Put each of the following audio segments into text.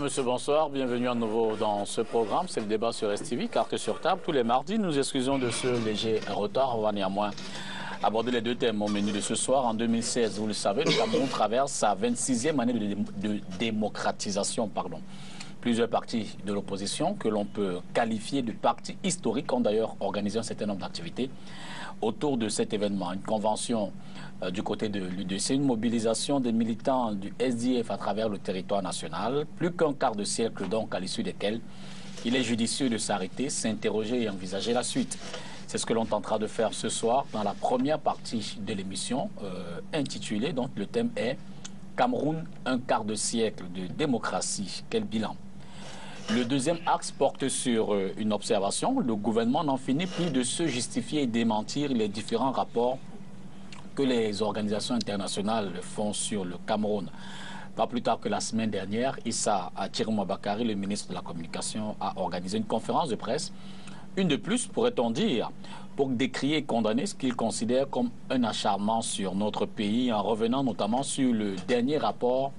Monsieur, bonsoir. Bienvenue à nouveau dans ce programme. C'est le débat sur STV, carte sur table. Tous les mardis, nous excusons de ce léger retard. On va néanmoins aborder les deux thèmes au menu de ce soir. En 2016, vous le savez, le Cameroun traverse sa 26e année de, de démocratisation. Pardon. Plusieurs partis de l'opposition, que l'on peut qualifier de partis historiques, ont d'ailleurs organisé un certain nombre d'activités autour de cet événement. Une convention euh, du côté de l'UDC, une mobilisation des militants du SDF à travers le territoire national, plus qu'un quart de siècle donc à l'issue desquels il est judicieux de s'arrêter, s'interroger et envisager la suite. C'est ce que l'on tentera de faire ce soir dans la première partie de l'émission euh, intitulée, donc le thème est Cameroun, un quart de siècle de démocratie, quel bilan le deuxième axe porte sur euh, une observation. Le gouvernement n'en finit plus de se justifier et démentir les différents rapports que les organisations internationales font sur le Cameroun. Pas plus tard que la semaine dernière, Issa Atirma Bakari, le ministre de la Communication, a organisé une conférence de presse, une de plus, pourrait-on dire, pour décrier et condamner ce qu'il considère comme un acharnement sur notre pays, en revenant notamment sur le dernier rapport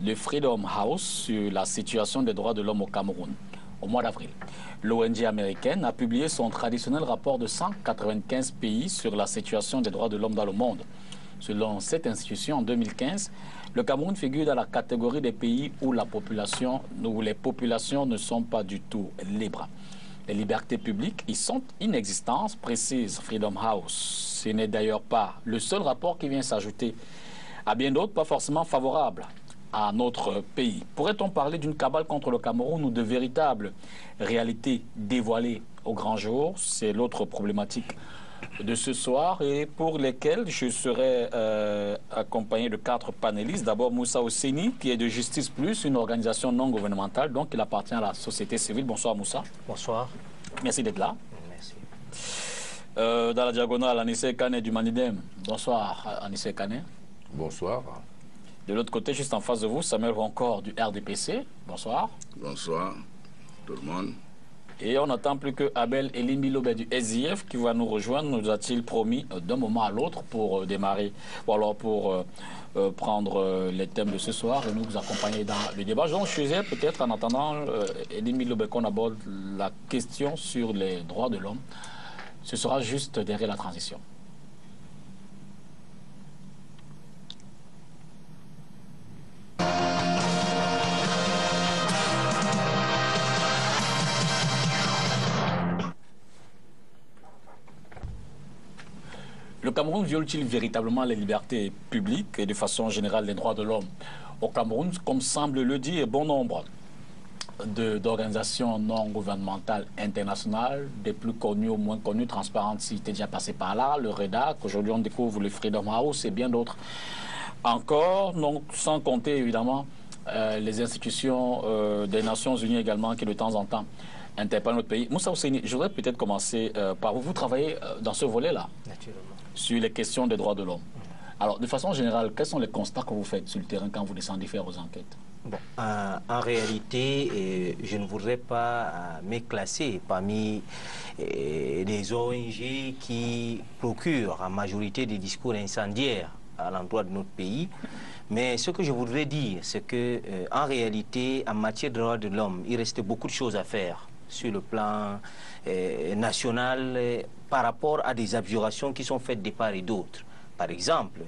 de Freedom House sur la situation des droits de l'homme au Cameroun au mois d'avril. L'ONG américaine a publié son traditionnel rapport de 195 pays sur la situation des droits de l'homme dans le monde. Selon cette institution, en 2015, le Cameroun figure dans la catégorie des pays où, la population, où les populations ne sont pas du tout libres. Les libertés publiques y sont inexistantes, précise Freedom House. Ce n'est d'ailleurs pas le seul rapport qui vient s'ajouter à bien d'autres pas forcément favorables à notre pays. Pourrait-on parler d'une cabale contre le Cameroun ou de véritables réalités dévoilées au grand jour? C'est l'autre problématique de ce soir et pour lesquelles je serai euh, accompagné de quatre panélistes. D'abord Moussa Osseni, qui est de Justice Plus, une organisation non gouvernementale, donc il appartient à la société civile. Bonsoir Moussa. Bonsoir. Merci d'être là. Merci. Euh, dans la diagonale, Anissé Kane du Manidem. Bonsoir Anissé Kane. Bonsoir. De l'autre côté, juste en face de vous, Samuel encore du RDPC. Bonsoir. Bonsoir, tout le monde. Et on n'attend plus que Abel Elimbi Lobé du SIF qui va nous rejoindre, nous a-t-il promis euh, d'un moment à l'autre pour euh, démarrer, ou alors pour euh, prendre les thèmes de ce soir et nous accompagner dans le débat. Donc, je disais peut-être en attendant Elimbi Lobé qu'on aborde la question sur les droits de l'homme. Ce sera juste derrière la transition. Le Cameroun viole-t-il véritablement les libertés publiques et de façon générale les droits de l'homme Au Cameroun, comme semble le dire bon nombre d'organisations non gouvernementales internationales, des plus connues au moins connues, transparentes, si tu déjà passé par là, le REDAC, aujourd'hui on découvre le Freedom House et bien d'autres encore, donc, sans compter évidemment euh, les institutions euh, des Nations Unies également qui de temps en temps interpellent notre pays. Moussa Ousseini, je voudrais peut-être commencer euh, par vous. Vous travaillez dans ce volet-là sur les questions des droits de l'homme. Alors, de façon générale, quels sont les constats que vous faites sur le terrain quand vous descendez faire vos enquêtes? Bon, en réalité, je ne voudrais pas me classer parmi les ONG qui procurent en majorité des discours incendiaires à l'endroit de notre pays. Mais ce que je voudrais dire, c'est que en réalité, en matière de droits de l'homme, il reste beaucoup de choses à faire sur le plan national par rapport à des abjurations qui sont faites de part et d'autre. Par exemple,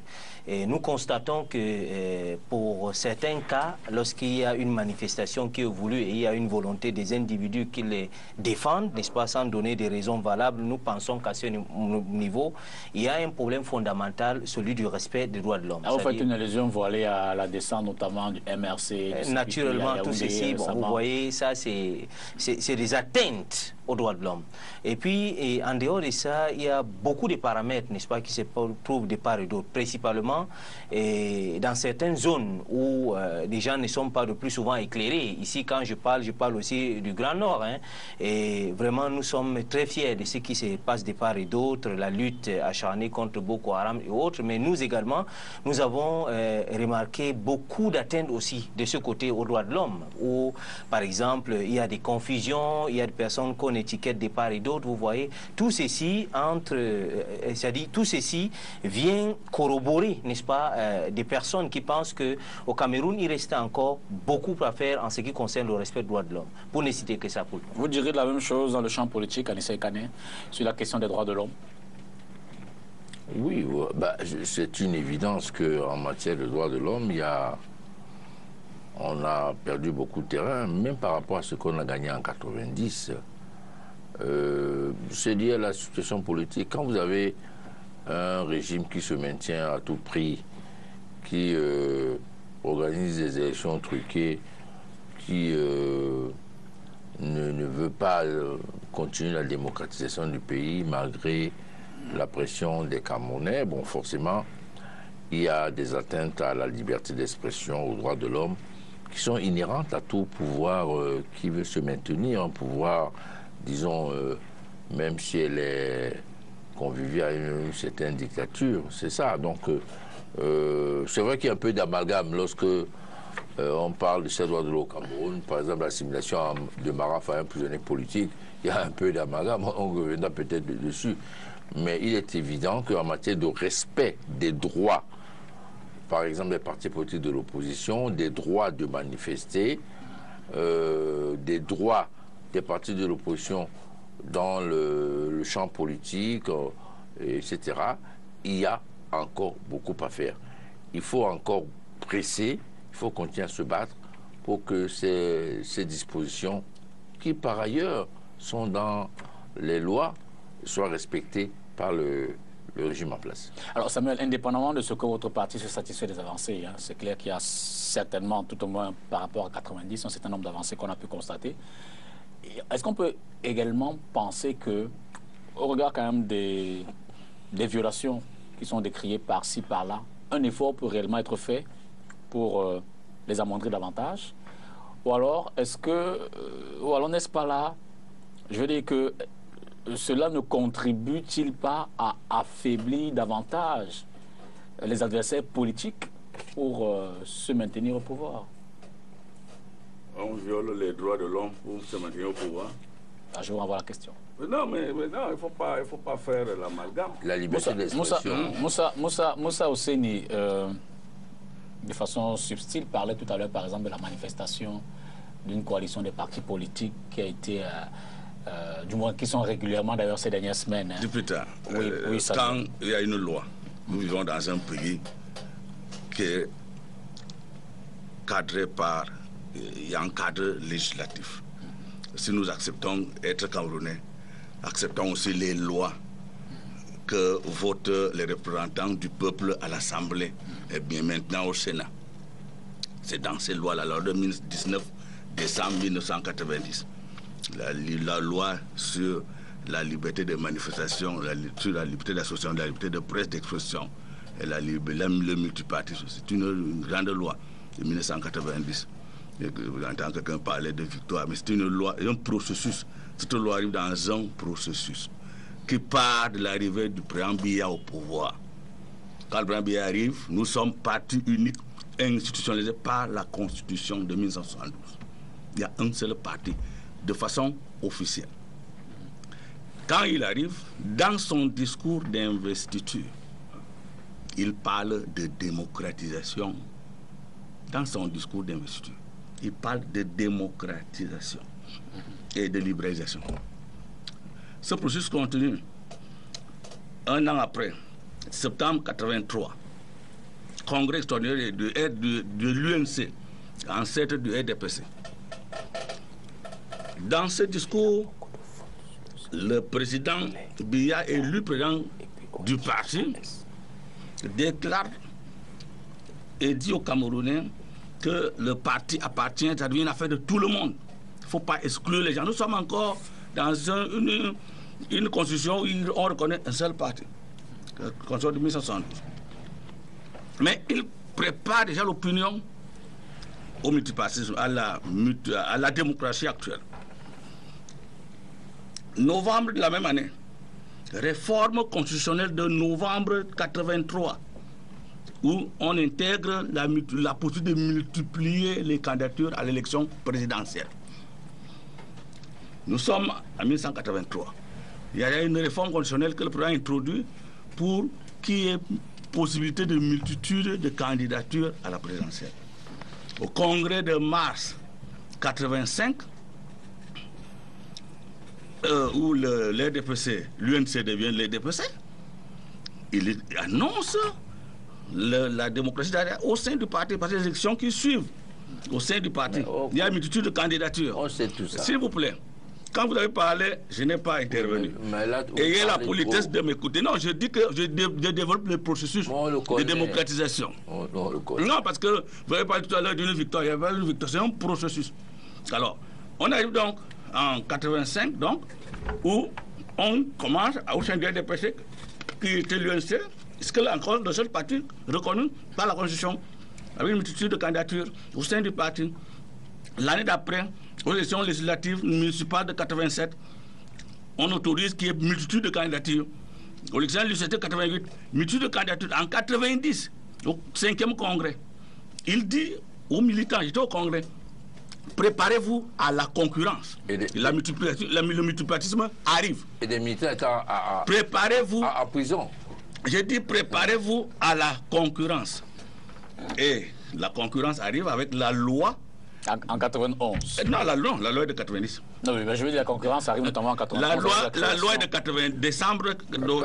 et nous constatons que euh, pour certains cas, lorsqu'il y a une manifestation qui est voulue et il y a une volonté des individus qui les défendent, n'est-ce pas, sans donner des raisons valables, nous pensons qu'à ce niveau, il y a un problème fondamental, celui du respect des droits de l'homme. Ah, vous faites une allusion voilée à la descente notamment du MRC. Du naturellement, tout ceci, bon, vous voyez, ça c'est des atteintes aux droits de l'homme. Et puis, en dehors de ça, il y a beaucoup de paramètres, n'est-ce pas, qui se trouvent de part et d'autre, principalement et dans certaines zones où euh, les gens ne sont pas le plus souvent éclairés. Ici, quand je parle, je parle aussi du Grand Nord. Hein. et vraiment, nous sommes très fiers de ce qui se passe de part et d'autre, la lutte acharnée contre Boko Haram et autres. Mais nous également, nous avons euh, remarqué beaucoup d'atteintes aussi de ce côté aux droits de l'homme, où, par exemple, il y a des confusions, il y a des personnes qu'on étiquette des part et d'autre, vous voyez, tout ceci entre, c'est-à-dire tout ceci vient corroborer, n'est-ce pas, des personnes qui pensent que au Cameroun, il reste encore beaucoup à faire en ce qui concerne le respect des droits de l'homme. Pour ne citer que ça pour Vous direz la même chose dans le champ politique, Anissa Kane, sur la question des droits de l'homme? Oui, bah, c'est une évidence qu'en matière de droits de l'homme, il y a on a perdu beaucoup de terrain, même par rapport à ce qu'on a gagné en 90. Euh, c'est lié à la situation politique. Quand vous avez un régime qui se maintient à tout prix, qui euh, organise des élections truquées, qui euh, ne, veut pas continuer la démocratisation du pays malgré la pression des Camerounais, bon, forcément, il y a des atteintes à la liberté d'expression, aux droits de l'homme qui sont inhérentes à tout pouvoir qui veut se maintenir, un pouvoir, disons, euh, même si elle est conviviale à une, certaine dictature. C'est ça. Donc, euh, c'est vrai qu'il y a un peu d'amalgame lorsque on parle de ces droits de l'eau au Cameroun. Par exemple, l'assimilation de Maraf à un prisonnier politique, il y a un peu d'amalgame. On reviendra peut-être dessus. Mais il est évident qu'en matière de respect des droits par exemple des partis politiques de l'opposition, des droits de manifester, euh, des droits des partis de l'opposition dans le, champ politique, euh, etc. Il y a encore beaucoup à faire. Il faut encore presser, il faut continuer à se battre pour que ces, dispositions, qui par ailleurs sont dans les lois, soient respectées par le, le régime en place. Alors Samuel, indépendamment de ce que votre parti se satisfait des avancées, hein, c'est clair qu'il y a certainement, tout au moins par rapport à 90, un certain nombre d'avancées qu'on a pu constater. Est-ce qu'on peut également penser que, au regard quand même des, des violations qui sont décriées par-ci, par-là, un effort peut réellement être fait pour euh, les amoindrir davantage? Ou alors, est-ce que, euh, ou alors n'est-ce pas là, je veux dire que cela ne contribue-t-il pas à affaiblir davantage les adversaires politiques pour euh, se maintenir au pouvoir? On viole les droits de l'homme pour se maintenir au pouvoir ah, Je vous renvoie la question. non, mais, non, il ne faut pas, faut pas faire l'amalgame. La liberté d'expression. Moussa, Moussa, Moussa Osseni, euh, de façon subtile, parlait tout à l'heure, par exemple, de la manifestation d'une coalition des partis politiques qui a été... Euh, euh, du moins qui sont régulièrement d'ailleurs ces dernières semaines. Hein. plus tard, oui, euh, quand il y a une loi, nous vivons dans un pays qui est cadré par, il y a un cadre législatif. Si nous acceptons être Camerounais, acceptons aussi les lois que votent les représentants du peuple à l'Assemblée et bien maintenant au Sénat. C'est dans ces lois-là, la loi de 19 décembre 1990 la, loi sur la liberté de manifestation, la, sur la liberté d'association, la liberté de presse, d'expression et la, le multipartisme. C'est une, grande loi de 1990. Vous entendez quelqu'un parler de victoire, mais c'est une loi, un processus. Cette loi arrive dans un processus qui part de l'arrivée du préambule au pouvoir. Quand le préambule arrive, nous sommes partis uniques institutionnalisés par la Constitution de 1972. Il y a un seul parti de façon officielle. Quand il arrive, dans son discours d'investiture, il parle de démocratisation. Dans son discours d'investiture, il parle de démocratisation et de libéralisation. Ce processus continue. Un an après, septembre 83, congrès extraordinaire de, de, l'UNC, ancêtre du RDPC, dans ce discours, le président Biya, élu président du parti, déclare et dit aux Camerounais que le parti appartient, à une affaire de tout le monde. Il ne faut pas exclure les gens. Nous sommes encore dans une, constitution où on reconnaît un seul parti, la constitution de 1972. Mais il prépare déjà l'opinion au multipartisme, à la, à la démocratie actuelle novembre de la même année, réforme constitutionnelle de novembre 83, où on intègre la, possibilité de multiplier les candidatures à l'élection présidentielle. Nous sommes en 1983. Il y a une réforme constitutionnelle que le président a introduite pour qu'il y ait possibilité de multitude de candidatures à la présidentielle. Au congrès de mars 85, euh, où l'UNC devient l'EDPC, il annonce la démocratie au sein du parti, parce que les élections qui suivent au sein du parti, il y a une multitude de candidatures. On sait tout ça. S'il vous plaît, quand vous avez parlé, je n'ai pas intervenu. Ayez la politesse de m'écouter. Non, je dis que je, développe le processus de démocratisation. non, parce que vous avez parlé tout à l'heure d'une victoire. Il y avait une victoire. C'est un processus. Alors, on arrive donc en 85, donc, où on commence à au sein du qui était l'UNC, est-ce que là encore, le seul parti reconnu par la Constitution, avec une multitude de candidatures au sein du parti. L'année d'après, aux élections législatives municipales de 87, on autorise qu'il y ait multitude de candidatures. Aux élections législatives 88, multitude de candidatures. En 90, au 5e congrès, il dit aux militants, j'étais au congrès, préparez-vous à la concurrence. la le multipartisme arrive. Et des militants étant à, préparez-vous à, prison. J'ai dit préparez-vous à la concurrence. Et la concurrence arrive avec la loi en, 91 eh, Non, la loi, la loi de 90. Non, mais je veux dire, la concurrence arrive notamment en 91. La loi, la, loi de 80, décembre,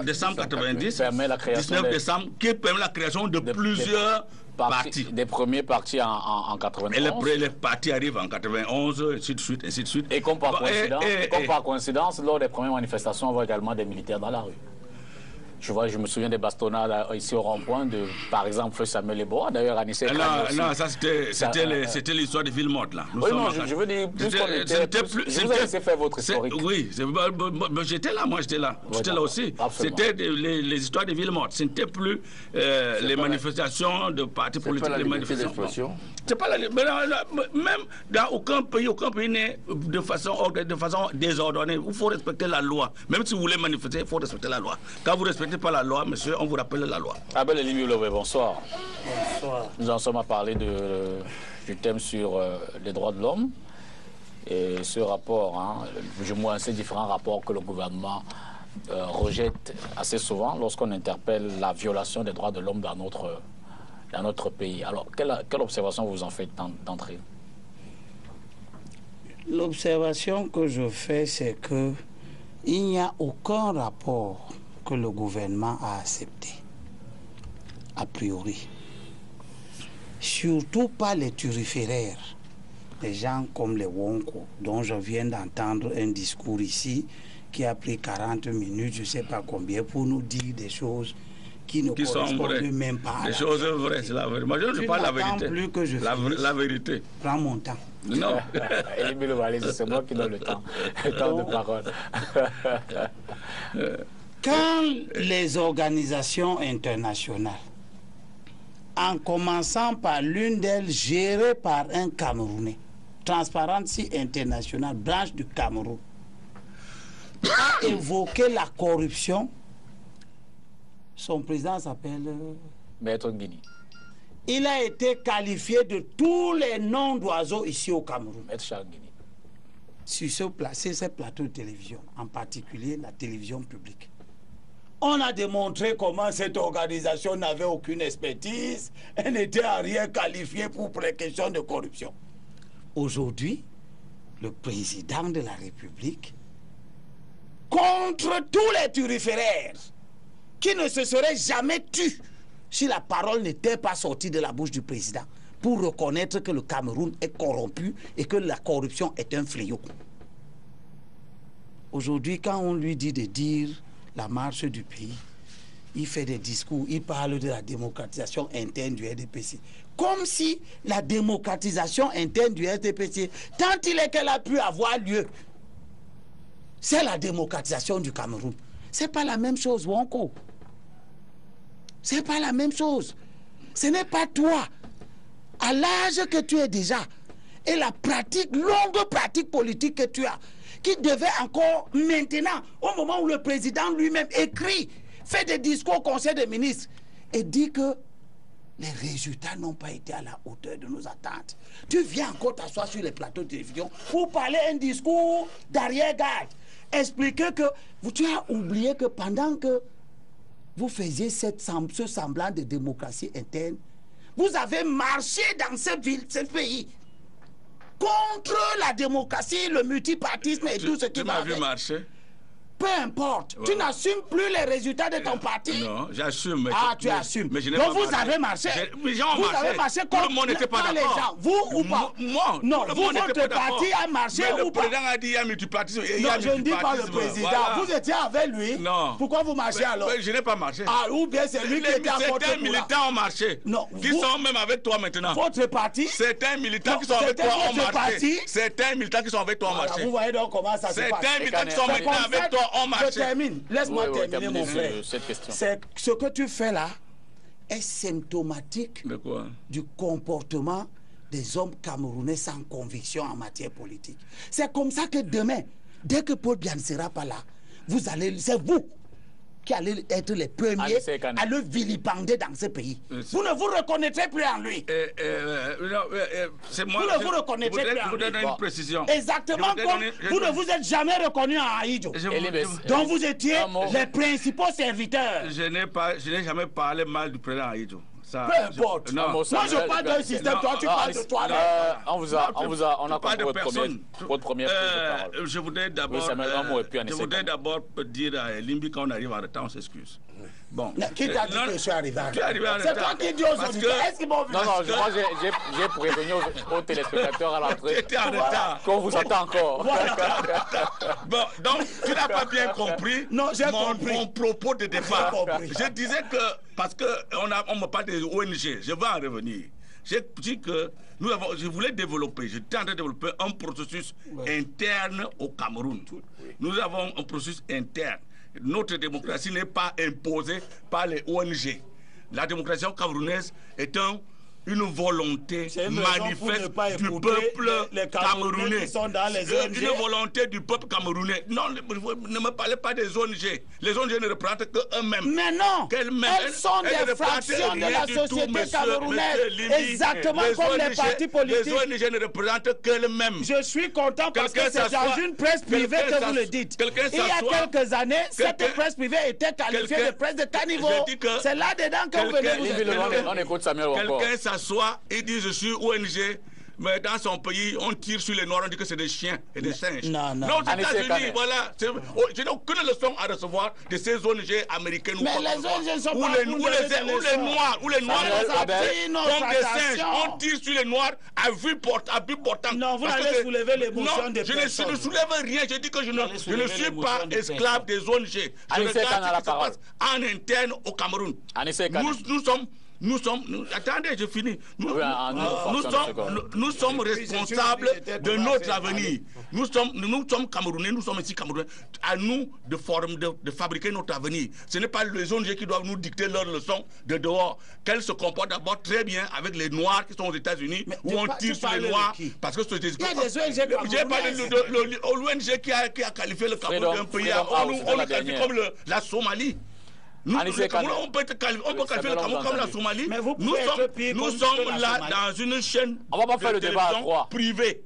décembre 90, permet la création 19 décembre, qui permet la création de, plusieurs partis. Des premiers partis en, en, 91. Et les, les, partis arrivent en 91, ainsi de suite, ainsi de suite. Et comme par coïncidence, comme par coïncidence lors des premières manifestations, on voit également des militaires dans la rue. Je vois, je me souviens des bastonnades ici au rond-point de, par exemple, Samuel Eboa, d'ailleurs, Anissé Non, non, ça c'était euh, l'histoire de ville morte, là. oui, non, je, veux dire, plus qu'on était, plus, vous avez fait votre historique. Oui, j'étais là, moi j'étais là. J'étais là aussi. C'était les, les, histoires de villes mortes. Ce n'était plus euh, les manifestations de partis politiques. les manifestations. C'est pas la Même dans aucun pays, aucun pays n'est de façon, de façon désordonnée. Il faut respecter la loi. Même si vous voulez manifester, il faut respecter la loi. Quand vous respectez pas la loi, monsieur, on vous rappelle la loi. Abel Elimulové, bonsoir. Bonsoir. Nous en sommes à parler de, du thème sur euh, les droits de l'homme et ce rapport, hein, plus ou moins ces différents rapports que le gouvernement euh, rejette assez souvent lorsqu'on interpelle la violation des droits de l'homme dans notre, dans notre pays. Alors, quelle, quelle observation vous en faites d'entrée L'observation que je fais, c'est que il n'y a aucun rapport que le gouvernement a accepté, a priori. Surtout pas les turiféraires, les gens comme les Wonko, dont je viens d'entendre un discours ici qui a pris 40 minutes, je ne sais pas combien, pour nous dire des choses qui ne correspondent même pas. Des choses vraies, c'est la vérité. Moi, je ne dis pas la vérité. plus que je la, la vérité. Prends mon temps. Non. c'est moi qui donne le temps. Le temps de parole. Quand les organisations internationales, en commençant par l'une d'elles gérée par un Camerounais, Transparency International, branche du Cameroun, a évoqué la corruption, son président s'appelle... Euh, Maître Guinée. Il a été qualifié de tous les noms d'oiseaux ici au Cameroun. Maître Charles Guinée. Sur ce, ce plateau de télévision, en particulier la télévision publique. On a démontré comment cette organisation n'avait aucune expertise, elle n'était à rien qualifiée pour questions de corruption. Aujourd'hui, le président de la République, contre tous les turiféraires, qui ne se seraient jamais tus si la parole n'était pas sortie de la bouche du président, pour reconnaître que le Cameroun est corrompu et que la corruption est un fléau. Aujourd'hui, quand on lui dit de dire la marche du pays. Il fait des discours, il parle de la démocratisation interne du RDPC. Comme si la démocratisation interne du RDPC, tant il est qu'elle a pu avoir lieu, c'est la démocratisation du Cameroun. C'est pas la même chose, Wonko. C'est pas la même chose. Ce n'est pas toi, à l'âge que tu es déjà, et la pratique, longue pratique politique que tu as, qui devait encore maintenant, au moment où le président lui-même écrit, fait des discours au Conseil des ministres et dit que les résultats n'ont pas été à la hauteur de nos attentes. Tu viens encore t'asseoir sur les plateaux de télévision pour parler un discours d'arrière-garde. Expliquer que tu as oublié que pendant que vous faisiez cette, ce semblant de démocratie interne, vous avez marché dans cette ville, ce pays, contre la démocratie, le multipartisme et tout ce qui va. Tu m'as vu marcher peu importe. Tu n'assumes plus les résultats de ton parti. Non, j'assume. Ah, tu assumes. Mais je Donc vous avez marché. Gens vous marché. avez marché contre Tout le monde n'était pas d'accord. Vous ou pas? Moi. Non, vous, votre parti a marché mais ou pas? Le président a dit il y a multipartisme. Non, je ne dis pas le président. Vous étiez avec lui. Non. Pourquoi vous marchez alors? Je n'ai pas marché. Ah, ou bien c'est lui qui était à votre Certains militants ont marché. Non. Qui sont même avec toi maintenant. Votre parti? Certains militants qui sont avec toi ont marché. Certains militants qui sont avec toi ont marché. Vous voyez donc comment ça se passe. Certains militants qui sont avec toi ont marché. Laisse-moi terminer, mon frère. C'est ce que tu fais là est symptomatique du comportement des hommes camerounais sans conviction en matière politique. C'est comme ça que demain, dès que Paul Bian ne sera pas là, vous allez, c'est vous qui allez être les premiers à le vilipender dans ce pays. Vous ne vous reconnaîtrez plus en lui. Euh, euh, euh, moi, vous ne vous reconnaîtrez plus en lui. Je vous donne une précision. Exactement comme vous ne vous êtes jamais reconnu en Haïdjo. Donc vous étiez les principaux serviteurs. Je n'ai pas, je n'ai jamais parlé mal du président Haïdjo. Ça, Peu importe. Non, Moi, je parle d'un système, toi, tu parles de toi. Euh, on vous a, on vous a, on a compris votre première, votre première euh, Je voudrais d'abord, euh, je voudrais d'abord dire à Limbi quand on arrive en retard, on s'excuse. Bon. Qui t'a dit que je suis arrivé en retard C'est toi qui dis aux auditeurs. Est-ce qu'ils m'ont vu Non, non, moi j'ai prévenu aux, téléspectateurs à l'entrée. Tu en retard. Qu'on vous attend encore. bon, donc tu n'as pas bien compris non, mon, compris. mon propos de départ. Je disais que, parce qu'on on me parle des ONG, je vais en revenir. J'ai dit que nous avons, je voulais développer, j'étais en train de développer un processus interne au Cameroun. Nous avons un processus interne notre démocratie n'est pas imposée par les ONG. La démocratie camerounaise est un une volonté manifeste du peuple camerounais. Une volonté du peuple camerounais. Non, ne me parlez pas des ONG. Les ONG ne représentent que eux-mêmes. Mais non, elles sont des fractions de la société camerounaise. Exactement comme les partis politiques. Les ONG ne représentent qu'elles-mêmes. Je suis content parce que c'est dans une presse privée que vous le dites. Il y a quelques années, cette presse privée était qualifiée de presse de caniveau. C'est là-dedans que vous venez vous On écoute Samuel Quelqu'un s'assoit et dit je suis ONG. Mais dans son pays, on tire sur les Noirs, on dit que c'est des chiens et des singes. Non, non. Non, aux États-Unis, voilà. Oh, je n'ai aucune leçon à recevoir de ces ONG américaines. Mais les ONG sont pas les, ou les, ou les Noirs, ou les Noirs comme des singes. On tire sur les Noirs à vue portante. À vue portante. Non, vous allez soulever des personnes. Je ne soulève rien. Je dis que je ne, je ne suis pas esclave des ONG. Je regarde ce qui se passe en interne au Cameroun. Nous, nous sommes nous sommes, attendez, je finis. Nous, sommes, nous, sommes responsables de notre avenir. Nous sommes, nous sommes Camerounais, nous sommes ici Camerounais. À nous de, former, de, fabriquer notre avenir. Ce n'est pas les ONG qui doivent nous dicter leurs leçons de dehors. Qu'elles se comportent d'abord très bien avec les Noirs qui sont aux États-Unis, où on tire sur les Noirs. Parce que c'est des l'ONG qui a, qui a qualifié le Cameroun d'un pays, on, le qualifie comme la Somalie. Nous, le Cameroun, on peut, on peut qualifier le Cameroun comme la Somalie. Mais vous nous sommes, nous sommes là dans une chaîne on va pas faire le débat privée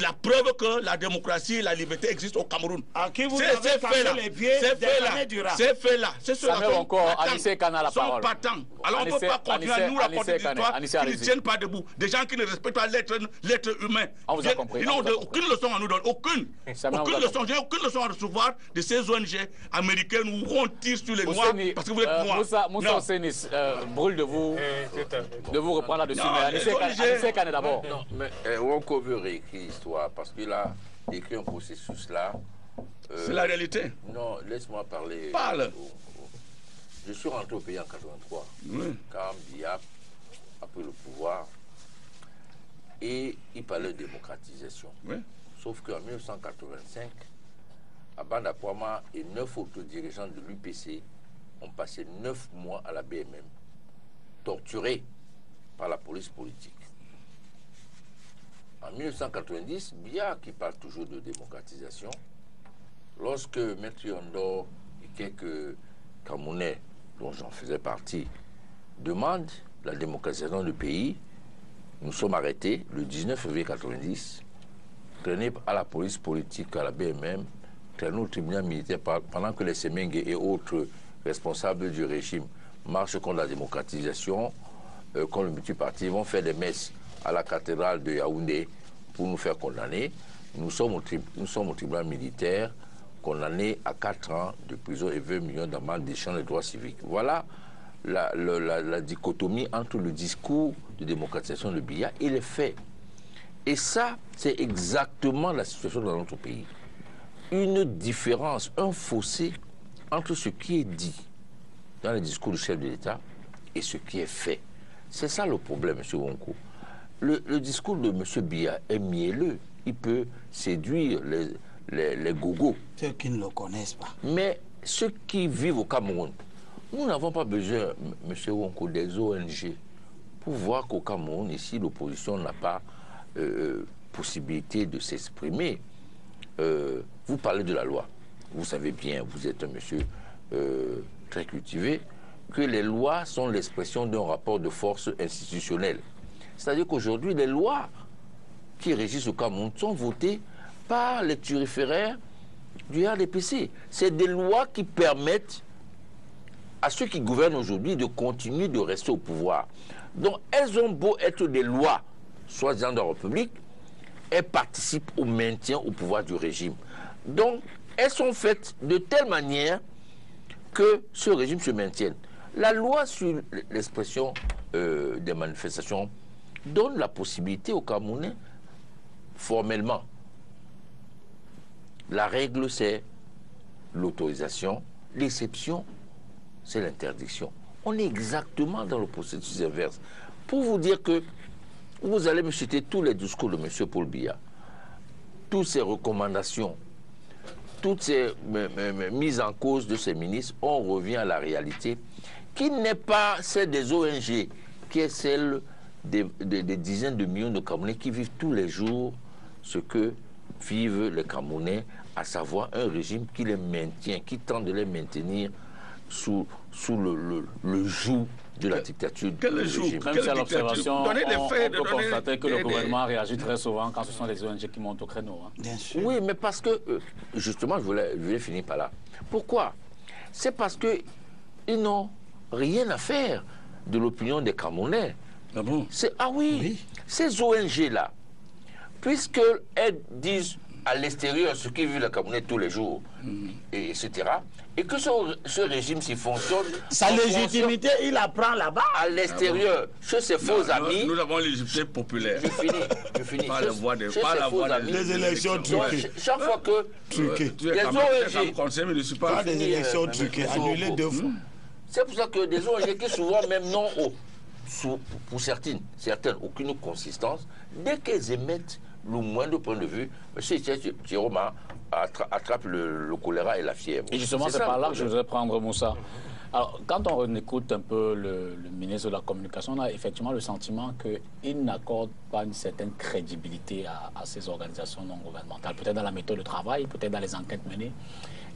la preuve que la démocratie et la liberté existent au Cameroun. À qui vous avez fait là. les pieds C'est fait là. C'est fait là. C'est cela. Ça encore Anissé Kana la parole. patents. Alors on ne peut pas continuer à nous raconter des histoires qui ne tiennent pas debout. Des gens qui ne respectent pas l'être humain. On vous a compris. Ils n'ont aucune leçon à nous donner. Aucune. Aucune leçon. J'ai aucune leçon à recevoir de ces ONG américaines où on tire sur les Noirs parce que vous êtes euh, noirs. Moussa, Moussa Osenis, euh, brûle de vous, de vous reprendre là-dessus. Mais Anissé Kana d'abord. Non, mais euh, Wonko veut réécrire histoire parce qu'il a écrit un processus là. Euh, c'est la réalité. Non, laisse-moi parler. Parle. je suis rentré au pays en 83, quand Biya a pris le pouvoir et il parlait de démocratisation. Sauf qu'en 1985, Abanda Pwama et neuf autres dirigeants de l'UPC ont passé neuf mois à la BMM, torturés par la police politique. En 1990, Bia, qui parle toujours de démocratisation, lorsque Maître et quelques Camerounais, dont j'en faisais partie, demandent la démocratisation du pays, nous sommes arrêtés le 19 février 1990, traînés à la police politique, à la BMM, traînés au tribunal militaire pendant que les Semengue et autres responsables du régime marchent contre la démocratisation, euh, contre le multiparti, vont faire des messes à la cathédrale de Yaoundé pour nous faire condamner. Nous sommes au, nous sommes tribunal militaire condamnés à 4 ans de prison et 20 millions d'amende d'échange de droits civiques. Voilà la, la, dichotomie entre le discours de démocratisation de Biya et les faits. Et ça, c'est exactement la situation dans notre pays. Une différence, un fossé entre ce qui est dit dans le discours du chef de l'État et ce qui est fait. C'est ça le problème, M. Wonko. Le, discours de M. Biya est mielleux. Il peut séduire les, les, les gogos. Ceux qui ne le connaissent pas. Mais ceux qui vivent au Cameroun, nous n'avons pas besoin, M. Wonko, des ONG pour voir qu'au Cameroun, ici, l'opposition n'a pas euh, possibilité de s'exprimer. Euh, vous parlez de la loi. Vous savez bien, vous êtes un monsieur euh, très cultivé, que les lois sont l'expression d'un rapport de force institutionnel. C'est-à-dire qu'aujourd'hui, les lois qui régissent le Cameroun sont votées par les turiféraires du RDPC. C'est des lois qui permettent à ceux qui gouvernent aujourd'hui de continuer de rester au pouvoir. Donc elles ont beau être des lois, soi-disant de la République, elles participent au maintien au pouvoir du régime. Donc elles sont faites de telle manière que ce régime se maintienne. La loi sur l'expression euh, des manifestations donne la possibilité aux Camerounais, formellement. La règle, c'est l'autorisation. L'exception, c'est l'interdiction. On est exactement dans le processus inverse. Pour vous dire que vous allez me citer tous les discours de M. Paul Biya, toutes ces recommandations, toutes ces mises en cause de ces ministres, on revient à la réalité qui n'est pas celle des ONG, qui est celle des, dizaines de millions de Camerounais qui vivent tous les jours ce que vivent les Camerounais, à savoir un régime qui les maintient, qui tente de les maintenir sous, sous le, le, joug de la dictature. Quel joug Même si à l'observation, on, on, peut constater que le gouvernement réagit très souvent quand ce sont les ONG qui montent au créneau. Hein. Bien sûr. Oui, mais parce que, euh, justement, je voulais, je voulais finir par là. Pourquoi? C'est parce qu'ils n'ont rien à faire de l'opinion des Camerounais. Ah bon Ah oui, oui. ces ONG-là, puisqu'elles disent à l'extérieur ce qui vit le Camerounais tous les jours, mm. et, etc. Et que ce, régime s'y fonctionne. Sa légitimité, il la prend là-bas. À l'extérieur, ah chez ses faux amis. Nous, avons légitimité populaire. Je finis, je finis. Pas la voix des, pas la voix des Les élections truquées. Chaque fois que. Truquées. Les ONG. Pas des élections truquées, annulées deux fois. C'est pour ça que des ONG qui souvent même non haut, pour certaines, certaines, aucune consistance, dès qu'elles émettent le moindre point de vue, M. Jérôme attrape le, choléra et la fièvre. Et justement, c'est par là que je voudrais prendre Moussa. Alors, quand on écoute un peu le, ministre de la Communication, on a effectivement le sentiment qu'il n'accorde pas une certaine crédibilité à, à ces organisations non gouvernementales, peut-être dans la méthode de travail, peut-être dans les enquêtes menées.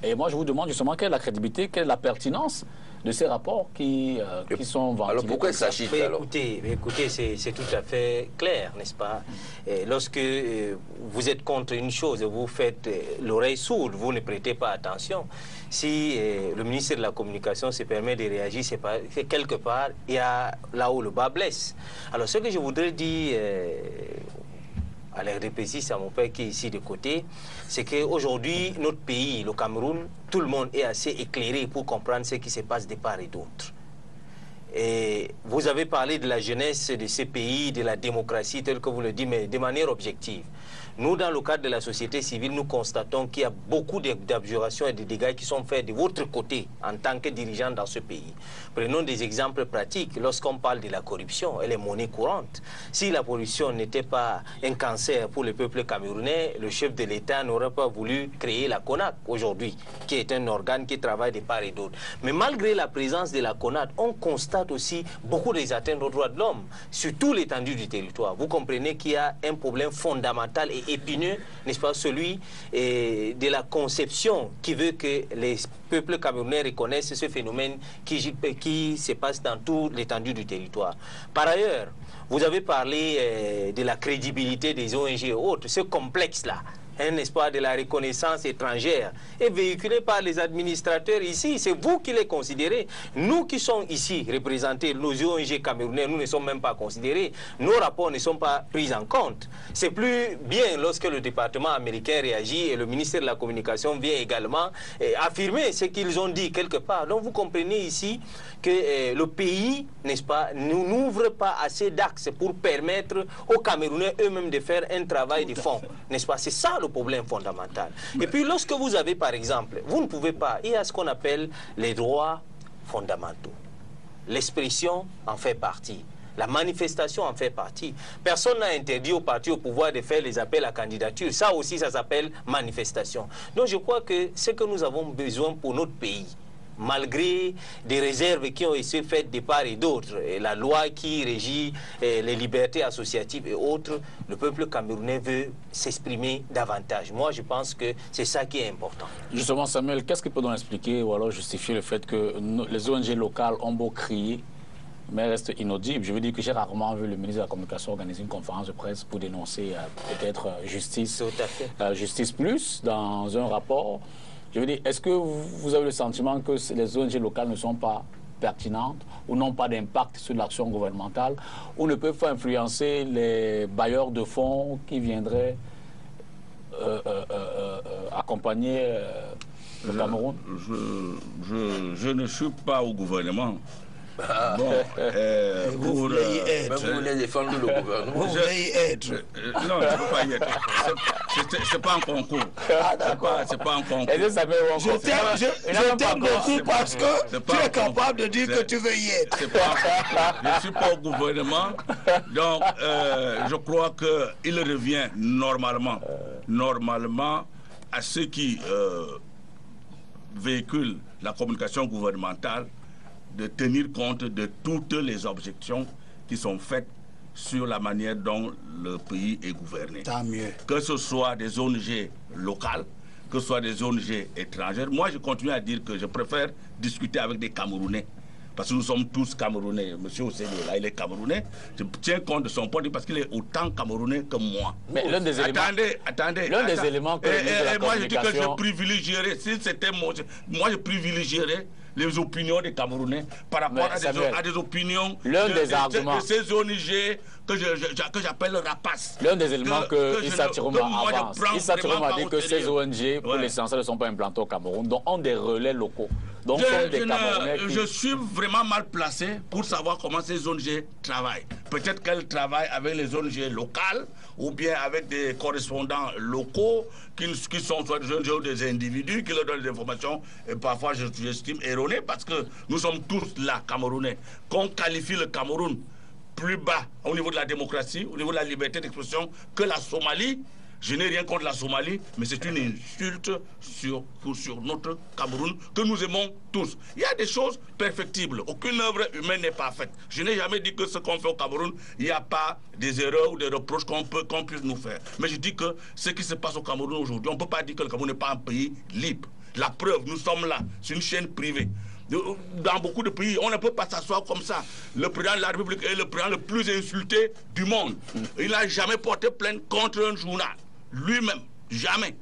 Et moi, je vous demande justement quelle est la crédibilité, quelle est la pertinence de ces rapports qui, euh, qui sont ventilés. Alors pourquoi ça alors Écoutez, écoutez c'est tout à fait clair, n'est-ce pas? Et Lorsque euh, vous êtes contre une chose, vous faites euh, l'oreille sourde, vous ne prêtez pas attention. Si le ministre de la Communication se permet de réagir, c'est quelque part, il y a là où le bas blesse. Alors ce que je voudrais dire à l'RDPC, à mon père qui est ici de côté, c'est qu'aujourd'hui, notre pays, le Cameroun, tout le monde est assez éclairé pour comprendre ce qui se passe de part et d'autre. Et vous avez parlé de la jeunesse de ces pays, de la démocratie, tel que vous le dites, mais de manière objective. Nous, dans le cadre de la société civile, nous constatons qu'il y a beaucoup d'abjurations et de dégâts qui sont faits de votre côté en tant que dirigeant dans ce pays. Prenons des exemples pratiques. Lorsqu'on parle de la corruption, elle est monnaie courante. Si la corruption n'était pas un cancer pour le peuple camerounais, le chef de l'État n'aurait pas voulu créer la CONAC aujourd'hui, qui est un organe qui travaille de part et d'autre. Mais malgré la présence de la CONAC, on constate aussi beaucoup des atteintes aux droits de l'homme sur tout l'étendue du territoire. Vous comprenez qu'il y a un problème fondamental et épineux, n'est-ce pas, celui de la conception qui veut que les peuple camerounais reconnaisse ce phénomène qui, qui se passe dans toute l'étendue du territoire. Par ailleurs, vous avez parlé euh, de la crédibilité des ONG et autres. Ce complexe-là, un espoir de la reconnaissance étrangère est véhiculé par les administrateurs ici. C'est vous qui les considérez. Nous qui sommes ici représentés, nos ONG camerounais, nous ne sommes même pas considérés. Nos rapports ne sont pas pris en compte. C'est plus bien lorsque le département américain réagit et le ministère de la Communication vient également eh, affirmer ce qu'ils ont dit quelque part. Donc vous comprenez ici que eh, le pays, n'est-ce pas, n'ouvre pas assez d'axes pour permettre aux Camerounais eux-mêmes de faire un travail de fond. N'est-ce pas? C'est ça le problème fondamental. Et puis lorsque vous avez, par exemple, vous ne pouvez pas, il y a ce qu'on appelle les droits fondamentaux. L'expression en fait partie. La manifestation en fait partie. Personne n'a interdit au parti au pouvoir de faire les appels à candidature. Ça aussi, ça s'appelle manifestation. Donc je crois que ce que nous avons besoin pour notre pays, malgré des réserves qui ont été faites de part et d'autre, la loi qui régit les libertés associatives et autres, le peuple camerounais veut s'exprimer davantage. Moi, je pense que c'est ça qui est important. Justement, Samuel, qu'est-ce qui peut nous expliquer ou alors justifier le fait que les ONG locales ont beau crier mais restent inaudibles? Je veux dire que j'ai rarement vu le ministre de la Communication organiser une conférence de presse pour dénoncer euh, peut-être euh, justice, euh, justice plus dans un rapport. Je veux dire, est-ce que vous avez le sentiment que les ONG locales ne sont pas pertinentes ou n'ont pas d'impact sur l'action gouvernementale ou ne peuvent pas influencer les bailleurs de fonds qui viendraient euh, euh, euh, accompagner le Cameroun? je, je, ne suis pas au gouvernement. Bon, euh, vous, voulez y être. vous voulez défendre le gouvernement. Vous voulez y être. non, je ne peux pas y être. C'est pas un concours. Ah, d'accord. C'est pas un concours. Je t'aime beaucoup parce que tu es capable de dire que tu veux y être. je ne suis pas au gouvernement. Donc, euh, je crois qu'il revient normalement, normalement à ceux qui euh, véhiculent la communication gouvernementale de tenir compte de toutes les objections qui sont faites sur la manière dont le pays est gouverné. Tant mieux. Que ce soit des ONG locales, que ce soit des ONG étrangères. Moi, je continue à dire que je préfère discuter avec des Camerounais. Parce que nous sommes tous Camerounais. Monsieur Ossé, là, il est Camerounais. Je tiens compte de son point de vue parce qu'il est autant Camerounais que moi. Mais l'un des éléments... Attendez, attendez. L'un des éléments que... Et, et, moi, je dis que je privilégierais, si c'était moi, moi, je privilégierais les opinions des Camerounais par rapport à des, opinions de, des arguments. ces ONG que j'appelle rapaces. L'un des éléments que, que Issa avance. Issa a dit que ces ONG, pour l'essentiel, ne sont pas implantées au Cameroun, donc ont des relais locaux. Donc je, des je, je suis vraiment mal placé pour savoir comment ces ONG travaillent. Peut-être qu'elles travaillent avec les ONG locales ou bien avec des correspondants locaux qui, qui sont des individus qui leur donnent des informations et parfois j'estime erronées parce que nous sommes tous là, Camerounais. Qu'on qualifie le Cameroun plus bas au niveau de la démocratie, au niveau de la liberté d'expression que la Somalie, je n'ai rien contre la Somalie, mais c'est une insulte sur, sur notre Cameroun que nous aimons tous. Il y a des choses perfectibles. Aucune œuvre humaine n'est parfaite. Je n'ai jamais dit que ce qu'on fait au Cameroun, il n'y a pas des erreurs ou des reproches qu'on qu'on puisse nous faire. Mais je dis que ce qui se passe au Cameroun aujourd'hui, on ne peut pas dire que le Cameroun n'est pas un pays libre. La preuve, nous sommes là. C'est une chaîne privée dans beaucoup de pays, on ne peut pas s'asseoir comme ça. Le président de la République est le président le plus insulté du monde. Il n'a jamais porté plainte contre un journal lui-même, jamais.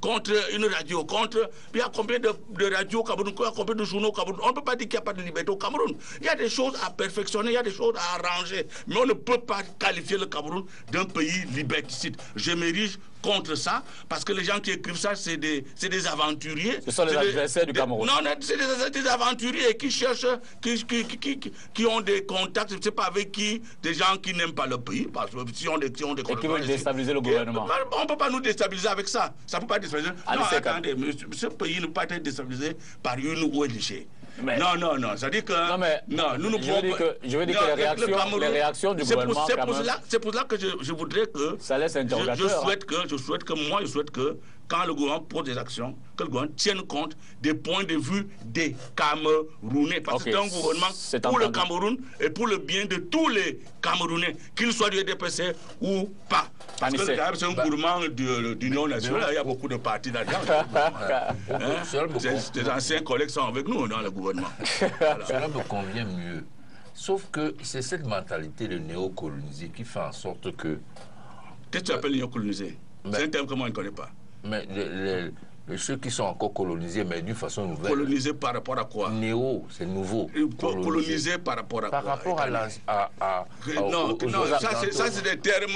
Contre une radio, contre. Il y a combien de, radios au Cameroun, il y a combien de journaux au Cameroun On ne peut pas dire qu'il n'y a pas de liberté au Cameroun. Il y a des choses à perfectionner, il y a des choses à arranger. Mais on ne peut pas qualifier le Cameroun d'un pays liberticide. Je m'érige contre ça, parce que les gens qui écrivent ça, c'est des, des aventuriers. Ce sont les adversaires du Cameroun. non, c'est des, aventuriers qui cherchent, qui, qui, qui, ont des contacts, je ne sais pas avec qui, des gens qui n'aiment pas le pays, parce que si on des, qui ont des Et qui veulent déstabiliser le gouvernement. on ne peut pas nous déstabiliser avec ça. Ça ne peut pas déstabiliser. non, attendez, ce pays ne peut pas être déstabilisé par une ONG. Mais, non, non, non. Ça dit que. Non, mais. Non, nous, nous je, veux dire que, je veux dire que les réactions, les réactions du gouvernement. C'est pour, pour cela que je, je, voudrais que. Ça laisse interrogateur. Je, je, souhaite que, je souhaite que moi, je souhaite que quand le gouvernement pose des actions, que le gouvernement tienne compte des points de vue des Camerounais. Parce que c'est un gouvernement pour le Cameroun et pour le bien de tous les Camerounais, qu'ils soient du DPC ou pas. Parce que c'est un bah, gouvernement d'union nationale, il y a beaucoup de partis là-dedans. hein? Des anciens collègues sont avec nous dans le gouvernement. Cela me convient mieux. Sauf que c'est cette mentalité de néocolonisé qui fait en sorte que... Qu'est-ce que tu appelles néocolonisé? C'est un terme que moi je ne connais pas. Mais ceux qui sont encore colonisés, mais d'une façon nouvelle. Colonisés par rapport à quoi? Néo, c'est nouveau. Colonisés par rapport à par quoi? Par rapport à, à, à, Non, non ça c'est des termes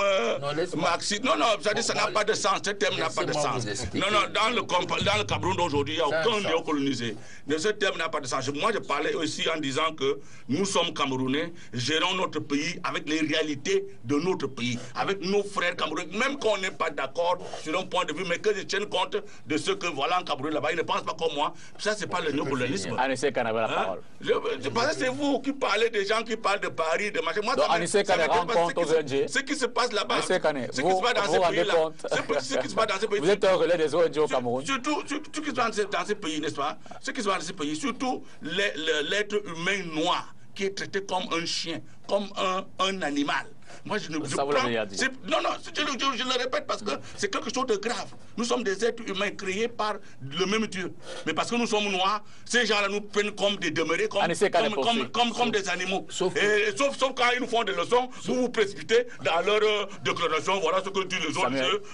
marxistes. Non, non, ça ça n'a pas de sens. Ce terme n'a pas de sens. Non, non, dans le, dans le Cameroun d'aujourd'hui, il n'y a aucun néo-colonisé. Ce terme n'a pas de sens. Moi, je parlais aussi en disant que nous sommes Camerounais, gérons notre pays avec les réalités de notre pays, avec nos frères camerounais, même qu'on n'est pas d'accord sur un point de vue, mais que je tienne compte de ce que voilà en Cameroun là-bas, ils ne pensent pas comme moi. Ça, c'est pas le néocolonialisme. Anissé Kane la hein? parole. Je, que c'est vous qui parlez des gens qui parlent de Paris, de machin. Moi, Donc, Anissé rencontre ONG. Ce qui se passe là-bas. Anissé Kane, vous vous rendez compte? Ce qui se passe dans ces pays. Vous êtes un relais des ONG au Cameroun. Surtout, ce qui se passe dans ces pays, n'est-ce pas? Ce qui se passe dans ces pays, surtout l'être humain noir qui est traité comme un chien, comme un, un animal. Moi, je ne je prends, Non, non, je, je, je, le répète parce que c'est quelque chose de grave. Nous sommes des êtres humains créés par le même Dieu. Mais parce que nous sommes noirs, ces gens-là nous prennent comme des demeurés, comme, comme, comme, comme, comme, des animaux. Sauf, et, sauf, sauf, quand ils nous font des leçons, vous vous précipitez dans leur euh, déclaration, voilà ce que dit les autres,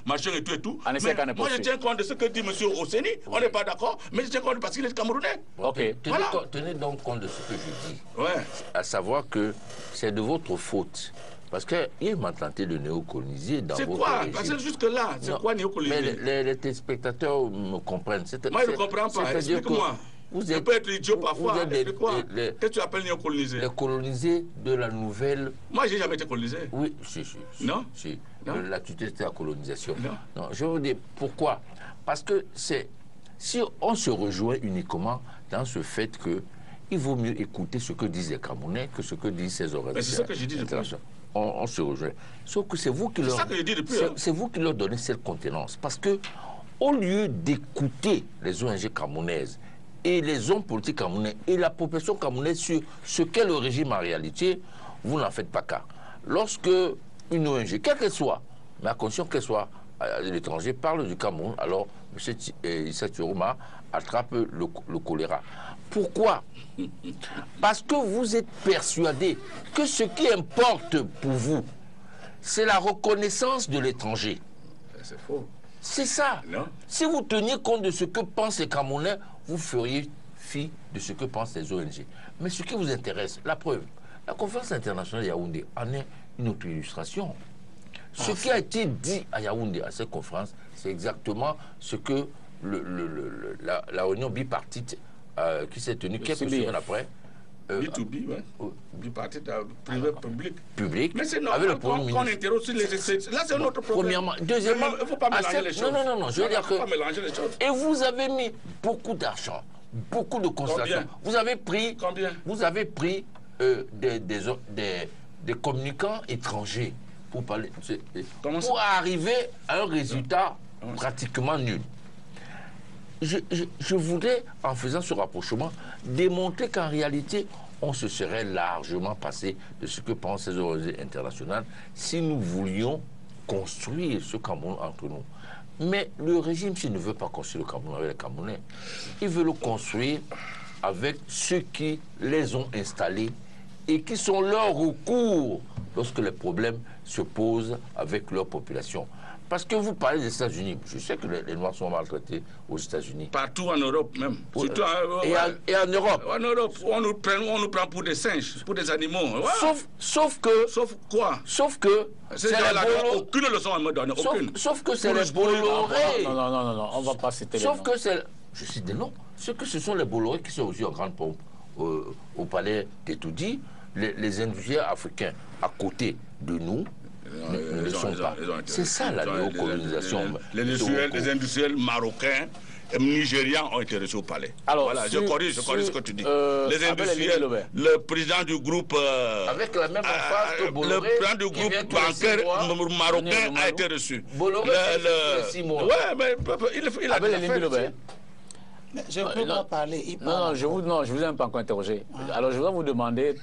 machin et tout et tout. Mais moi, je tiens compte de ce que dit M. Osseni. On n'est pas d'accord, mais je tiens compte parce qu'il est camerounais. Ok. Tenez, voilà. tenez donc compte de ce que je dis. Ouais. À savoir que c'est de votre faute parce qu'il y a une mentalité de néocoloniser dans C'est quoi Parce que jusque-là, c'est quoi néocoloniser Mais les, téléspectateurs me comprennent. Moi, je ne comprends pas. Explique-moi. Vous êtes, peut être idiot parfois. Qu'est-ce que tu appelles néocoloniser Les colonisés de la nouvelle. Moi, j'ai jamais été colonisé. Oui, si, si. non Si. Non? La tutelle, c'était la colonisation. Non. non. Je vous dire pourquoi? Parce que c'est. Si on se rejoint uniquement dans ce fait que il vaut mieux écouter ce que disent les Camerounais que ce que disent ces organisations. C'est ça que j'ai dit on, se rejoint. Sauf que c'est vous qui leur, hein. c'est vous qui leur donnez cette contenance. Parce que au lieu d'écouter les ONG camerounaises et les hommes politiques camerounais et la population camerounaise sur ce qu'est le régime en réalité, vous n'en faites pas cas. Lorsque une ONG, quelle qu'elle soit, mais à condition qu'elle soit à l'étranger, parle du Cameroun, alors M. Issa Turuma attrape le, le choléra. Pourquoi Parce que vous êtes persuadé que ce qui importe pour vous, c'est la reconnaissance de l'étranger. C'est faux. C'est ça. Si vous teniez compte de ce que pensent les Camerounais, vous feriez fi de ce que pensent les ONG. Mais ce qui vous intéresse, la preuve, la conférence internationale de Yaoundé en est une autre illustration. Ce qui a été dit à Yaoundé à cette conférence, c'est exactement ce que le, la, la réunion bipartite euh, qui s'est tenu quelques semaines après. Euh, B2B, ouais. Oh. Euh, privé public. Public. Mais c'est normal qu'on interroge sur les Là, c'est un autre problème. Premièrement. Deuxièmement. Il ne faut pas mélanger les choses. Non, non, non, non. Je veux dire que. Pas mélanger les choses. Et vous avez mis beaucoup d'argent, beaucoup de constations. Vous avez pris. Combien Vous avez pris euh, des, des, des, des, communicants étrangers pour parler. Pour arriver à un résultat pratiquement nul je, voudrais, en faisant ce rapprochement, démontrer qu'en réalité, on se serait largement passé de ce que pensent les ONG internationales si nous voulions construire ce Cameroun entre nous. Mais le régime, s'il ne veut pas construire le Cameroun avec les Camerounais, il veut le construire avec ceux qui les ont installés et qui sont leur recours lorsque les problèmes se posent avec leur population. Parce que vous parlez des États-Unis. Je sais que les, Noirs sont maltraités aux États-Unis. Partout en Europe même. Surtout en, et, en, Europe. En Europe, on nous, prend, on nous prend pour des singes, pour des animaux. Sauf, sauf que. Sauf quoi? Sauf que. C'est aucune leçon à me donner. Aucune. Sauf, que c'est les Bolloré. Non, non, non, non, non, on va pas citer Sauf que c'est. Je cite des noms. Ce que ce sont les Bolloré qui sont aussi en grande pompe euh, au palais d'Etoudi. Les, les industriels africains à côté de nous ne, le sont pas. C'est ça la néocolonisation. Les, industriels, les industriels marocains Nigérians ont été reçus au palais. Alors, voilà, je corrige, je corrige ce que tu dis. Euh, les industriels, le président du groupe. Euh, Avec la même emphase que Bolloré, Le président du groupe bancaire marocain a été reçu. Bolloré, le, six mois. Ouais, mais il, il a fait. Je ne peux pas parler. non, non, je vous, non, je vous ai pas encore interrogé. Ah. Alors, je voudrais vous demander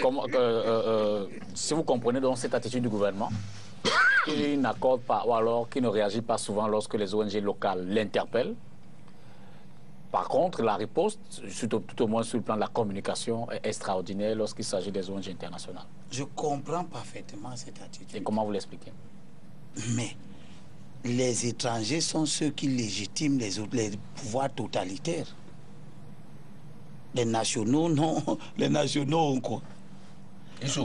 comment, euh, si vous comprenez donc cette attitude du gouvernement qui n'accorde pas, ou alors qui ne réagit pas souvent lorsque les ONG locales l'interpellent. Par contre, la riposte, tout, au moins sur le plan de la communication, est extraordinaire lorsqu'il s'agit des ONG internationales. Je comprends parfaitement cette attitude. Et comment vous l'expliquez? Mais les étrangers sont ceux qui légitiment les, les pouvoirs totalitaires. Les nationaux, non. Les nationaux ont quoi?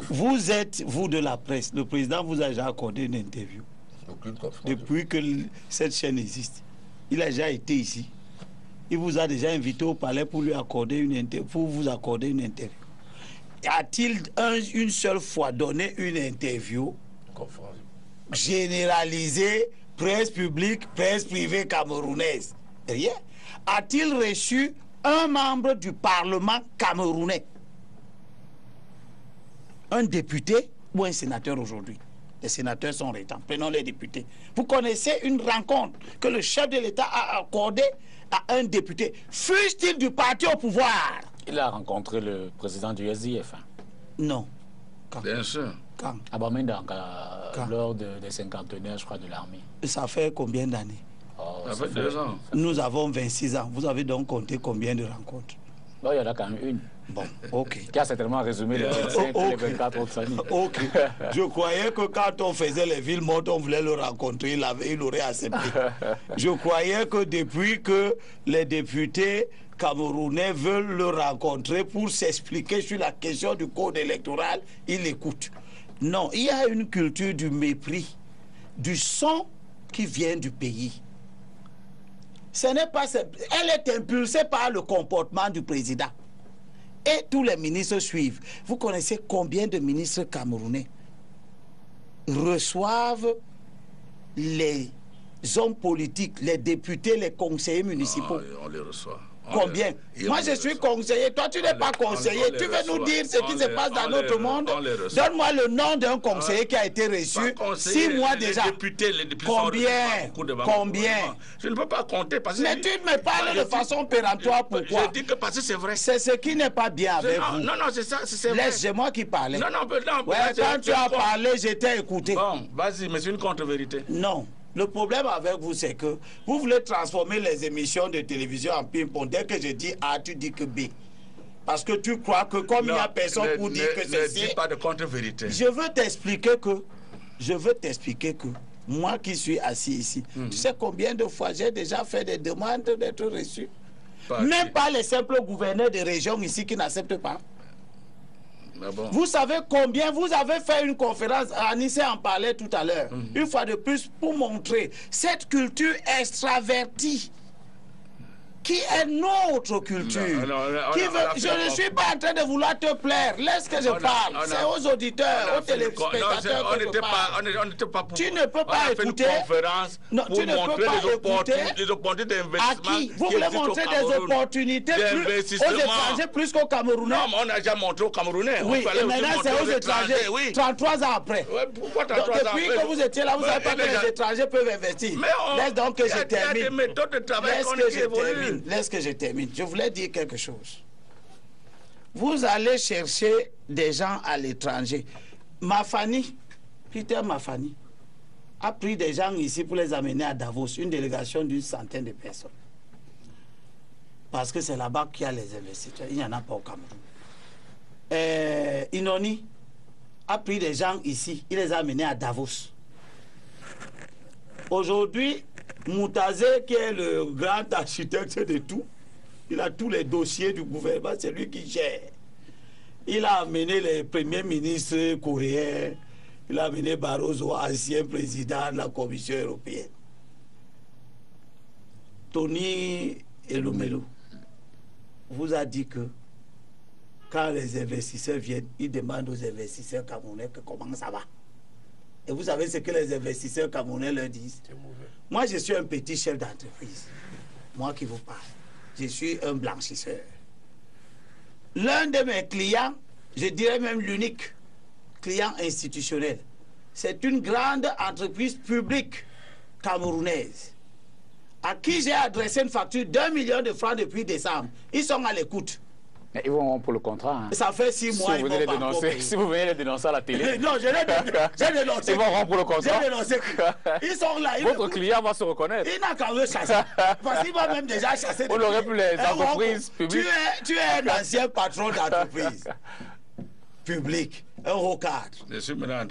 Vous êtes, vous de la presse, le président vous a déjà accordé une interview. Depuis que cette chaîne existe. Il a déjà été ici. Il vous a déjà invité au palais pour lui accorder une interview, pour vous accorder une interview. A-t-il une seule fois donné une interview généralisée, presse publique, presse privée camerounaise Rien. A-t-il reçu un membre du Parlement camerounais? Un député ou un sénateur aujourd'hui? Les sénateurs sont rétents. Prenons les députés. Vous connaissez une rencontre que le chef de l'État a accordée à un député, fût-il du parti au pouvoir? Il a rencontré le président du SDF. Hein? Non. Bien sûr. Quand? À Bamenda, euh, lors des cinquantenaires, je crois, de l'armée. Ça fait combien d'années? Oh, Ça fait deux ans. Nous avons 26 ans. Vous avez donc compté combien de rencontres? Il y en a quand même une. Bon, ok. Qui a certainement résumé les 25 oh, les 24 autres années. Ok. Je croyais que quand on faisait les villes mortes, on voulait le rencontrer, il, avait, il aurait accepté. Je croyais que depuis que les députés camerounais veulent le rencontrer pour s'expliquer sur la question du code électoral, il écoute. Non, il y a une culture du mépris, du son qui vient du pays ce n'est pas... Elle est impulsée par le comportement du président. Et tous les ministres suivent. Vous connaissez combien de ministres camerounais reçoivent les hommes politiques, les députés, les conseillers municipaux? Ah, On les reçoit. Combien Moi, je suis conseiller. Toi, tu n'es pas conseiller. Tu veux nous dire ce qui se passe dans notre monde Donne-moi le nom d'un conseiller qui a été reçu six mois déjà. Combien Combien Je ne peux pas compter parce que... Mais tu me parles de façon péremptoire. Pourquoi Je dis que parce que c'est vrai. C'est ce qui n'est pas bien avec vous. Non, non, c'est ça. Laisse, moi qui parlais. Non, non, non. quand tu as parlé, j'étais écouté. Bon, vas-y, mais c'est une contre-vérité. Non. Le problème avec vous, c'est que vous voulez transformer les émissions de télévision en ping-pong. Dès que je dis A, tu dis que B. Parce que tu crois que comme il n'y a personne pour dire que c'est... Ne dis pas de contre-vérité. Je veux t'expliquer que... Je veux t'expliquer que moi qui suis assis ici, mhm. tu sais combien de fois j'ai déjà fait des demandes d'être reçu? Même pas les simples gouverneurs de régions ici qui n'acceptent pas. Ah vous savez combien Vous avez fait une conférence, Anissé en parlait tout à l'heure, mhm. une fois de plus, pour montrer cette culture extravertie qui est notre culture. je ne suis pas en train de vouloir te plaire. Laisse que je parle. C'est aux auditeurs, aux téléspectateurs que je parle. tu ne peux pas écouter. non, tu ne peux pas écouter. Les opportunités d'investissement. À qui? Vous voulez montrer des opportunités plus aux étrangers plus qu'aux Camerounais? Non, mais on a déjà montré aux Camerounais. Oui, et maintenant c'est aux étrangers. 33 ans après. pourquoi 33 ans après? Depuis que vous étiez là, vous savez pas que les étrangers peuvent investir. Laisse donc que je termine. Il y a des méthodes de travail qui laisse que je termine. Je voulais dire quelque chose. Vous allez chercher des gens à l'étranger. Mafani, Peter Mafani, a pris des gens ici pour les amener à Davos, une délégation d'une centaine de personnes. Parce que c'est là-bas qu'il y a les investisseurs. Il n'y en a pas au Cameroun. Euh, Inoni a pris des gens ici, il les a amenés à Davos. Aujourd'hui, Moutazé, qui est le grand architecte de tout, il a tous les dossiers du gouvernement, c'est lui qui gère. Il a amené les premiers ministres coréens, il a amené Barroso, ancien président de la Commission européenne. Tony Elomelo vous a dit que quand les investisseurs viennent, ils demandent aux investisseurs camerounais comment ça va. Et vous savez ce que les investisseurs camerounais leur disent? Moi, je suis un petit chef d'entreprise. moi qui vous parle, je suis un blanchisseur. L'un de mes clients, je dirais même l'unique client institutionnel, c'est une grande entreprise publique camerounaise à qui j'ai adressé une facture d'un million de francs depuis décembre. Ils sont à l'écoute. Mais ils vont pour le contrat. Hein. Ça fait six mois. Si vous, venez dénoncer, si vous venez les dénoncer à la télé. non, je l'ai dénoncé. Ils vont rompre le contrat. J'ai dénoncé. Ils sont là. Votre client va se reconnaître. Il n'a qu'à me chasser. Parce qu'il va même déjà chasser. On n'aurait plus les entreprises publiques. Tu es, tu es un ancien patron d'entreprise publique un haut cadre. Je suis maintenant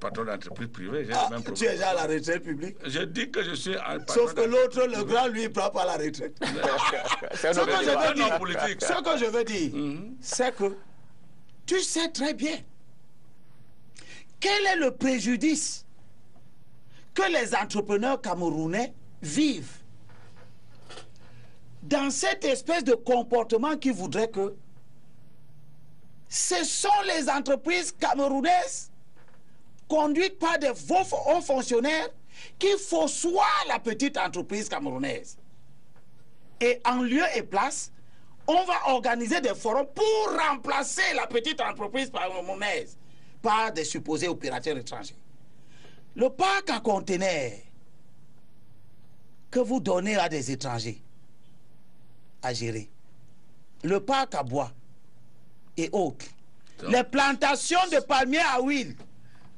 patron d'entreprise privée. Ah, tu es déjà à la retraite publique Je dis que je suis un patron Sauf que l'autre, le grand, lui, ne prend pas la retraite. ce, que je veux dire, politique. ce que je veux dire, c'est que tu sais très bien quel est le préjudice que les entrepreneurs camerounais vivent dans cette espèce de comportement qui voudrait que ce sont les entreprises camerounaises conduites par des hauts fonctionnaires qui fossoient la petite entreprise camerounaise. Et en lieu et place, on va organiser des forums pour remplacer la petite entreprise camerounaise par des supposés opérateurs étrangers. Le parc à conteneurs que vous donnez à des étrangers à gérer, le parc à bois, et autres. les plantations de palmiers à huile.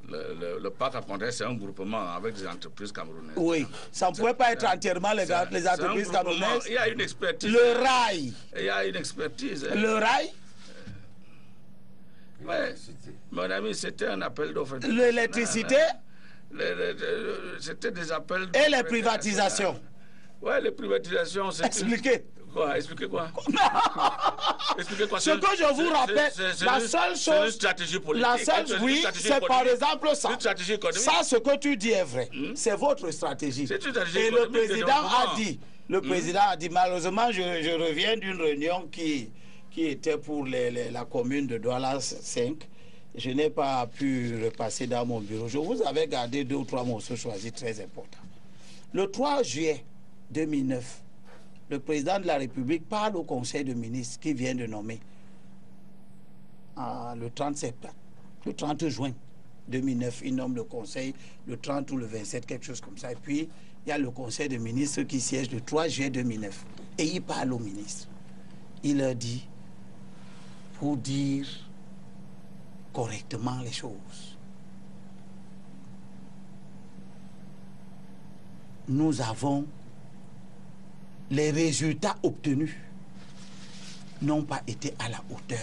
Le, parc à Condé, c'est un groupement avec des entreprises camerounaises. Oui, ça ne pouvait pas être entièrement les, les entreprises camerounaises. Il y a une expertise. Le rail. Il y a une expertise. Hein. Le rail. Oui, mon ami, c'était un appel d'offres. L'électricité. C'était des appels Et les privatisations. Oui, les privatisations. Expliquez. Quoi? Expliquez quoi? Expliquez quoi? Ce que je vous rappelle, la seule chose. une stratégie politique. La seule, oui, c'est par exemple ça. Ça, ce que tu dis est vrai. Hmm? C'est votre stratégie. Et le président a dit, le hmm? président a dit, malheureusement, je, reviens d'une réunion qui, qui était pour la commune de Douala 5. Je n'ai pas pu repasser dans mon bureau. Je vous avais gardé deux ou trois morceaux choisis très importants. Le 3 juillet 2009, le président de la République parle au Conseil de ministres qui vient de nommer le 30 septembre, le 30 juin 2009, il nomme le Conseil le 30 ou le 27, quelque chose comme ça. Et puis, il y a le Conseil de ministres qui siège le 3 juillet 2009. Et il parle aux ministres. Il leur dit, pour dire correctement les choses, nous avons les résultats obtenus n'ont pas été à la hauteur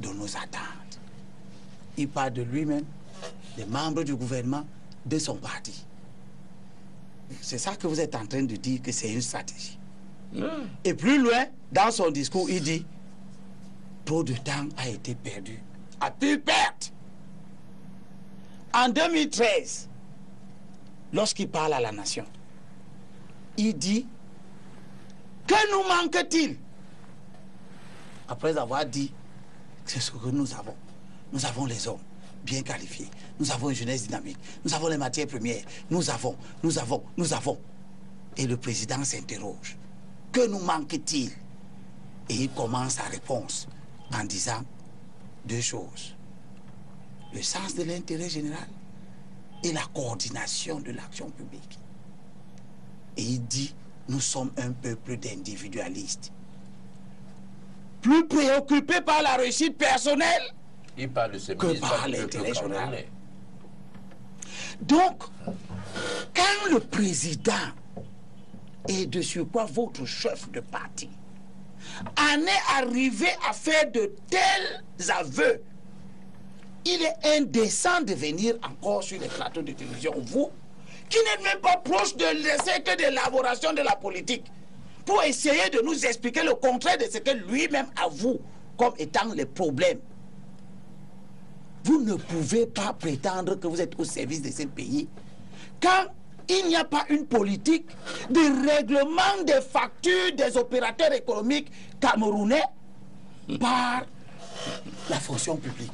de nos attentes. Il parle de lui-même, des membres du gouvernement, de son parti. C'est ça que vous êtes en train de dire que c'est une stratégie. Et plus loin, dans son discours, il dit trop de temps a été perdu, a pu perdre. En 2013, lorsqu'il parle à la nation, il dit que nous manque-t-il? Après avoir dit, c'est ce que nous avons. Nous avons les hommes bien qualifiés. Nous avons une jeunesse dynamique. Nous avons les matières premières. Nous avons, nous avons, nous avons. Et le président s'interroge. Que nous manque-t-il? Et il commence sa réponse en disant deux choses. Le sens de l'intérêt général et la coordination de l'action publique. Et il dit nous sommes un peuple d'individualistes. Plus préoccupés par la réussite personnelle que par l'intérêt général. Donc, quand le président et de surcroît votre chef de parti en est arrivé à faire de tels aveux, il est indécent de venir encore sur les plateaux de télévision, vous, qui n'est même pas proche de l'essai que de de la politique, pour essayer de nous expliquer le contraire de ce que lui-même avoue comme étant les problèmes. Vous ne pouvez pas prétendre que vous êtes au service de ce pays quand il n'y a pas une politique de règlement des factures des opérateurs économiques camerounais par la fonction publique.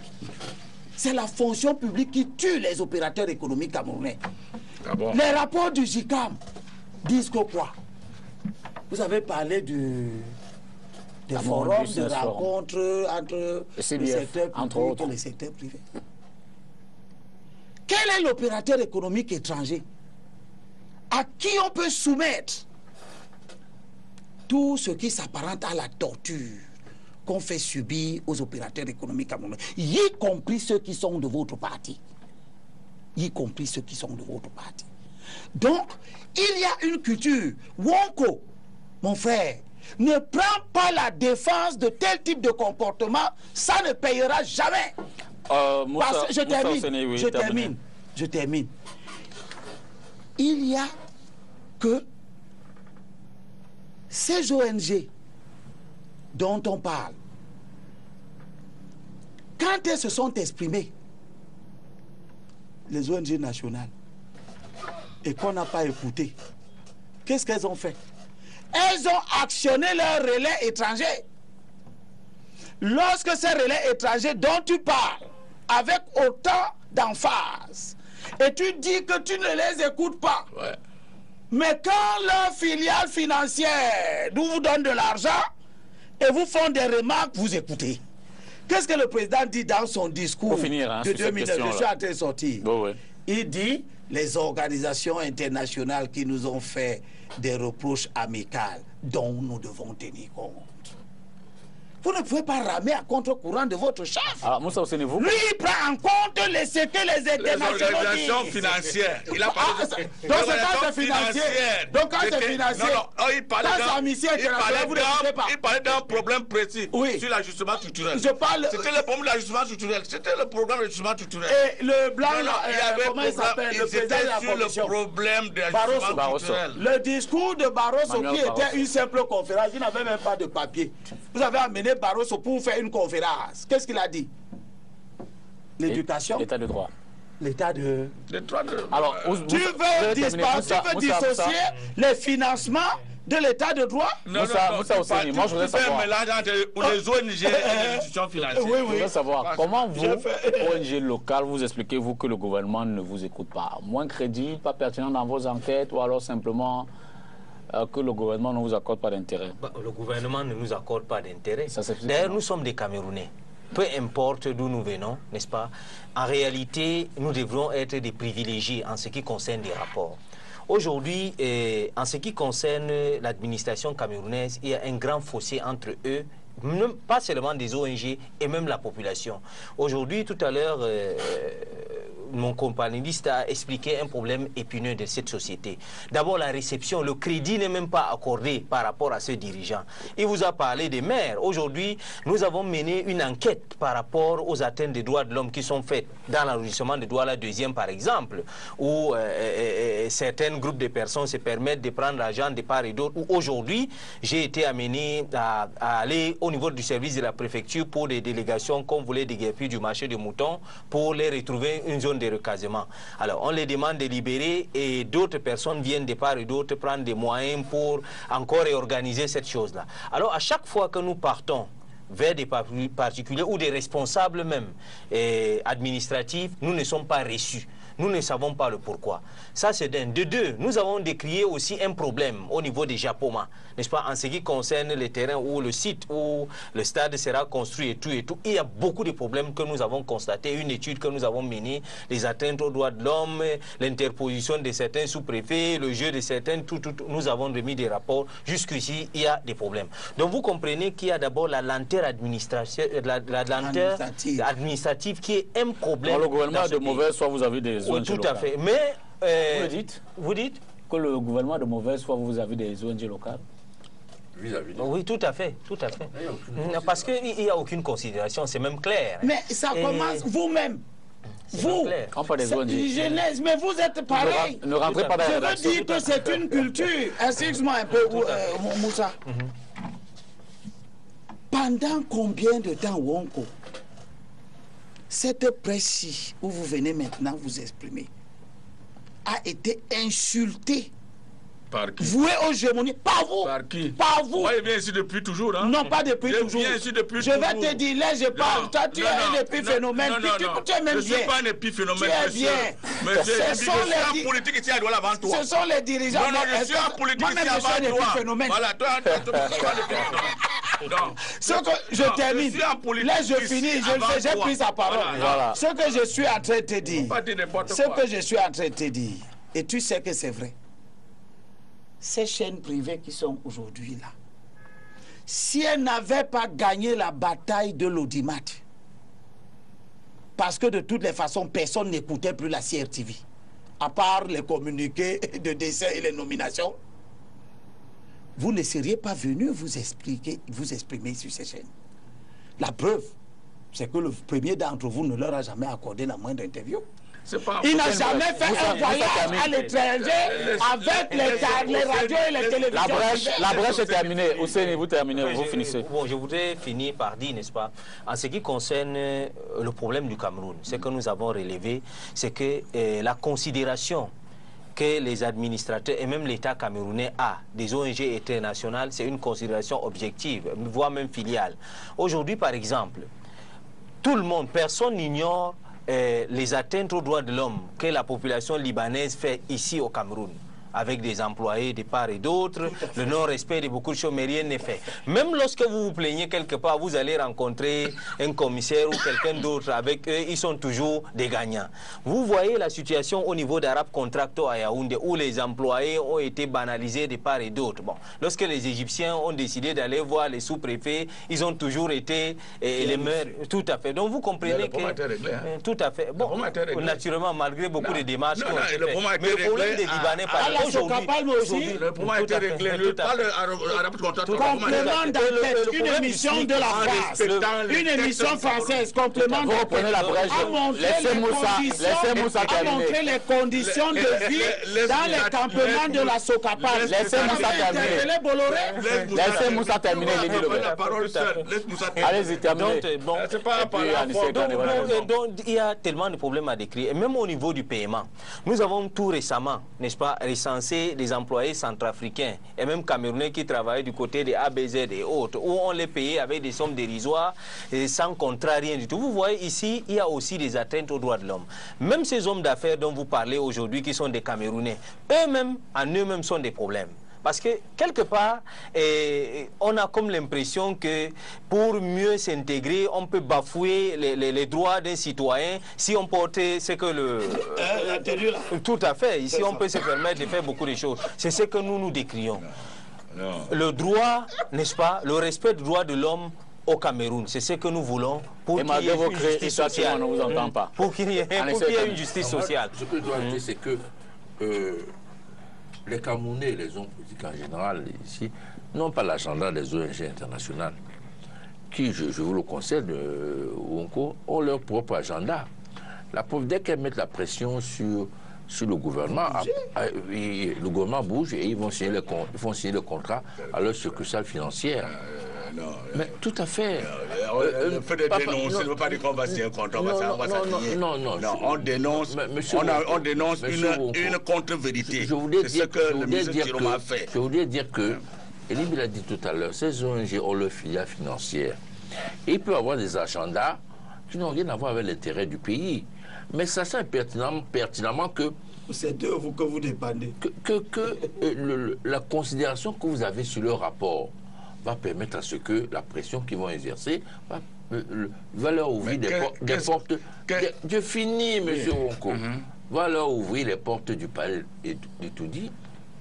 C'est la fonction publique qui tue les opérateurs économiques camerounais. Ah Les rapports du GICAM disent que quoi? Vous avez parlé du, des forums, de rencontres entre le secteur public et le secteur privé. Quel est l'opérateur économique étranger à qui on peut soumettre tout ce qui s'apparente à la torture qu'on fait subir aux opérateurs économiques à y compris ceux qui sont de votre parti? Y compris ceux qui sont de votre parti. Donc, il y a une culture. Wonko, mon frère, ne prend pas la défense de tel type de comportement, ça ne payera jamais. Euh, je termine, je termine, je termine. Il y a que ces ONG dont on parle, quand elles se sont exprimées, les ONG nationales, et qu'on n'a pas écouté, qu'est-ce qu'elles ont fait? Elles ont actionné leur relais étranger. Lorsque ces relais étrangers dont tu parles, avec autant d'emphase, et tu dis que tu ne les écoutes pas, mais quand leur filiale financière vous donne de l'argent et vous font des remarques, vous écoutez. Qu'est-ce que le président dit dans son discours finir, hein, de 2009 Je suis en train de sortir. Il dit les organisations internationales qui nous ont fait des reproches amicales dont nous devons tenir compte. Vous ne pouvez pas ramer à contre-courant de votre chef. Alors, ah, Moussa vous... Lui, il prend en compte les, ce que les internationaux Les organisations financières. Il a parlé ah, de... Donc, quand c'est financier. Donc, quand c'est financier. Non, non, oh, il parlait Il parlait d'un problème précis oui. sur l'ajustement structurel. Je parle... C'était le problème de l'ajustement structurel. C'était le programme de l'ajustement structurel. Et le blanc, non, il y avait comment il s'appelle Le président de la commission. le problème de l'ajustement structurel. Le discours de Barroso, qui était une simple conférence, il n'avait même pas de papier. Vous avez amené Barroso pour faire une conférence. Qu'est-ce qu'il a dit? L'éducation? L'état de droit. L'état de... L'état de... Alors, tu veux, dispenser, tu veux dissocier les financements de l'état de droit? Non, Moussa, non, Moussa Osseni, moi je voudrais savoir... les ONG et les institutions financières. Oui, oui. Je voudrais savoir, comment vous, ONG locale, vous expliquez-vous que le gouvernement ne vous écoute pas Moins crédible, pas pertinent dans vos enquêtes ou alors simplement que le gouvernement ne vous accorde pas d'intérêt bah, Le gouvernement ne nous accorde pas d'intérêt. D'ailleurs, nous sommes des Camerounais. Peu importe d'où nous venons, n'est-ce pas? En réalité, nous devrions être des privilégiés en ce qui concerne les rapports. Aujourd'hui, eh, en ce qui concerne l'administration camerounaise, il y a un grand fossé entre eux pas seulement des ONG et même la population. Aujourd'hui, tout à l'heure, euh, mon compagnoniste a expliqué un problème épineux de cette société. D'abord, la réception, le crédit n'est même pas accordé par rapport à ce dirigeant. Il vous a parlé des maires. Aujourd'hui, nous avons mené une enquête par rapport aux atteintes des droits de l'homme qui sont faites dans l'arrondissement de Douala deuxième, par exemple, où euh, euh, euh, certains groupes de personnes se permettent de prendre l'argent de part et d'autre. Aujourd'hui, j'ai été amené à, aller au niveau du service de la préfecture pour des délégations qu'on voulait déguerpir du marché de moutons pour les retrouver une zone recasement. Alors, on les demande de libérer et d'autres personnes viennent de part et d'autre prendre des moyens pour encore réorganiser cette chose-là. Alors, à chaque fois que nous partons vers des particuliers ou des responsables même administratifs, nous ne sommes pas reçus. Nous ne savons pas le pourquoi. Ça, c'est d'un. De deux, nous avons décrié aussi un problème au niveau des Japoma, n'est-ce pas, en ce qui concerne les terrains ou le site où le stade sera construit et tout et tout. Il y a beaucoup de problèmes que nous avons constatés. Une étude que nous avons menée, les atteintes aux droits de l'homme, l'interposition de certains sous-préfets, le jeu de certains, tout, tout, tout, Nous avons remis des rapports. Jusqu'ici, il y a des problèmes. Donc, vous comprenez qu'il y a d'abord la lenteur administrative, la, lenteur administrative. qui est un problème. le gouvernement de mauvaise soit vous avez des oui, tout à fait. Mais euh, vous dites Vous dites que le gouvernement de mauvaise foi, vous avez des ONG locales oui, tout à fait, tout à fait. Parce qu'il n'y a aucune considération, c'est même clair. Mais ça commence vous-même. Vous, des ONG. Jeunesse, mais vous êtes pareil. Ne, rentrez pas dans Je veux dire que c'est une culture. Excuse-moi un peu, euh, Moussa. Mhm. Pendant combien de temps, Wonko cette presse où vous venez maintenant vous exprimer a été insultée Par qui Voué aux gémonies. Par vous. Par qui Par vous. Moi, il vient ici depuis toujours. Hein? Non, pas depuis je toujours. Viens ici depuis je vais te dire, là, je parle. Toi, tu es un épiphénomène. Non, non, tu, non. tu, es même je bien. suis pas un épiphénomène. Tu es bien. Mais je, Ce je, sont je suis les en politique ici à Douala avant toi. Ce sont les dirigeants. Non, non, je suis en politique ici avant toi. épiphénomène. Voilà, toi, toi, toi, non. Ce que je Non, termine. je Là, je finis. Je- J'ai pris sa parole. Voilà. Ce que je suis en train de te dire. Ce quoi. que je suis en train de te dire. Et tu sais que c'est vrai. Ces chaînes privées qui sont aujourd'hui là, si elles n'avaient pas gagné la bataille de l'audimat, parce que de toutes les façons, personne n'écoutait plus la CRTV, à part les communiqués de décès et les nominations, vous ne seriez pas venu vous vous exprimer sur ces chaînes. La preuve, c'est que le premier d'entre vous ne leur a jamais accordé la moindre interview. Pas Il n'a jamais fait un voyage à l'étranger avec les, radios et les télévisions. La brèche, la brèche est terminée. Vous terminez, vous je- finissez. Bon, je voudrais finir par dire, n'est-ce pas, en ce qui concerne euh, le problème du Cameroun, ce que nous avons relevé, c'est que euh, la considération que les administrateurs et même l'État camerounais a des ONG internationales, c'est une considération objective, voire même filiale. Aujourd'hui, par exemple, tout le monde, personne n'ignore euh, les atteintes aux droits de l'homme que la population libanaise fait ici au Cameroun avec des employés de part et d'autre, le non-respect de beaucoup de choses, mais rien n'est fait. Même lorsque vous vous plaignez quelque part, vous allez rencontrer un commissaire ou quelqu'un d'autre avec eux, ils sont toujours des gagnants. Vous voyez la situation au niveau d'Arab Contracto à Yaoundé, où les employés ont été banalisés de part et d'autre. Bon, lorsque les Égyptiens ont décidé d'aller voir les sous-préfets, ils ont toujours été eh, les meilleurs. Tout à fait. Donc vous comprenez que... réglé, hein. Euh, Tout à fait. Bon, naturellement, malgré beaucoup Non. de démarches Non, non, le problème Mais le des Libanais, à par aujourd'hui... Aujourd'hui- Le problème a été réglé. Le. Complément d'enquête, une émission de la France, une émission française, complément brèche. a montré les conditions, de vie dans les campements de la Socapal. laissez Moussa terminer. Laissez Moussa terminer, la parole seule. Laisse Moussa terminer. Allez-y, terminez. Donc, euh, bon, C'est pas Donc, il y a tellement de problèmes à décrire. Et même au niveau du paiement, nous avons tout récemment, n'est-ce pas, recensé des employés centrafricains et même camerounais qui travaillaient du côté des ABZ et autres, où on les payait avec des sommes dérisoires et sans contrat, rien du tout. Vous voyez ici, il y a aussi des atteintes aux droits de l'homme. Même ces hommes d'affaires dont vous parlez aujourd'hui, qui sont des Camerounais, eux-mêmes, en eux-mêmes, sont des problèmes. Parce que quelque part, eh, on a comme l'impression que pour mieux s'intégrer, on peut bafouer les, les- les droits d'un citoyen si on portait ce que le... Euh, tenue, là. Tout à fait. Ici, on peut se permettre de faire beaucoup de choses. C'est ce que nous nous décrions. Le droit, n'est-ce pas, le respect du droit de l'homme au Cameroun, c'est ce que nous voulons pour Et qu'il y malgré ait vos une justice sociale. monde ne vous entend pas. Pour qu'il y ait, une justice sociale. Ce que je dois dire, c'est que euh, les Camerounais, les hommes politiques en général, ici, n'ont pas l'agenda des ONG internationales, qui, je, je vous le concède, euh, Wonko, ont leur propre agenda. La preuve, dès qu'elles mettent la pression sur, sur le gouvernement, ah, ah, le gouvernement bouge et ils vont signer le, con- ils font signer le contrat à leur succursale financière. Non, Mais tout à fait. Euh, Le fait de papa, dénoncer non. ne veut pas dire qu'on va un contrat, on va Non, s'en- on va non, non, on dénonce, Mais, monsieur on, a- Wonko, on dénonce monsieur une, contre-vérité. Je voulais C'est ce dire, que je le voulais ministre dire que, fait. je voulais dire que, Elie l'a dit tout à l'heure, ces ONG ont leur filiale financière. Et il peut avoir des agendas qui n'ont rien à voir avec l'intérêt du pays. Mais ça sait pertinemment, pertinemment que, C'est de vous que vous dépendez. que, que- que, euh, le- le- la considération que vous avez sur le rapport va permettre à ce que la pression qu'ils vont exercer va, euh, va leur ouvrir des, por- des portes. je finis, monsieur Wonko. Va leur ouvrir les portes du palais et de tout dit.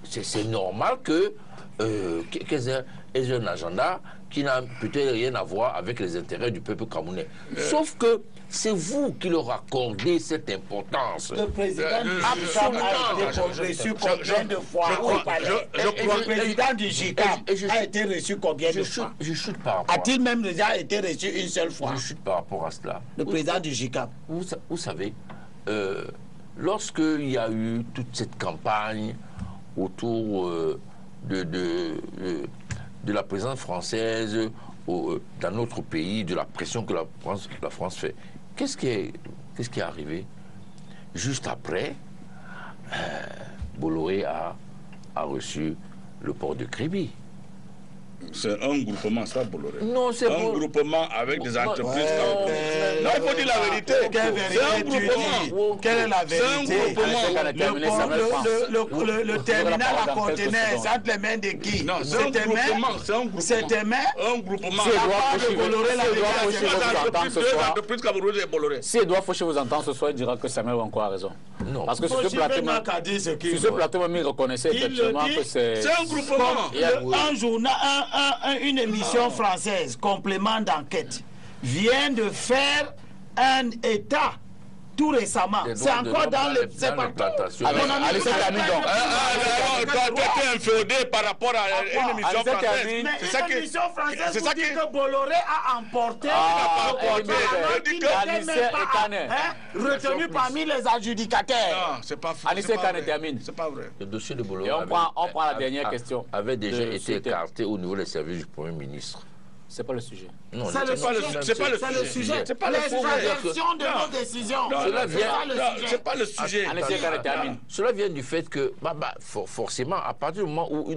C'est normal que euh, aient un agenda qui n'a peut-être rien à voir avec les intérêts du peuple camerounais. Sauf que c'est vous qui leur accordez cette importance. Le président du Euh, JICAM a absolument. été reçu combien de fois au palais? Le président du je- a été reçu combien de chute, fois? je chute par rapport, à, A-t-il même déjà été reçu une seule fois? Je chute par rapport à cela. Le président du JICAM. Vous, sa- vous savez, euh, lorsqu'il y a eu toute cette campagne autour euh, de, de, la présence française euh, dans notre pays, de la pression que la France, fait, qu'est-ce qui est, arrivé? Juste après, euh, Bolloré a a reçu le port de Kribi. C'est un groupement, ça, Bolloré. Non, c'est un groupement avec des entreprises. non, il faut dire la vérité. C'est un groupement. Quelle est la vérité? Le, le, terminal à conteneurs, ça entre les mains de qui? Non, c'est un groupement. C'est un groupement. C'est un groupement. Si Bolloré la entreprises camerounaises et Bolloré. Si Edouard Fauché vous entend ce soir, il dira que Samuel Wanko a raison. Non. Parce que sur ce plateau, sur ce plateau, il reconnaissait effectivement que c'est. C'est un groupement. Un journal, une émission française, complément d'enquête, vient de faire un état tout récemment. C'est encore dans le. C'est pas Allez, c'est Camille donc. Tu es inféodé par rapport à une émission française. C'est ça que. émission française c'est ça que Bolloré a emporté. Retenu parmi les adjudicataires. Non, c'est pas vrai. Anissé Kane termine. C'est pas vrai. Le dossier de Bolloré. Et on prend la dernière question. Avait déjà été écarté au niveau des services du Premier ministre. C'est pas le sujet. Non, c'est pas, le sujet. C'est pas le sujet. L'extraction de nos décisions. Cela vient. C'est pas le sujet. Cela vient du fait que, bah, bah, forcément, à partir du moment où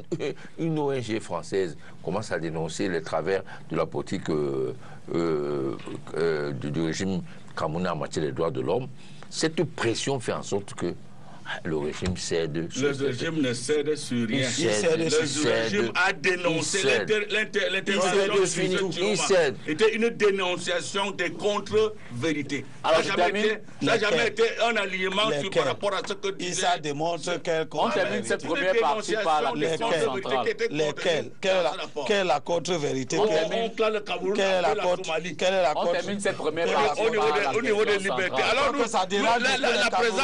une, ONG française commence à dénoncer les travers de la politique euh, euh, euh, du, régime camerounais en matière des droits de l'homme, cette pression fait en sorte que le régime cède. Le régime ne cède sur rien. Il cède, le régime a dénoncé l'intervention Il cède. C'était une dénonciation des contre-vérités. Ça n'a jamais, été un alliement par rapport à ce que disait... ça démontre quelle On termine cette première partie par la centrale. Lesquelles Quelle est la contre-vérité On clame le Cameroun Quelle est la contre On termine cette première partie au niveau des libertés. Alors,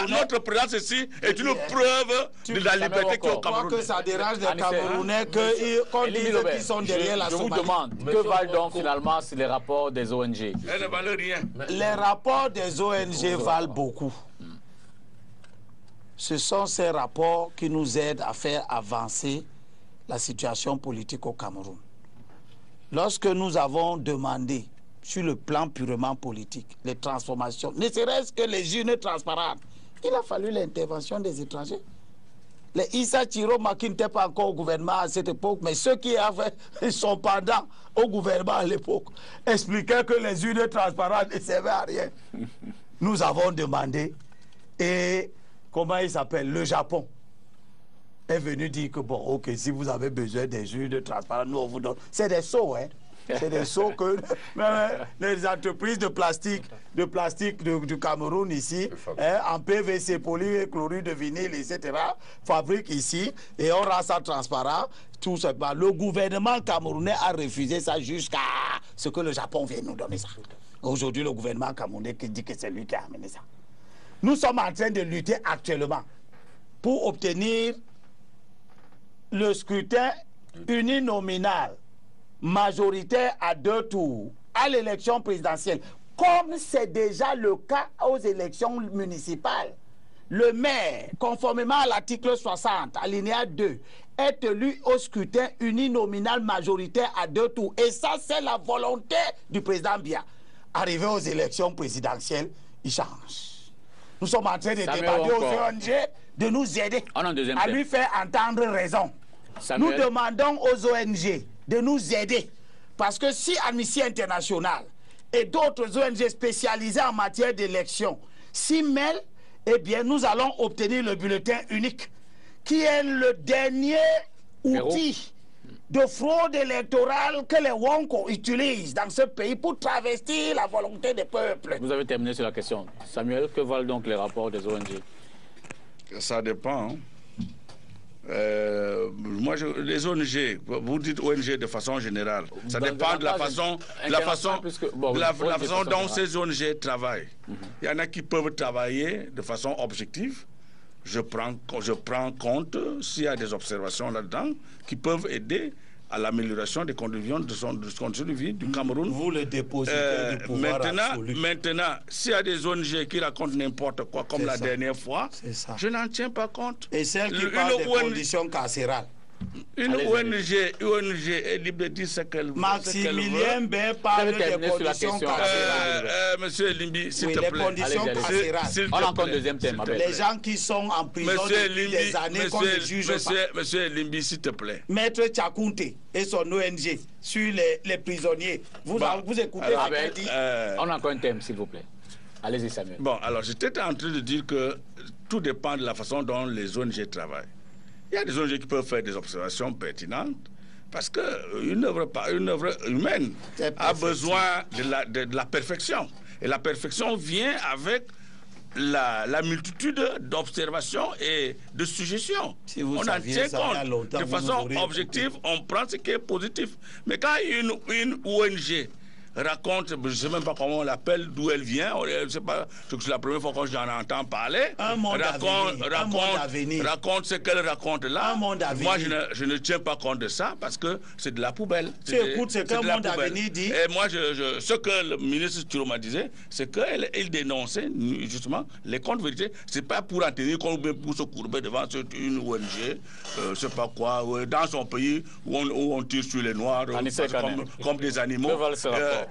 notre présence ici est une preuve de la liberté qui est au Cameroun. que ça dérange les Camerounais qu'on dise qu'ils sont derrière la Somalie. Je vous demande, que valent donc finalement les rapports des ONG Elles ne valent rien. Les rapports des ONG valent beaucoup. Ce sont ces rapports qui nous aident à faire avancer la situation politique au Cameroun. Lorsque nous avons demandé sur le plan purement politique, les transformations, ne serait-ce que les urnes transparentes, il a fallu l'intervention des étrangers. Les Issa Chiroma qui n'étaient pas encore au gouvernement à cette époque, mais ceux qui avaient, sont pendant au gouvernement à l'époque, expliquaient que les urnes transparentes ne servaient à rien. Nous avons demandé, et comment il s'appelle Le Japon est venu dire que, bon, ok, si vous avez besoin des urnes transparentes, nous on vous donne. C'est des sauts, hein c'est des sauts que les entreprises de plastique, de plastique du Cameroun ici, hein, en PVC, polychlorure de vinyle, etc., fabriquent ici et on rend ça transparent. Tout simplement. Le gouvernement camerounais a refusé ça jusqu'à ce que le Japon vienne nous donner ça. Aujourd'hui, le gouvernement camerounais qui dit que c'est lui qui a amené ça. Nous sommes en train de lutter actuellement pour obtenir le scrutin uninominal majoritaire à deux tours à l'élection présidentielle, comme c'est déjà le cas aux élections municipales. Le maire, conformément à l'article 60, alinéa 2, est élu au scrutin uninominal majoritaire à deux tours. Et ça, c'est la volonté du président Bia. Arrivé aux élections présidentielles, il change. Nous sommes en train de demander aux ONG de nous aider à lui faire entendre raison. Nous demandons aux ONG de nous aider. Parce que si Amnesty International et d'autres ONG spécialisées en matière d'élection s'y mêlent, eh bien, nous allons obtenir le bulletin unique, qui est le dernier outil de fraude électorale que les Wonko utilisent dans ce pays pour travestir la volonté des peuples. Vous avez terminé sur la question. Samuel, que valent donc les rapports des ONG Ça dépend. Euh, moi, les ONG, vous dites ONG de façon générale, ça dépend de la façon, la façon, la, façon dont ces ONG travaillent. Mhm. Il y en a qui peuvent travailler de façon objective. Je prends, je prends compte s'il y a des observations là-dedans qui peuvent aider à l'amélioration des conditions de, son, de, de vie du Cameroun. Vous le dépositez euh, du pouvoir maintenant, Maintenant, s'il y a des ONG qui racontent n'importe quoi, comme la dernière fois, je n'en tiens pas compte. Et celle qui parle des conditions carcérales Une ONG, ONG est libre de dire ce qu'elle veut. Maximilien Ben parle des conditions carcérales. Euh, euh, monsieur Limbi, s'il te plaît. Les conditions carcérales. On a encore un deuxième thème. Les gens qui sont en prison monsieur depuis des années qu'on ne juge monsieur, pas. Monsieur Limbi, s'il te plaît. Maître Tchakounte et son ONG sur les, les prisonniers. Vous, bon. vous écoutez alors, ce dit euh... On a encore un thème, s'il vous plaît. Allez-y, Samuel. Bon, alors j'étais en train de dire que tout dépend de la façon dont les ONG travaillent. Il y a des ONG qui peuvent faire des observations pertinentes parce qu'une œuvre, une œuvre humaine a besoin de la, de, la, perfection. Et la perfection vient avec la, la multitude d'observations et de suggestions. Si on en tient compte. De façon objective, on prend ce qui est positif. Mais quand une, une ONG raconte, je ne sais même pas comment on l'appelle, d'où elle vient, je sais pas, c'est la première fois que j'en entends parler. Un monde raconte, à raconte, raconte ce qu'elle raconte là. Un monde à moi, je ne, je ne, tiens pas compte de ça parce que c'est de la poubelle. Tu écoutes ce qu'un monde à venir dit. Et moi, je, je, ce que le ministre Turoma disait, c'est qu'il il dénonçait justement les comptes vérités. C'est pas pour en tenir compte pour se courber devant une ONG, euh, je sais pas quoi, dans son pays où on, où on tire sur les Noirs comme, comme, des animaux.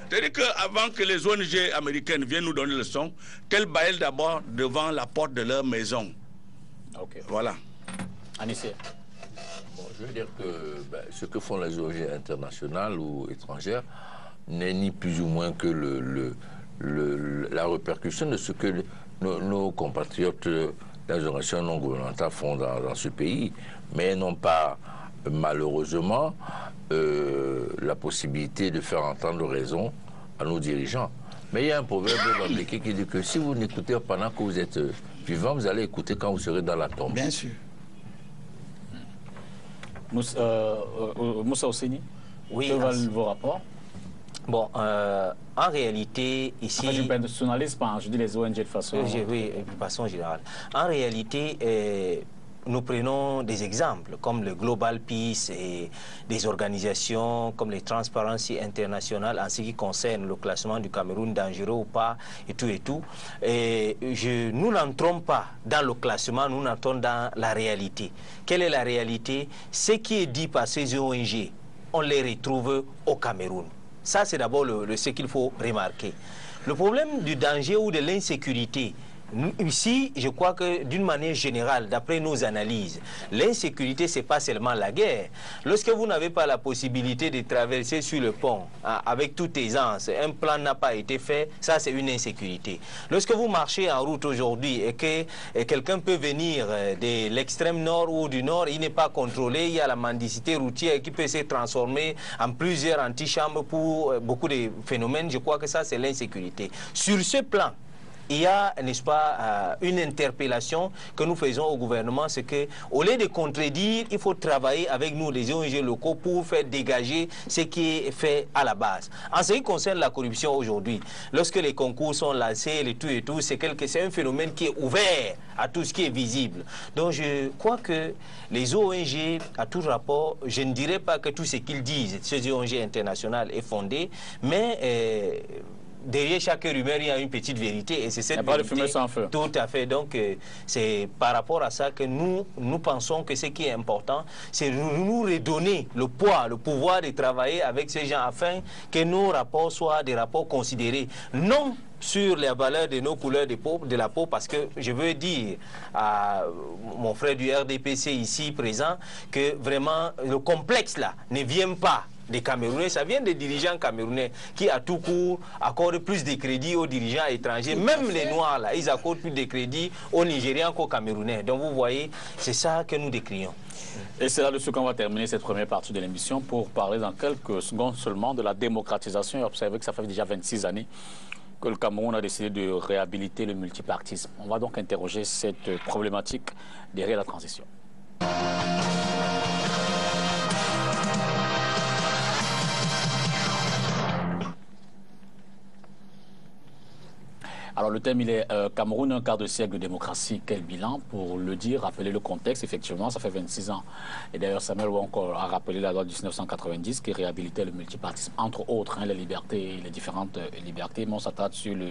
C'est-à-dire qu'avant que les ONG américaines viennent nous donner le son, qu'elles baillent d'abord devant la porte de leur maison. Ok. Voilà. Anissé. Bon, je veux dire que ben, ce que font les ONG internationales ou étrangères n'est ni plus ou moins que le, le, le, la répercussion de ce que nos, nos compatriotes des organisations non gouvernementales font dans, dans ce pays, mais non pas malheureusement euh, la possibilité de faire entendre raison à nos dirigeants. Mais il y a un proverbe américain qui dit que si vous n'écoutez pendant que vous êtes vivant, vous allez écouter quand vous serez dans la tombe. Bien sûr. Moussa, euh, euh, Moussa Ossini, oui, que valent vos rapports? Bon, euh, en réalité, ici... Enfin, je ne personnalise pas, je dis les ONG de façon... oui, de façon générale. En réalité, euh, nous prenons des exemples comme le Global Peace et des organisations comme les Transparency International en ce qui concerne le classement du Cameroun dangereux ou pas et tout et tout. Et nous n'entrons pas dans le classement, nous entrons dans la réalité. Quelle est la réalité? Ce qui est dit par ces ONG, on les retrouve au Cameroun. Ça, c'est d'abord ce qu'il faut remarquer. Le problème du danger ou de l'insécurité, Ici, je crois que d'une manière générale, d'après nos analyses, l'insécurité, ce n'est pas seulement la guerre. Lorsque vous n'avez pas la possibilité de traverser sur le pont hein, avec toute aisance, un plan n'a pas été fait, ça c'est une insécurité. Lorsque vous marchez en route aujourd'hui et que quelqu'un peut venir euh, de l'extrême nord ou du nord, il n'est pas contrôlé, il y a la mendicité routière qui peut se transformer en plusieurs antichambres pour euh, beaucoup de phénomènes, je crois que ça c'est l'insécurité. Sur ce plan, il y a, n'est-ce pas, euh, une interpellation que nous faisons au gouvernement, c'est que au lieu de contredire, il faut travailler avec nous, les ONG locaux, pour faire dégager ce qui est fait à la base. En ce qui concerne la corruption aujourd'hui, lorsque les concours sont lancés, les tout et tout, c'est un phénomène qui est ouvert à tout ce qui est visible. Donc je crois que les ONG, à tout rapport, je ne dirais pas que tout ce qu'ils disent, ces ONG internationales, est fondé, mais euh, derrière chaque rumeur, il y a une petite vérité. Et c'est cette pas de fumée sans feu. Tout à fait. Donc, euh, c'est par rapport à ça que nous, nous pensons que ce qui est important, c'est de nous redonner le poids, le pouvoir de travailler avec ces gens afin que nos rapports soient des rapports considérés. Non sur les valeurs de nos couleurs de, peau, de la peau parce que je veux dire à mon frère du RDPC ici présent que vraiment le complexe là ne vient pas des Camerounais, ça vient des dirigeants camerounais qui, à tout court, accordent plus de crédits aux dirigeants étrangers. Même les Noirs, là, ils accordent plus de crédits aux Nigériens qu'aux Camerounais. Donc, vous voyez, c'est ça que nous décrions. Et c'est là-dessus qu'on va terminer cette première partie de l'émission pour parler dans quelques secondes seulement de la démocratisation et observer que ça fait déjà 26 années que le Cameroun a décidé de réhabiliter le multipartisme. On va donc interroger cette problématique derrière la transition. Alors le thème, il est euh, Cameroun, un quart de siècle de démocratie, quel bilan Pour le dire, rappeler le contexte, effectivement, ça fait 26 ans. Et d'ailleurs, Samuel encore a rappelé la loi de 1990 qui réhabilitait le multipartisme, entre autres, hein, les libertés, les différentes euh, libertés. Mais on s'attarde sur le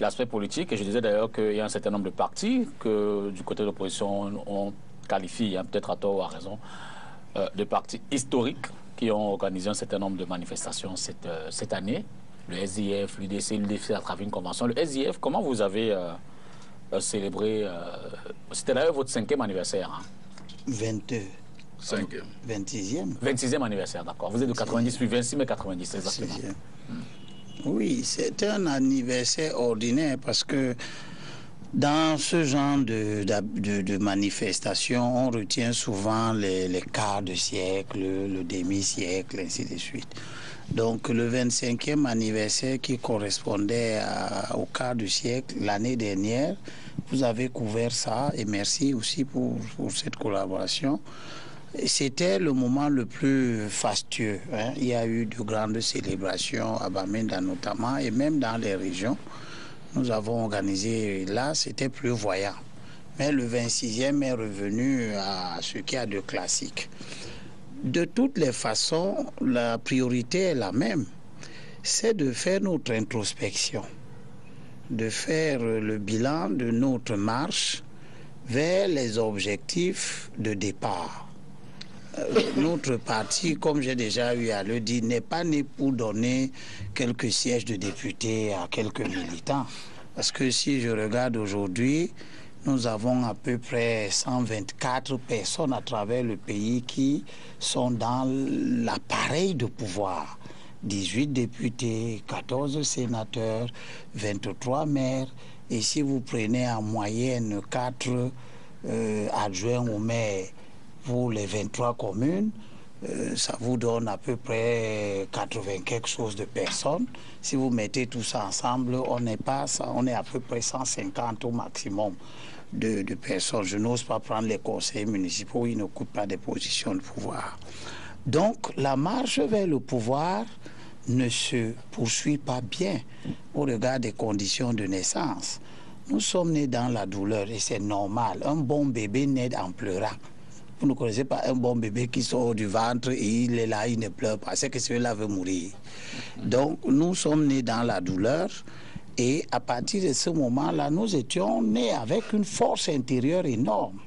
l'aspect politique. Et je disais d'ailleurs qu'il y a un certain nombre de partis que, du côté de l'opposition, on qualifie, hein, peut-être à tort ou à raison, euh, de partis historiques qui ont organisé un certain nombre de manifestations cette, cette année. Le SIF, l'UDC, l'UDC à travers une convention. Le SIF, comment vous avez célébré C'était d'ailleurs votre cinquième anniversaire. Hein? 22. 5e. 26e. 26e anniversaire, d'accord. Vous êtes de 90, puis 26 mai 90, exactement. Oui, c'est un anniversaire ordinaire parce que dans ce genre de, de, manifestation, on retient souvent les, les, quarts de siècle, le demi-siècle, ainsi de suite. Donc le 25e anniversaire qui correspondait au quart de siècle l'année dernière, vous avez couvert ça et merci aussi pour, pour cette collaboration. C'était le moment le plus fastueux. Hein. Il y a eu de grandes célébrations à Bamenda notamment et même dans les régions. Nous avons organisé là, c'était plus voyant. Mais le 26e est revenu à ce qu'il y a de classique. De toutes les façons, la priorité est la même. C'est de faire notre introspection, de faire le bilan de notre marche vers les objectifs de départ euh, notre parti, comme j'ai déjà eu à le dire, n'est pas né pour donner quelques sièges de députés à quelques militants. Parce que si je regarde aujourd'hui, nous avons à peu près 124 personnes à travers le pays qui sont dans l'appareil de pouvoir. 18 députés, 14 sénateurs, 23 maires. Et si vous prenez en moyenne 4 euh, adjoints au maire pour les 23 communes, euh, ça vous donne à peu près 80 quelque chose de personnes. Si vous mettez tout ça ensemble, on on est à peu près 150 au maximum de, de personnes. Je n'ose pas prendre les conseils municipaux, ils n'occupent pas des positions de pouvoir. Donc la marche vers le pouvoir ne se poursuit pas bien au regard des conditions de naissance. Nous sommes nés dans la douleur et c'est normal. Un bon bébé naît en pleurant. Vous ne connaissez pas un bon bébé qui sort du ventre et il est là, il ne pleure pas. C'est que celui-là veut mourir. Donc, nous sommes nés dans la douleur. Et à partir de ce moment-là, nous étions nés avec une force intérieure énorme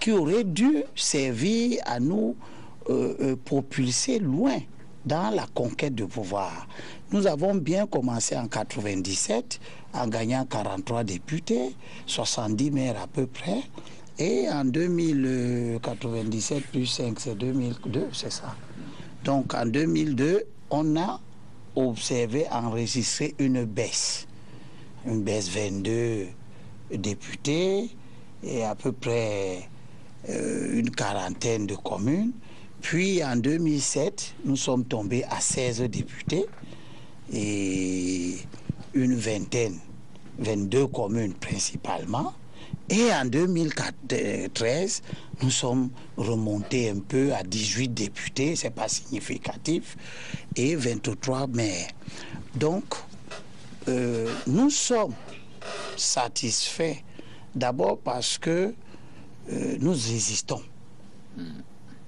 qui aurait dû servir à nous euh, euh, propulser loin dans la conquête du pouvoir. Nous avons bien commencé en 97 en gagnant 43 députés, 70 maires à peu près. Et en 2097 plus 5, c'est 2002, c'est ça. Donc en 2002, on a observé, enregistré une baisse. Une baisse 22 députés et à peu près euh, une quarantaine de communes. Puis en 2007, nous sommes tombés à 16 députés et une vingtaine, 22 communes principalement. Et en 2013, nous sommes remontés un peu à 18 députés, c'est pas significatif, et 23 maires. Donc, euh, nous sommes satisfaits d'abord parce que euh, nous existons.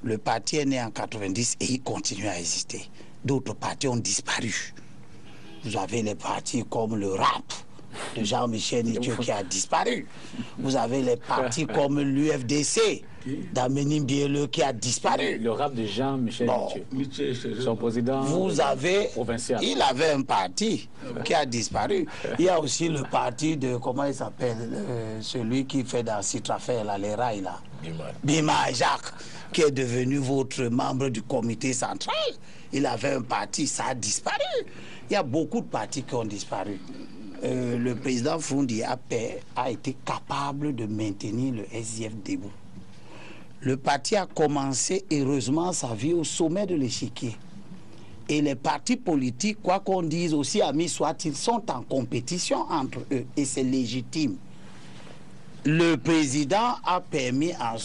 Le parti est né en 90 et il continue à exister. D'autres partis ont disparu. Vous avez les partis comme le rap, de Jean-Michel Nietzsche qui a disparu. Vous avez les partis comme l'UFDC d'Amenim Bieleux qui a disparu. Le rap de Jean-Michel Nietzsche, son président Vous avez, provincial. Il avait un parti qui a disparu. Il y a aussi le parti de, comment il s'appelle, euh, celui qui fait dans Citrafel, là, les rails, là. Bima Jacques, qui est devenu votre membre du comité central. Il avait un parti, ça a disparu. Il y a beaucoup de partis qui ont disparu. Euh, le président Frundi a, a été capable de maintenir le SIF debout. Le parti a commencé heureusement sa vie au sommet de l'échiquier. Et les partis politiques, quoi qu'on dise aussi, amis soit-ils, sont en compétition entre eux et c'est légitime. Le président a permis, a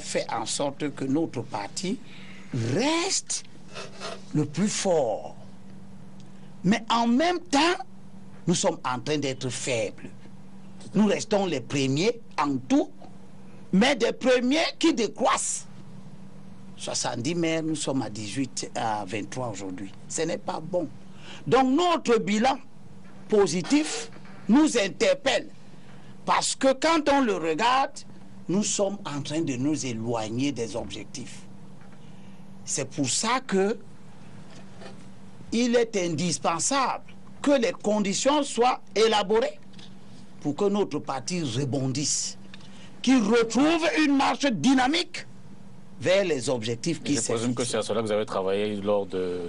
fait en sorte que notre parti reste le plus fort. Mais en même temps, nous sommes en train d'être faibles. Nous restons les premiers en tout, mais des premiers qui décroissent. 70 maires, nous sommes à 18, à 23 aujourd'hui. Ce n'est pas bon. Donc notre bilan positif nous interpelle. Parce que quand on le regarde, nous sommes en train de nous éloigner des objectifs. C'est pour ça que il est indispensable que les conditions soient élaborées pour que notre parti rebondisse, qu'il retrouve une marche dynamique vers les objectifs qui Je présume que c'est à cela que vous avez travaillé lors de,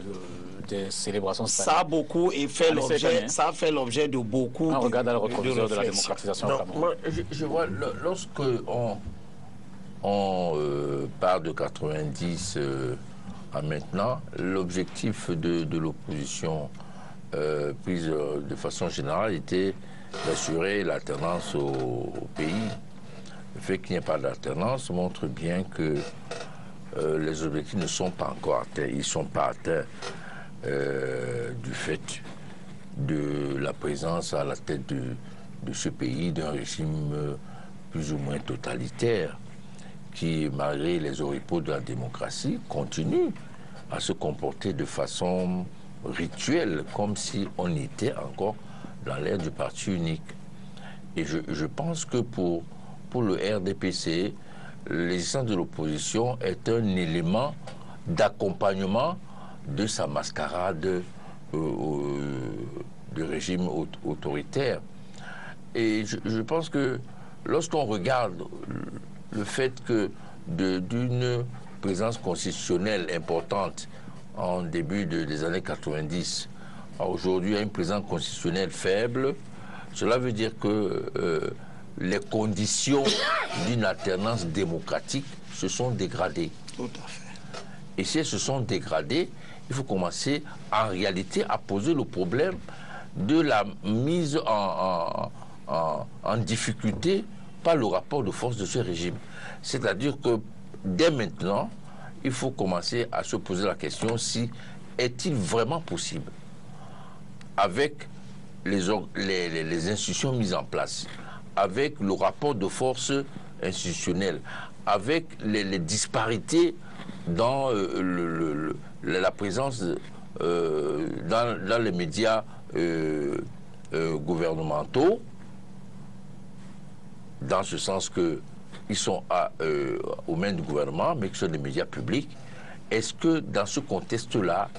des célébrations Ça a beaucoup et fait l'objet, ça fait l'objet de beaucoup. On regarde le retroviseur de, la démocratisation. moi, je, vois, lorsque on, on euh, part de 90 euh, à maintenant, l'objectif de, de l'opposition euh, prise de façon générale était d'assurer l'alternance au, pays. Le fait qu'il n'y ait pas d'alternance montre bien que euh, les objectifs ne sont pas encore atteints. Ils ne sont pas atteints euh, du fait de la présence à la tête de, ce pays d'un régime plus ou moins totalitaire qui, malgré les oripeaux de la démocratie, continue à se comporter de façon rituelle, comme si on était encore dans l'ère du parti unique. Et je, pense que pour, pour le RDPC, l'existence de l'opposition est un élément d'accompagnement de sa mascarade euh, euh, de régime autoritaire. Et je, pense que lorsqu'on regarde le fait que d'une présence constitutionnelle importante en début des années 90 aujourd'hui à une présence constitutionnelle faible, cela veut dire que euh, les conditions d'une alternance démocratique se sont dégradées. Tout à fait. Et si elles se sont dégradées, il faut commencer en réalité à poser le problème de la mise en, en difficulté par le rapport de force de ce régime. C'est-à-dire que dès maintenant, il faut commencer à se poser la question si est-il vraiment possible avec les, les, institutions mises en place, avec le rapport de force institutionnel, avec les, disparités dans euh, la présence euh, dans, les médias euh, gouvernementaux, dans ce sens que ils sont aux mains du gouvernement, mais que ce sont des médias publics. Est-ce que dans ce contexte-là,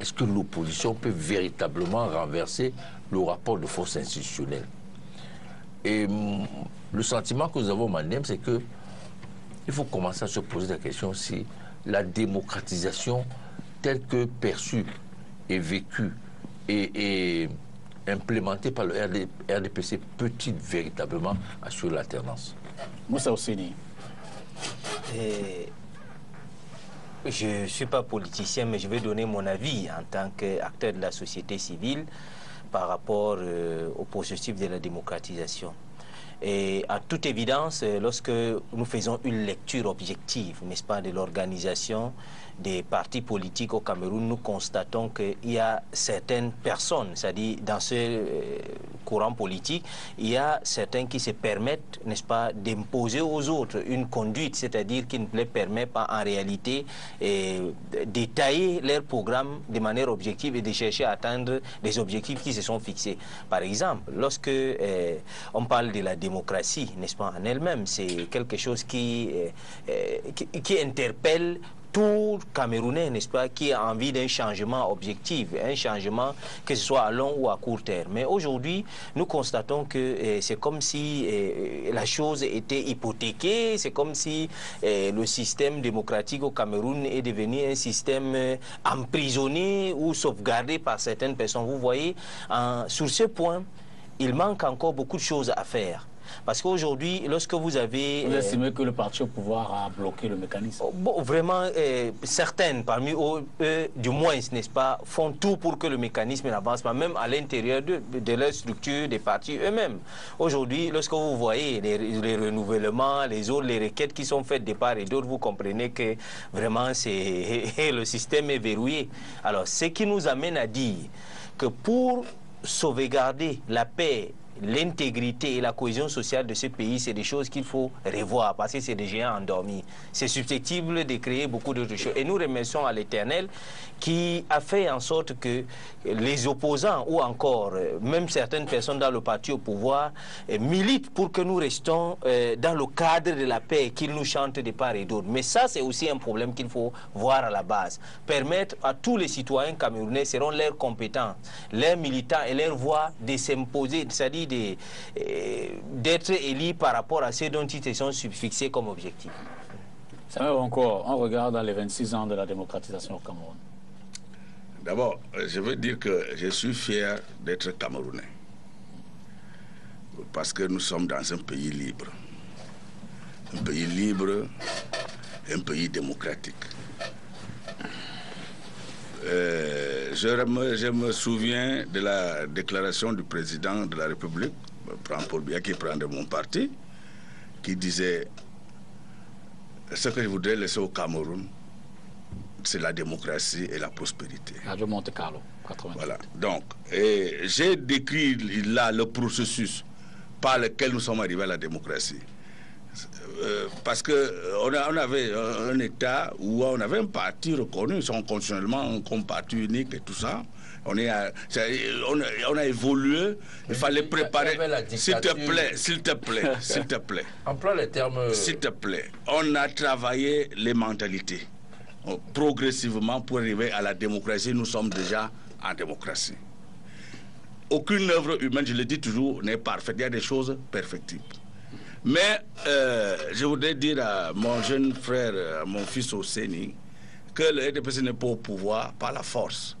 est-ce que l'opposition peut véritablement renverser le rapport de force institutionnelle? Et mm, le sentiment que nous avons, Mandem, c'est que il faut commencer à se poser la question si la démocratisation telle que perçue et vécue et, implémentée par le RDPC peut-il véritablement assurer l'alternance? Moussa Ossini. Je ne suis pas politicien, mais je vais donner mon avis en tant qu'acteur de la société civile par rapport euh, au processus de la démocratisation. Et à toute évidence, lorsque nous faisons une lecture objective, n'est-ce pas, de l'organisation des partis politiques au Cameroun, nous constatons qu'il y a certaines personnes, c'est-à-dire dans ce euh, courant politique, il y a certains qui se permettent, n'est-ce pas, d'imposer aux autres une conduite, c'est-à-dire qui ne les permet pas en réalité euh, d'étailler leur programme de manière objective et de chercher à atteindre les objectifs qui se sont fixés. Par exemple, lorsque euh, on parle de la démocratie, n'est-ce pas, en elle-même, c'est quelque chose qui, qui, qui interpelle tout Camerounais, n'est-ce pas, qui a envie d'un changement objectif, un changement que ce soit à long ou à court terme. Mais aujourd'hui, nous constatons que eh, c'est comme si eh, la chose était hypothéquée, c'est comme si eh, le système démocratique au Cameroun est devenu un système emprisonné ou sauvegardé par certaines personnes. Vous voyez, sur ce point, il manque encore beaucoup de choses à faire. Parce qu'aujourd'hui, lorsque vous avez... Vous estimez que le parti au pouvoir a bloqué le mécanisme? Oh, bon, Vraiment, euh, certaines parmi eux, du moins, n'est-ce pas, font tout pour que le mécanisme n'avance pas, même à l'intérieur de, de, leur structure, des partis eux-mêmes. Aujourd'hui, lorsque vous voyez les, les, renouvellements, les autres, les requêtes qui sont faites de part et d'autre, vous comprenez que vraiment, c'est le système est verrouillé. Alors, ce qui nous amène à dire que pour sauvegarder la paix l'intégrité et la cohésion sociale de ce pays, c'est des choses qu'il faut revoir parce que c'est des géants endormis. C'est susceptible de créer beaucoup d'autres choses. Et nous remercions à l'Éternel qui a fait en sorte que les opposants ou encore euh, même certaines personnes dans le parti au pouvoir euh, militent pour que nous restons euh, dans le cadre de la paix, qu'ils nous chantent de part et d'autre. Mais ça, c'est aussi un problème qu'il faut voir à la base. Permettre à tous les citoyens camerounais, selon leurs compétences, leurs militants et leurs voix, de s'imposer, c'est-à-dire d'être élus par rapport à ce dont ils se sont fixés comme objectif. Ça encore, on regarde dans les 26 ans de la démocratisation au Cameroun. D'abord, je veux dire que je suis fier d'être camerounais. Parce que nous sommes dans un pays libre. Un pays libre, un pays démocratique. Euh, je, me, je, me, souviens de la déclaration du président de la République, pour bien qui prend de mon parti, qui disait ce que je voudrais laisser au Cameroun, c'est la démocratie et la prospérité. Radio Monte Carlo, 80. Voilà. Donc, j'ai décrit là le processus par lequel nous sommes arrivés à la démocratie. Euh, parce que euh, on, avait un État où on avait un parti reconnu, sont constitutionnellement comme parti unique et tout ça. On, est on, a, évolué, il fallait préparer. S'il te plaît, s'il te plaît, s'il te plaît. Emploie les termes. S'il te plaît, on a travaillé les mentalités progressivement pour arriver à la démocratie. Nous sommes déjà en démocratie. Aucune œuvre humaine, je le dis toujours, n'est parfaite. Il y a des choses perfectibles. Mais euh, je voudrais dire à mon jeune frère, à mon fils Oseni, que le RDPC n'est pas au pouvoir par la force.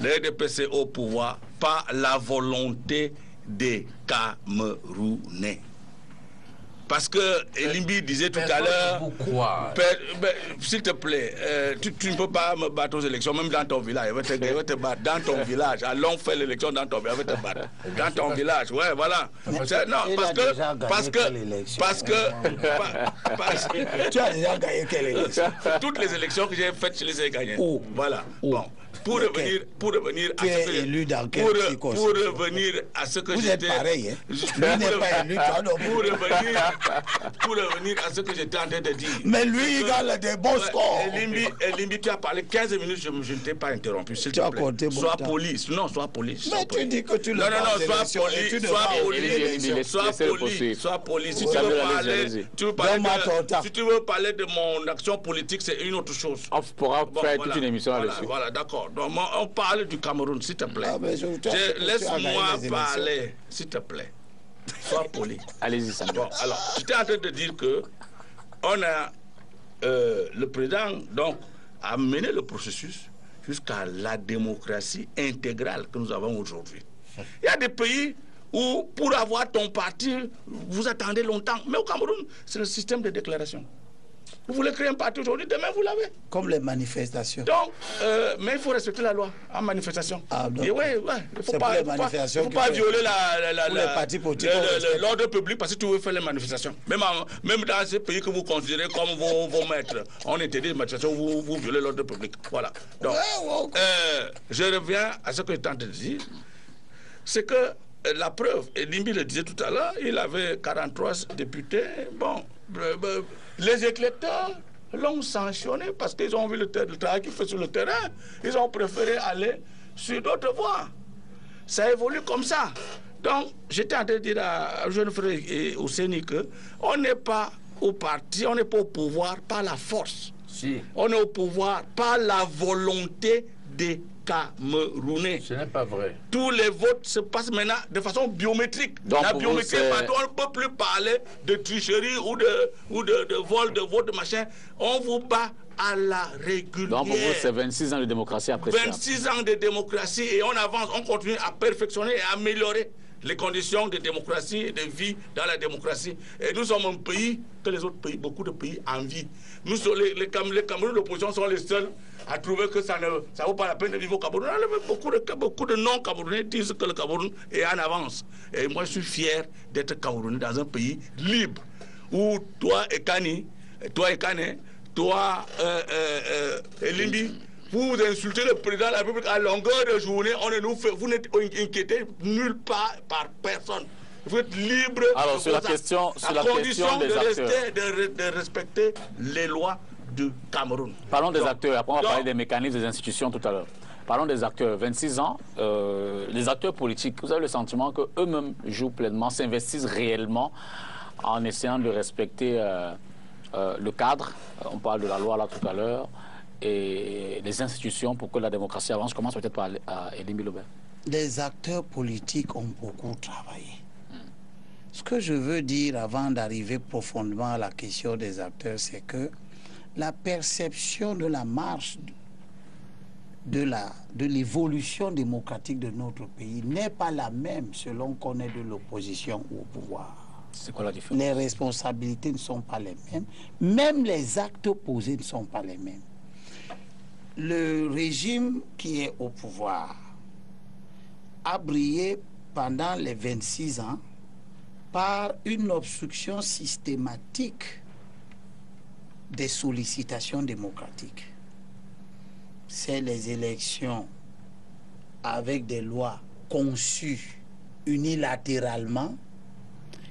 Le RDPC est au pouvoir par la volonté des Camerounais. Parce que Elimbi disait tout à l'heure, s'il te plaît, euh, tu, ne peux pas me battre aux élections, même dans ton village. Il va te, battre dans ton village. Allons faire l'élection dans ton village. Il va te battre. Dans ton village, ouais, voilà. Non, parce que, parce que, parce que, parce que, tu as déjà gagné quelle élection? Toutes les élections que j'ai faites, je les ai gagnées. Voilà. Bon pour revenir, pour revenir à ce que élu dans quel pour, pour revenir à ce que Vous êtes pareil, hein Lui n'est pas élu, toi non pour revenir, pour revenir à ce que j'étais en train de dire. Mais lui, il gagne des bons scores. Elimbi, Elimbi, tu as parlé 15 minutes, je, je ne t'ai pas interrompu, s'il te plaît. Compté sois police. Non, sois police. Mais tu dis que tu le Non, non, non, sois police. Sois police. Sois police. Sois police. Si tu veux parler, tu veux parler de, si tu veux parler de mon action politique, c'est une autre chose. On pourra faire toute une émission là-dessus. Voilà, d'accord on parle du Cameroun, s'il te plaît. Ah, laisse-moi parler, s'il te plaît. Sois poli. Allez-y, ça bon, Alors, j'étais en train de dire que on a euh, le président donc a mené le processus jusqu'à la démocratie intégrale que nous avons aujourd'hui. Il y a des pays où pour avoir ton parti, vous attendez longtemps. Mais au Cameroun, c'est le système de déclaration. Vous voulez créer un parti aujourd'hui, demain vous l'avez. Comme les manifestations. Donc, euh, mais il faut respecter la loi en manifestation. Ah, Et ouais, ouais, il ne faut pas, faut pas, violer la, la, l'ordre public parce que tu veux faire les manifestations. Même, même dans ces pays que vous considérez comme vos, vos maîtres, on interdit les manifestations, vous, vous violez l'ordre public. Voilà. Donc, euh, je reviens à ce que je tente de dire. C'est que euh, la preuve, et Limbi le disait tout à l'heure, il avait 43 députés. Bon, les électeurs l'ont sanctionné parce qu'ils ont vu le, travail qu'il fait sur le terrain. Ils ont préféré aller sur d'autres voies. Ça évolue comme ça. Donc, j'étais en train de dire à jeune frère et au Séni que on n'est pas au parti, on n'est pas au pouvoir par la force. Si. On est au pouvoir par la volonté des Camerounais. Ce n'est pas vrai. Tous les votes se passent maintenant de façon biométrique. la biométrie, pardon, on ne peut plus parler de tricherie ou de, ou de, vol de vote, machin. On vous bat à la régulière. Donc pour vous, c'est 26 ans de démocratie après 26 ans de démocratie et on avance, on continue à perfectionner et à améliorer les conditions de démocratie et de vie dans la démocratie. Et nous sommes un pays que les autres pays, beaucoup de pays envient. Nous, les, les, les Cameroun, l'opposition sont les seuls à trouver que ça ne ça vaut pas la peine de vivre au Cameroun. Beaucoup de, beaucoup de non-Camerounais disent que le Cameroun est en avance. Et moi, je suis fier d'être Camerounais dans un pays libre où toi et Kani, toi et Kane, toi euh, euh, euh Elimbi, vous insultez le président de la République à longueur de journée, on ne nous fait, vous n'êtes inquiété nulle part par personne. Vous êtes libre Alors, sur la question, sur la condition de, rester, de, respecter les lois du Cameroun. Parlons des acteurs. Après, on va parler des mécanismes des institutions tout à l'heure. Parlons des acteurs. 26 ans, euh, les acteurs politiques, vous avez le sentiment qu'eux-mêmes jouent pleinement, s'investissent réellement en essayant de respecter euh, euh, le cadre. On parle de la loi là tout à l'heure et les institutions pour que la démocratie avance. Je commence peut-être par Elie Lobert. Les acteurs politiques ont beaucoup travaillé. Ce que je veux dire avant d'arriver profondément à la question des acteurs, c'est que la perception de la marche de l'évolution de démocratique de notre pays n'est pas la même selon qu'on est de l'opposition ou au pouvoir. C'est quoi la différence? Les responsabilités ne sont pas les mêmes. Même les actes posés ne sont pas les mêmes. Le régime qui est au pouvoir a brillé pendant les 26 ans par une obstruction systématique des sollicitations démocratiques. C'est les élections avec des lois conçues unilatéralement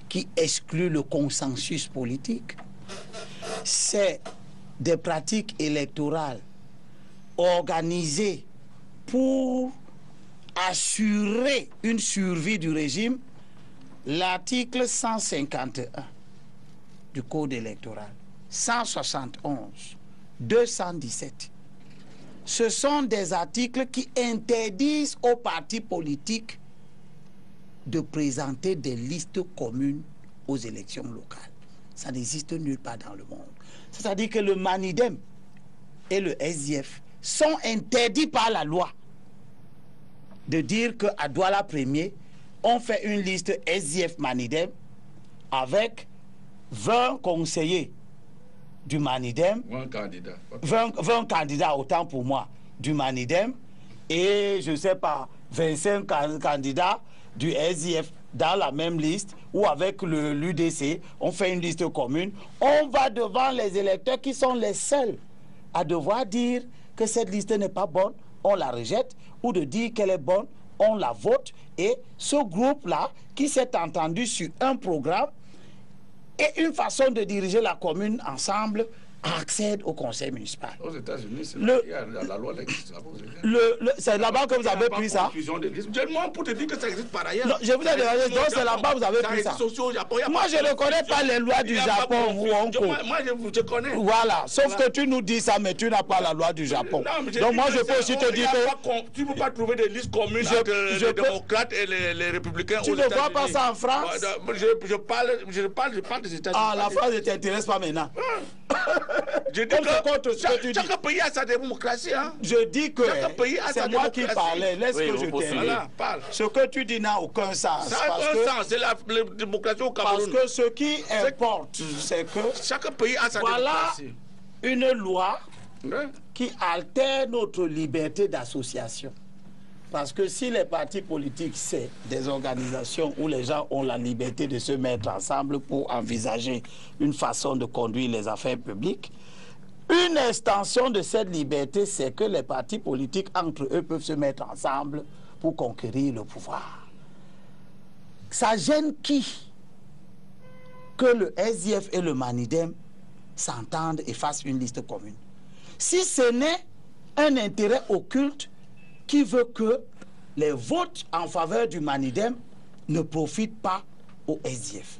qui excluent le consensus politique. C'est des pratiques électorales organisées pour assurer une survie du régime. L'article 151 du Code électoral 171, 217. Ce sont des articles qui interdisent aux partis politiques de présenter des listes communes aux élections locales. Ça n'existe nulle part dans le monde. C'est-à-dire que le Manidem et le SDF sont interdits par la loi de dire qu'à Douala Premier, on fait une liste SDF Manidem avec 20 conseillers du Manidem. 20 candidats. 20, candidats, autant pour moi, du Manidem. Et je ne sais pas, 25 candidats du SIF dans la même liste ou avec l'UDC, on fait une liste commune. On va devant les électeurs qui sont les seuls à devoir dire que cette liste n'est pas bonne, on la rejette, ou de dire qu'elle est bonne, on la vote. Et ce groupe-là, qui s'est entendu sur un programme, et une façon de diriger la commune ensemble accède au conseil municipal. Aux États-Unis, c'est la, loi C'est là-bas que vous avez pris ça Moi, pour te dire que ça existe par ailleurs. Non, je vous ai demandé, donc c'est là-bas que vous avez pris ça. Moi, je ne connais pas les lois du Japon ou Hong Kong. Moi, je connais. Voilà, sauf que tu nous dis ça, mais tu n'as pas la loi du Japon. Donc moi, je peux aussi te dire que... Tu ne peux pas trouver des listes communes entre les démocrates et les républicains Tu ne vois pas ça en France Je parle des États-Unis. Ah, la France ne t'intéresse pas maintenant. Je dis que chaque, chaque, pays a sa démocratie. Hein? Je dis que c'est moi qui parlais. Laisse que je termine. Ce que tu dis n'a aucun sens. Ça n'a aucun sens. C'est la, démocratie au Cameroun. Parce que ce qui importe, c'est que chaque pays a sa voilà une loi qui altère notre liberté d'association. Parce que si les partis politiques, c'est des organisations où les gens ont la liberté de se mettre ensemble pour envisager une façon de conduire les affaires publiques, une extension de cette liberté, c'est que les partis politiques, entre eux, peuvent se mettre ensemble pour conquérir le pouvoir. Ça gêne qui? Que le SDF et le Manidem s'entendent et fassent une liste commune Si ce n'est un intérêt occulte qui veut que les votes en faveur du Manidem ne profitent pas au SDF.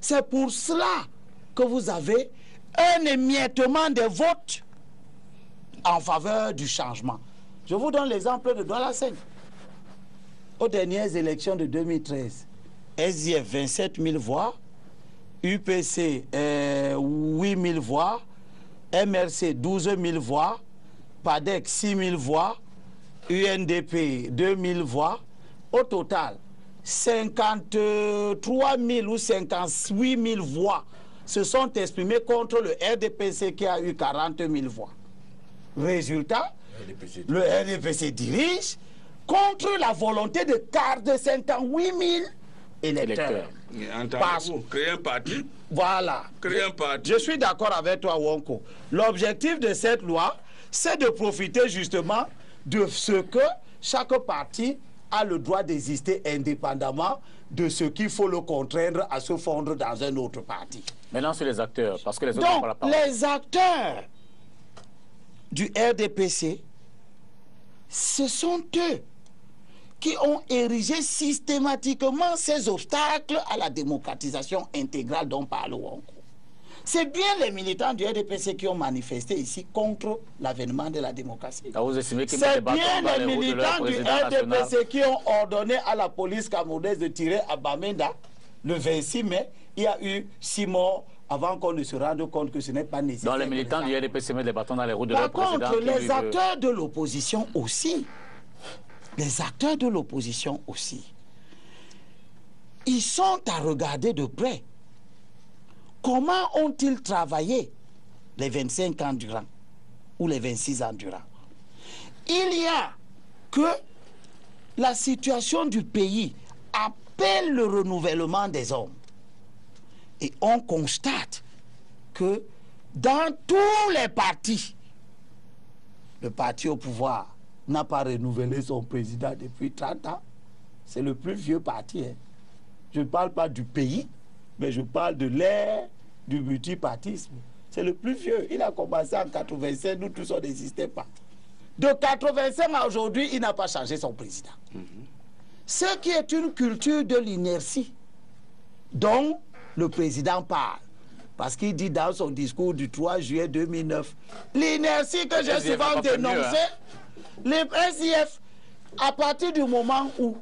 C'est pour cela que vous avez un émiettement des votes en faveur du changement. Je vous donne l'exemple de Douala 5. Aux dernières élections de 2013, SDF 27 000 voix, UPC 8 000 voix, MRC 12 000 voix, PADEC 6 000 voix, UNDP 2000 voix. Au total, 53 000 ou 58 000 voix se sont exprimées contre le RDPC qui a eu 40 000 voix. Résultat, le RDPC dirige contre la volonté de quart de 58 000 électeurs. Parce... Créer un parti Voilà. Créer un parti. Je suis d'accord avec toi, Wonko. L'objectif de cette loi, c'est de profiter justement de ce que chaque parti a le droit d'exister indépendamment de ce qu'il faut le contraindre à se fondre dans un autre parti. Maintenant, sur les acteurs, parce que les autres Donc, les acteurs du RDPC, ce sont eux qui ont érigé systématiquement ces obstacles à la démocratisation intégrale dont parle Wonko. C'est bien les militants du RDPC qui ont manifesté ici contre l'avènement de la démocratie. C'est bien les, militants du RDPC qui ont ordonné à la police camerounaise de tirer à Bamenda le 26 mai. Il y a eu six morts avant qu'on ne se rende compte que ce n'est pas nécessaire. Dans les militants du RDPC mettent des bâtons dans les roues de leur président. Par contre, les acteurs de l'opposition aussi, les acteurs de l'opposition aussi, ils sont à regarder de près. Comment ont-ils travaillé les 25 ans durant ou les 26 ans durant? Il y a que la situation du pays appelle le renouvellement des hommes. Et on constate que dans tous les partis, le parti au pouvoir n'a pas renouvelé son président depuis 30 ans. C'est le plus vieux parti. Hein. Je ne parle pas du pays, mais je parle de l'ère du multipartisme. C'est le plus vieux. Il a commencé en 85, nous tous on n'existait pas. De 85 à aujourd'hui, il n'a pas changé son président. Mhm. Ce qui est une culture de l'inertie dont le président parle. Parce qu'il dit dans son discours du 3 juillet 2009, l'inertie que j'ai souvent dénoncée, les SIF, à partir du moment où,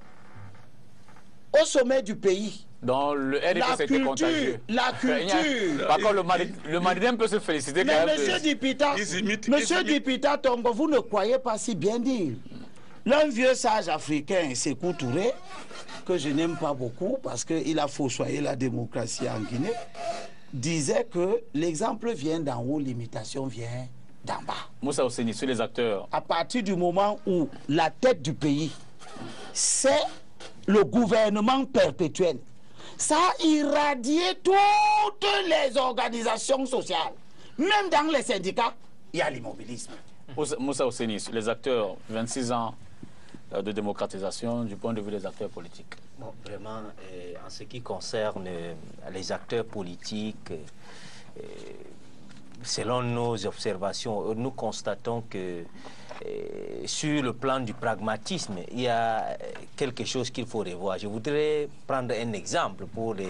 au sommet du pays, dans le RDP, c'était contagieux. La culture. Par contre, le, Mali, le peut se féliciter Mais quand même. Monsieur Dipita, monsieur Dipita vous ne croyez pas si bien dire. L'un vieux sage africain, Sekou Touré, que je n'aime pas beaucoup parce qu'il a fossoyé la démocratie en Guinée, disait que l'exemple vient d'en haut, l'imitation vient d'en bas. Moussa Osseni, sur les acteurs. À partir du moment où la tête du pays, c'est le gouvernement perpétuel, ça a irradié toutes les organisations sociales. Même dans les syndicats, il y a l'immobilisme. Moussa Osseni, les acteurs, 26 ans euh, de démocratisation du point de vue des acteurs politiques bon, Vraiment, euh, en ce qui concerne euh, les acteurs politiques, selon nos observations, nous constatons que sur le plan du pragmatisme, il y a quelque chose qu'il faut revoir. Je voudrais prendre un exemple pour les,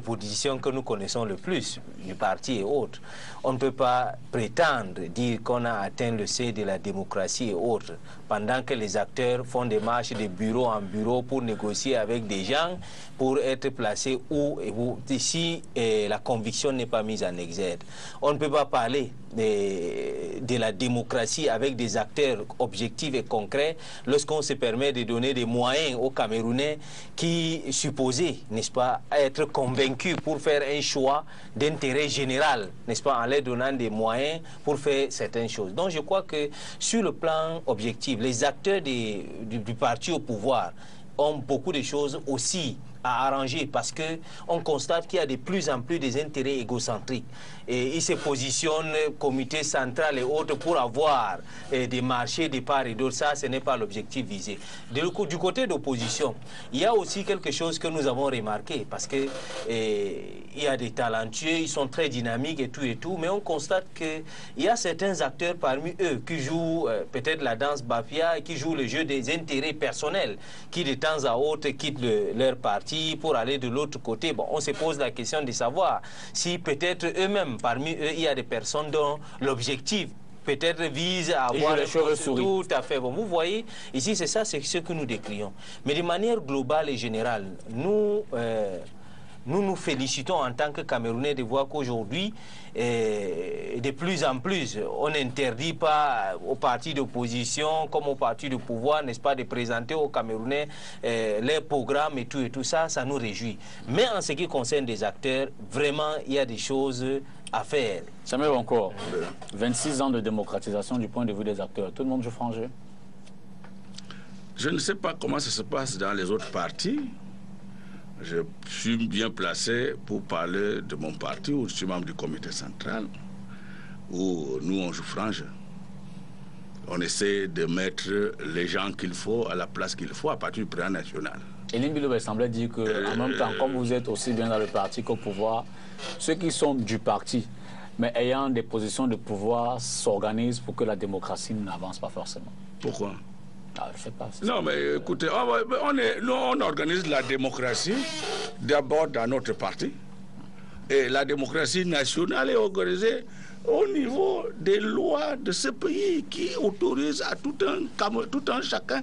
positions que nous connaissons le plus, du parti et autres. On ne peut pas prétendre dire qu'on a atteint le seuil de la démocratie et autres, pendant que les acteurs font des marches de bureau en bureau pour négocier avec des gens, pour être placés où et où, si eh, la conviction n'est pas mise en exergue. On ne peut pas parler de, la démocratie avec des acteurs objectifs et concrets lorsqu'on se permet de donner des moyens aux Camerounais qui supposaient, n'est-ce pas, être convaincus pour faire un choix d'intérêt général, n'est-ce pas, en leur donnant des moyens pour faire certaines choses. Donc je crois que sur le plan objectif, les acteurs du, du parti au pouvoir ont beaucoup de choses aussi à arranger parce qu'on constate qu'il y a de plus en plus des intérêts égocentriques. Et ils se positionnent, comité central et autres, pour avoir eh, des marchés de part et d'autre. Ça, ce n'est pas l'objectif visé. du côté d'opposition, il y a aussi quelque chose que nous avons remarqué parce que eh, il y a des talentueux, ils sont très dynamiques et tout et tout, mais on constate qu'il y a certains acteurs parmi eux qui jouent euh, peut-être la danse bafia, qui jouent le jeu des intérêts personnels, qui de temps à autre quittent leur parti pour aller de l'autre côté. Bon, on se pose la question de savoir si peut-être eux-mêmes, parmi eux, il y a des personnes dont l'objectif peut-être vise à avoir les choses tout à fait. Bon, vous voyez, ici, c'est ça, c'est ce que nous décrions. Mais de manière globale et générale, nous, euh, nous nous félicitons en tant que Camerounais de voir qu'aujourd'hui, eh, de plus en plus, on n'interdit pas aux partis d'opposition comme aux partis de pouvoir, n'est-ce pas, de présenter aux Camerounais eh, leurs programmes et tout et tout ça, ça nous réjouit. Mais en ce qui concerne des acteurs, vraiment, il y a des choses à faire. Samuel encore, 26 ans de démocratisation du point de vue des acteurs. Tout le monde joue franc jeu? Je ne sais pas comment ça se passe dans les autres partis je suis bien placé pour parler de mon parti, où je suis membre du comité central, où nous, on joue frange. on essaie de mettre les gens qu'il faut à la place qu'il faut à partir du président national. Et Limbilobe semblait dire que, en même temps, comme vous êtes aussi bien dans le parti qu'au pouvoir, ceux qui sont du parti, mais ayant des positions de pouvoir, s'organisent pour que la démocratie n'avance pas forcément. Pourquoi? Ah, je sais pas, non, mais écoutez, on, est, nous, on organise la démocratie d'abord dans notre parti. Et la démocratie nationale est organisée au niveau des lois de ce pays qui autorisent à tout un, tout un chacun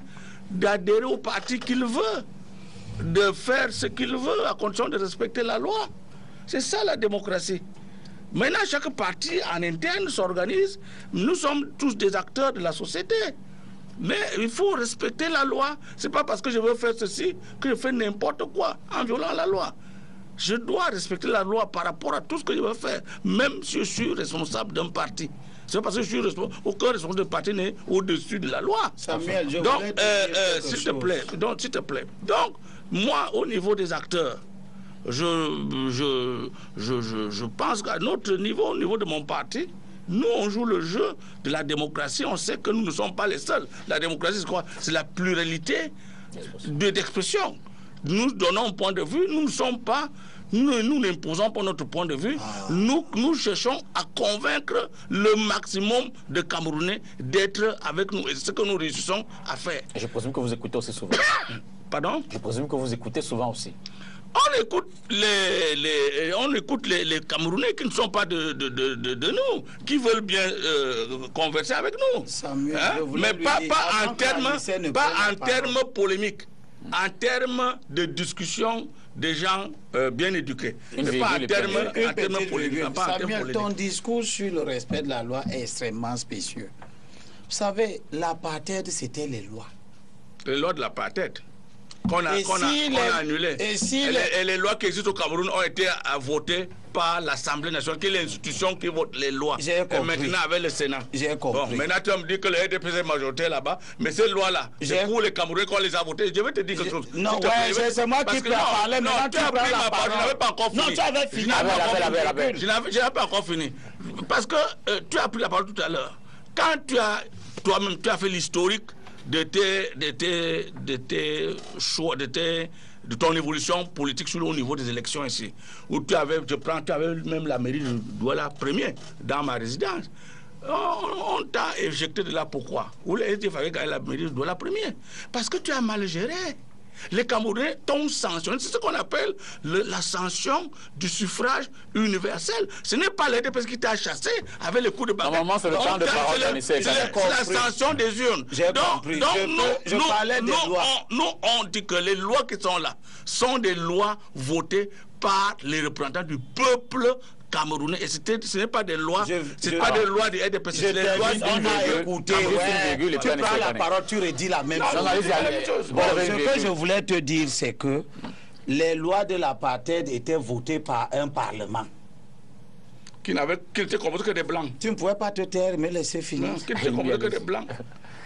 d'adhérer au parti qu'il veut, de faire ce qu'il veut à condition de respecter la loi. C'est ça la démocratie. Maintenant, chaque parti en interne s'organise. Nous sommes tous des acteurs de la société. Mais il faut respecter la loi. Ce n'est pas parce que je veux faire ceci que je fais n'importe quoi en violant la loi. Je dois respecter la loi par rapport à tout ce que je veux faire, même si je suis responsable d'un parti. C'est parce que je suis responsable. Aucun responsable de parti n'est au-dessus de la loi. Samuel, je donc, euh, euh, s'il te plaît, donc, s'il te plaît. Donc, moi, au niveau des acteurs, je, je, je, je, pense qu'à notre niveau, au niveau de mon parti, nous, on joue le jeu de la démocratie. On sait que nous ne sommes pas les seuls. La démocratie, c'est quoi? C'est la pluralité d'expression. Nous donnons un point de vue. Nous ne sommes pas nous n'imposons pas notre point de vue. Ah. Nous, nous cherchons à convaincre le maximum de Camerounais d'être avec nous. Et c'est ce que nous réussissons à faire. je présume que vous écoutez aussi souvent. Pardon? Je présume que vous écoutez souvent aussi on écoute les, les, on écoute les, les, Camerounais qui ne sont pas de, de, de, de nous, qui veulent bien euh, converser avec nous. Hein? Mais pas, pas en termes pas en termes polémiques, en termes de discussion des gens euh, bien éduqués. Mais pas en termes polémiques. Samuel, ton discours sur le respect de la loi est extrêmement spécieux. Vous savez, l'apartheid, c'était les lois. Les lois de l'apartheid qu'on a, a, annulé. Et, les... lois qui existent au Cameroun ont été votées par l'Assemblée nationale, qui est l'institution qui vote les lois. Et maintenant avec le Sénat. J'ai compris. Bon, maintenant tu vas me dire que le RDP est majoritaire là-bas, mais ces lois-là, c'est pour les Camerounais qu'on les a votées. Je vais te dire quelque chose. Non, ouais, c'est moi qui peux parler, non, tu as pris ma parole, je n'avais pas encore fini. Non, tu avais fini. Je n'avais pas encore fini. Parce que euh, tu as pris la parole tout à l'heure. Quand tu as, toi-même, tu as fait l'historique de tes, de tes, de tes choix, de, tes, de ton évolution politique sur le niveau des élections ici. Où tu avais, je prends, tu avais même la mairie de Douala premier dans ma résidence. On, t'a éjecté de là pourquoi? Gagné la mairie de Douala premier? Parce que tu as mal géré. Les Camerounais t'ont sanctionné. C'est ce qu'on appelle la sanction du suffrage universel. Ce n'est pas l'EDPS qui t'a chassé avec le coup de baguette. Normalement, c'est le temps de parole C'est la sanction des urnes. Donc, donc je nous, parlais des lois. On, nous, on dit que les lois qui sont là sont des lois votées par les représentants du peuple camerounais. Et ce n'est pas des lois, c'est pas des lois du RDP, c'est des lois On a écouté, tu prends la parole, tu redis la même chose. ce que je voulais te dire, c'est que les lois de l'apartheid étaient votées par un parlement. Qui n'avait, qui était composé que des blancs. Tu ne pouvais pas te taire, mais laisser finir. qui était composé que des blancs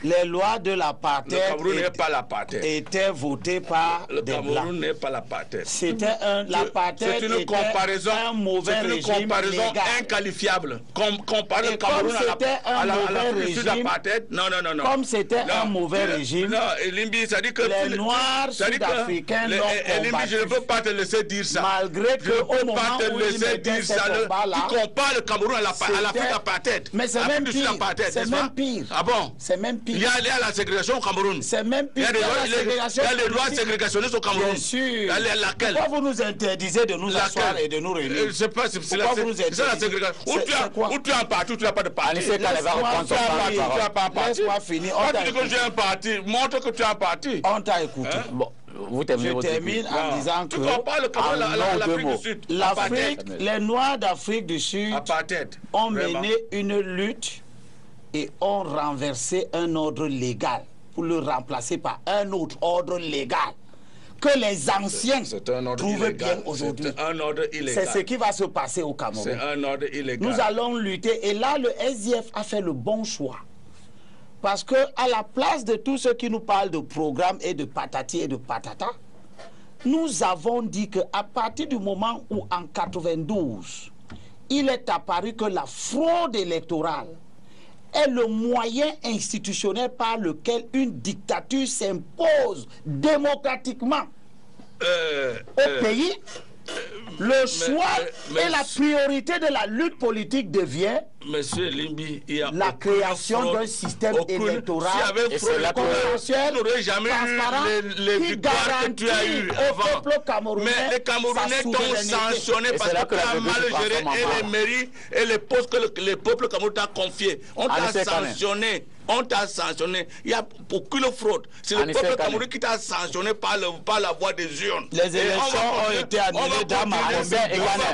les lois de l'apartheid étaient votées par le des Cameroun n'est pas l'apartheid. C'était un l'apartheid C'est une comparaison, un mauvais une comparaison inqualifiable. Com comparer le Cameroun à l'Afrique du Sud l'apartheid. Non, non, non, non. Comme c'était un mauvais régime. Non, Limbi, ça dit que les Noirs sud-africains l'ont combattu. je ne peux pas te laisser dire ça. Malgré que au moment pas te laisser dire ça. Tu compares le Cameroun à l'Afrique d'apartheid. Mais c'est même pire. C'est même pire. Ah bon? C'est même pire. Il y, a, il y a la ségrégation au Cameroun. C'est même pire. Il y a, il y a les lois ségrégationnistes au Cameroun. Bien sûr. Laquelle? Pourquoi vous nous interdisez de nous asseoir et de nous réunir? euh, C'est pas c'est la, la ségrégation. Où tu, as, où tu as un parti, où tu n'as pas de parti? Laisse-moi finir. Quand tu dis que j'ai un parti, montre que tu as un parti. On t'a écouté. Hein? Bon. Vous terminez je termine en disant que l'Afrique du Sud. L'Afrique, les Noirs d'Afrique du Sud ont mené une lutte et ont renversé un ordre légal pour le remplacer par un autre ordre légal que les anciens trouvent bien aujourd'hui. C'est ce qui va se passer au Cameroun. C'est un ordre illégal. Nous allons lutter et là le SDF a fait le bon choix. Parce que à la place de tous ceux qui nous parlent de programme et de patati et de patata, nous avons dit qu'à partir du moment où en 92, il est apparu que la fraude électorale est le moyen institutionnel par lequel une dictature s'impose démocratiquement euh, au euh, pays. Le choix et la priorité de la lutte politique devient Monsieur Limbi, il y a la création d'un système électoral et consensuel, jamais eu les, victoires que tu as eues avant. Mais les Camerounais t'ont sanctionné parce que tu as mal géré et les mairies et les postes que le, le peuple camerounais t'a confiés. On t'a sanctionné on t'a sanctionné. Il n'y a aucune fraude? C'est le peuple camerounais qui t'a sanctionné par, le, par, la voie des urnes. Les élections ont été annulées dans ma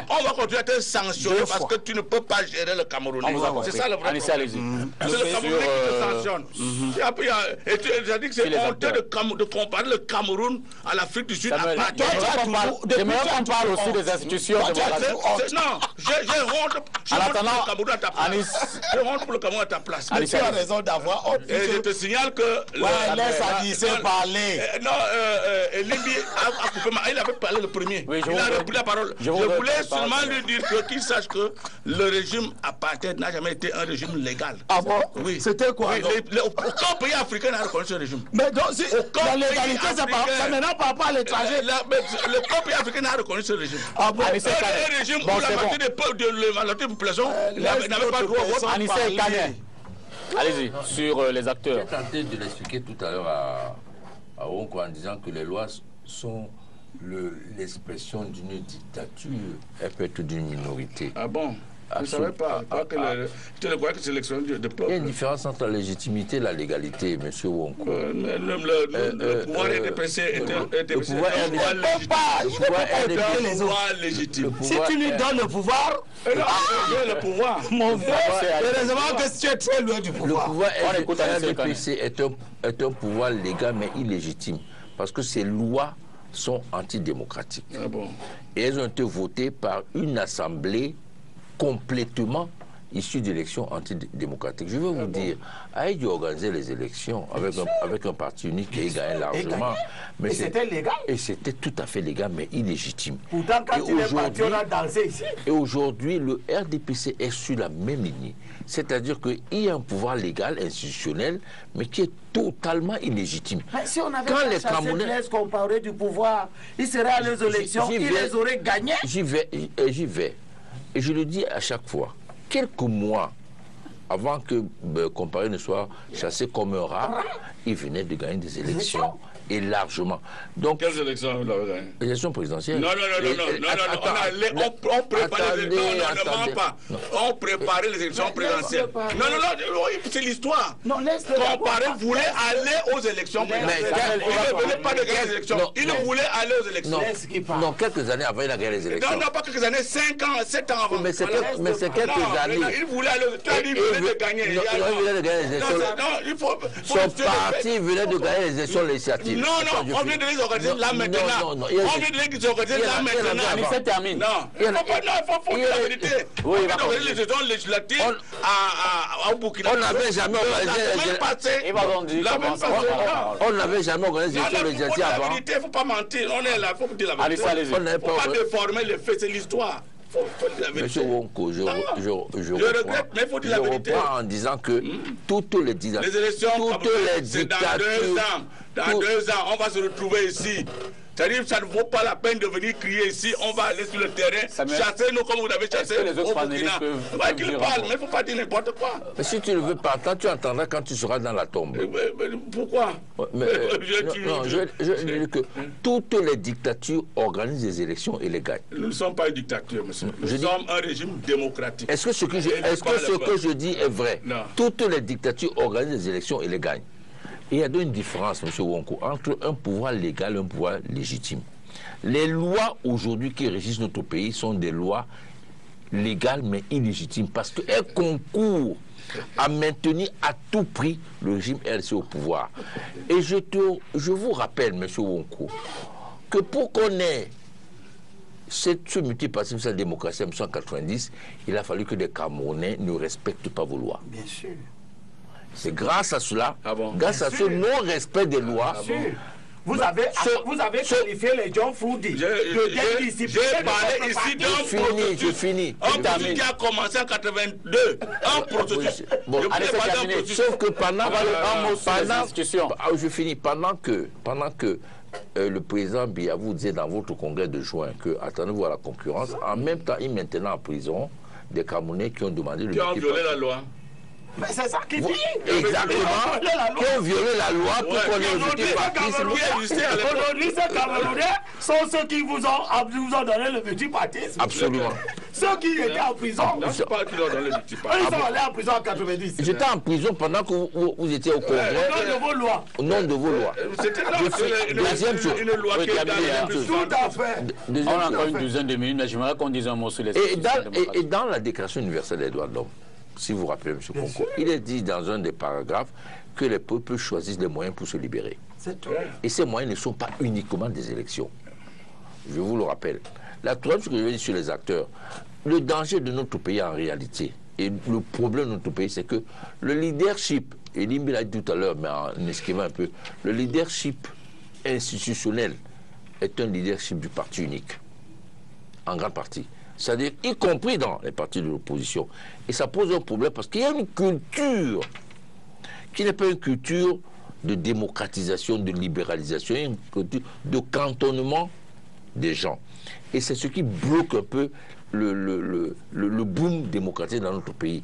On va continuer à te sanctionner parce que tu ne peux pas gérer le Cameroun. C'est ça le vrai problème. C'est le Camerounais qui te euh, sanctionne. Mhm. Et tu as dit que c'est honteux de, comparer le Cameroun à l'Afrique du Sud. J'aimerais qu'on parle aussi des institutions. Non, j'ai honte. En attendant, J'ai honte pour le Cameroun à ta place. Tu as raison d'avoir et je te signale que. Ouais, laisse Anissé parler. Euh, non, euh, euh, a, coupé Il avait parlé le premier. il a repris la parole. Je, voulais seulement lui dire qu'il sache que le régime apartheid n'a jamais été un régime légal. Ah bon? Oui. C'était quoi Aucun pays africain n'a reconnu ce régime. Mais donc, si, la légalité, ça maintenant par rapport à l'étranger. Le pays africain n'a reconnu ce régime. Ah bon? Un régime où la moitié de la population n'avait pas droit au vote. Allez-y, sur euh, les acteurs. J'ai tenté de l'expliquer tout à l'heure à, à en disant que les lois sont l'expression d'une dictature, elles peuvent être d'une minorité. Ah bon? Je ne savais pas. Ah, que ah, je ne croyais que c'est l'élection de peuple. Il y a une différence entre la légitimité et la légalité, M. Wonko. Euh, le, le, euh, le, pouvoir euh, RDPC est le pouvoir RDPC est pouvoir légitime. Si tu lui donnes le pouvoir, le pouvoir. Mon frère, heureusement que tu es très loin du pouvoir. Le pouvoir RDPC est un, est un pouvoir légal mais illégitime. Parce que ces lois sont antidémocratiques. Ah bon. Et elles ont été votées par une assemblée complètement issu d'élections antidémocratiques. Je veux vous dire, a dû organiser les élections avec un, avec un parti unique et il gagnait largement. Mais c'était légal. Et c'était tout à fait légal, mais illégitime. Pourtant, quand il est parti, on a dansé ici. Et aujourd'hui, le RDPC est sur la même ligne. C'est-à-dire qu'il y a un pouvoir légal, institutionnel, mais qui est totalement illégitime. Mais si on avait quand les Camerounais qu'on parlait du pouvoir, ils seraient à les élections, ils les auraient gagnés. J'y vais, j'y vais. Et je le dis à chaque fois, quelques mois avant que ben, Comparé ne soit chassé comme un rat, il venait de gagner des élections et largement. Donc, Quelles élections gagnées Élections présidentielles. Non, non, non, non, non, non, non, on, on préparait les élections. Non, non, non, pas. On préparait les élections présidentielles. Non, non, non, c'est l'histoire. Non, Comparé voulait aller aux élections présidentielles. Il ne voulait pas de gagner les élections. Il voulait aller aux élections. Non, quelques années avant, il a gagné les élections. Non, non, pas quelques années, 5 ans, 7 ans avant. Mais c'est quelques années. Il voulait aller aux élections. Il voulait gagner. Il voulait de gagner les élections. Non. Son parti venait de gagner les élections législatives. Non, non, on vient de les organiser là maintenant. On vient de les organiser là maintenant. Mais ça termine. Non, il faut pas, non, il faut la vérité. Oui, on vient d'organiser les élections législatives à Burkina On n'avait jamais organisé les élections. On n'avait jamais organisé les élections législatives avant. La vérité, il ne faut pas mentir. On est là, il faut dire la vérité. Il ne faut pas déformer les faits, c'est l'histoire. Monsieur Wonko, je, je, je, je regrette, mais il faut dire la vérité. reprends en disant que hmm. toutes les, les élections, toutes les dictatures, dans deux ans, dans deux ans, on va se retrouver ici. C'est-à-dire ça ne vaut pas la peine de venir crier ici, on va aller sur le terrain, chasser nous comme vous avez chassé les autres au Burkina. Ouais, qu'il parle, mais il ne faut pas dire n'importe quoi. Mais si tu ne veux pas, quand tu entendras quand tu seras dans la tombe. Mais, mais, pourquoi? Mais, je, non, je, je, je dis que toutes les dictatures organisent des élections et les gagnent. Nous ne sommes pas une dictature, monsieur. Nous sommes un régime démocratique. Est-ce que ce que je, est -ce que, ce que je dis est vrai? Non. Toutes les dictatures organisent des élections et les gagnent. Il y a donc une différence, M. Wonko, entre un pouvoir légal et un pouvoir légitime. Les lois aujourd'hui qui régissent notre pays sont des lois légales mais illégitimes parce qu'elles concourent à maintenir à tout prix le régime RC au pouvoir. Et je, vous rappelle, M. Wonko, que pour qu'on ait cette, ce multipartisme, cette démocratie en 1990, il a fallu que les Camerounais ne respectent pas vos lois. Bien sûr. C'est grâce à cela, ah bon? grâce Bien à sûr. ce non-respect des lois, ah bon? Vous avez, vous avez qualifié les John Foudi de J'ai parlé ici d'un processus. Je finis. Un processus qui a commencé en 82. Un processus. Bon, allez, c'est Sauf que pendant, pendant, pendant ah, je finis. Pendant que, pendant que euh, le président vous disait dans votre congrès de juin que attendez-vous à la concurrence, en même temps, il est maintenant en prison des Camerounais qui ont demandé le Qui ont violé la loi. Mais c'est ça qui dit. Exactement. Qui ont violé la loi pour qu'on ait multipartisme. Aujourd'hui, ces Camerounais sont ceux qui vous ont, vous ont donné le multipartisme. Absolument. Ceux qui étaient en prison. Non, c'est pas qui ont donné le multipartisme. Ils sont allés en prison en 90. J'étais en prison pendant que vous, vous étiez au Congrès. Au nom de vos lois. Au nom de vos lois. C'était deuxième chose. Une loi qui est Tout à fait. On a encore une douzaine de minutes, mais j'aimerais qu'on dise un mot sur les Et dans la Déclaration universelle des droits de l'homme, si vous vous rappelez, M. Conco, il est dit dans un des paragraphes que les peuples choisissent les moyens pour se libérer. Et ces moyens ne sont pas uniquement des élections. Je vous le rappelle. La troisième chose que je vais dire sur les acteurs, le danger de notre pays en réalité, et le problème de notre pays, c'est que le leadership, et Limbi l'a dit tout à l'heure, mais en esquivant un peu, le leadership institutionnel est un leadership du parti unique, en grande partie c'est-à-dire y compris dans les partis de l'opposition. Et ça pose un problème parce qu'il y a une culture qui n'est pas une culture de démocratisation, de libéralisation, une culture de cantonnement des gens. Et c'est ce qui bloque un peu le, le, boom démocratique dans notre pays.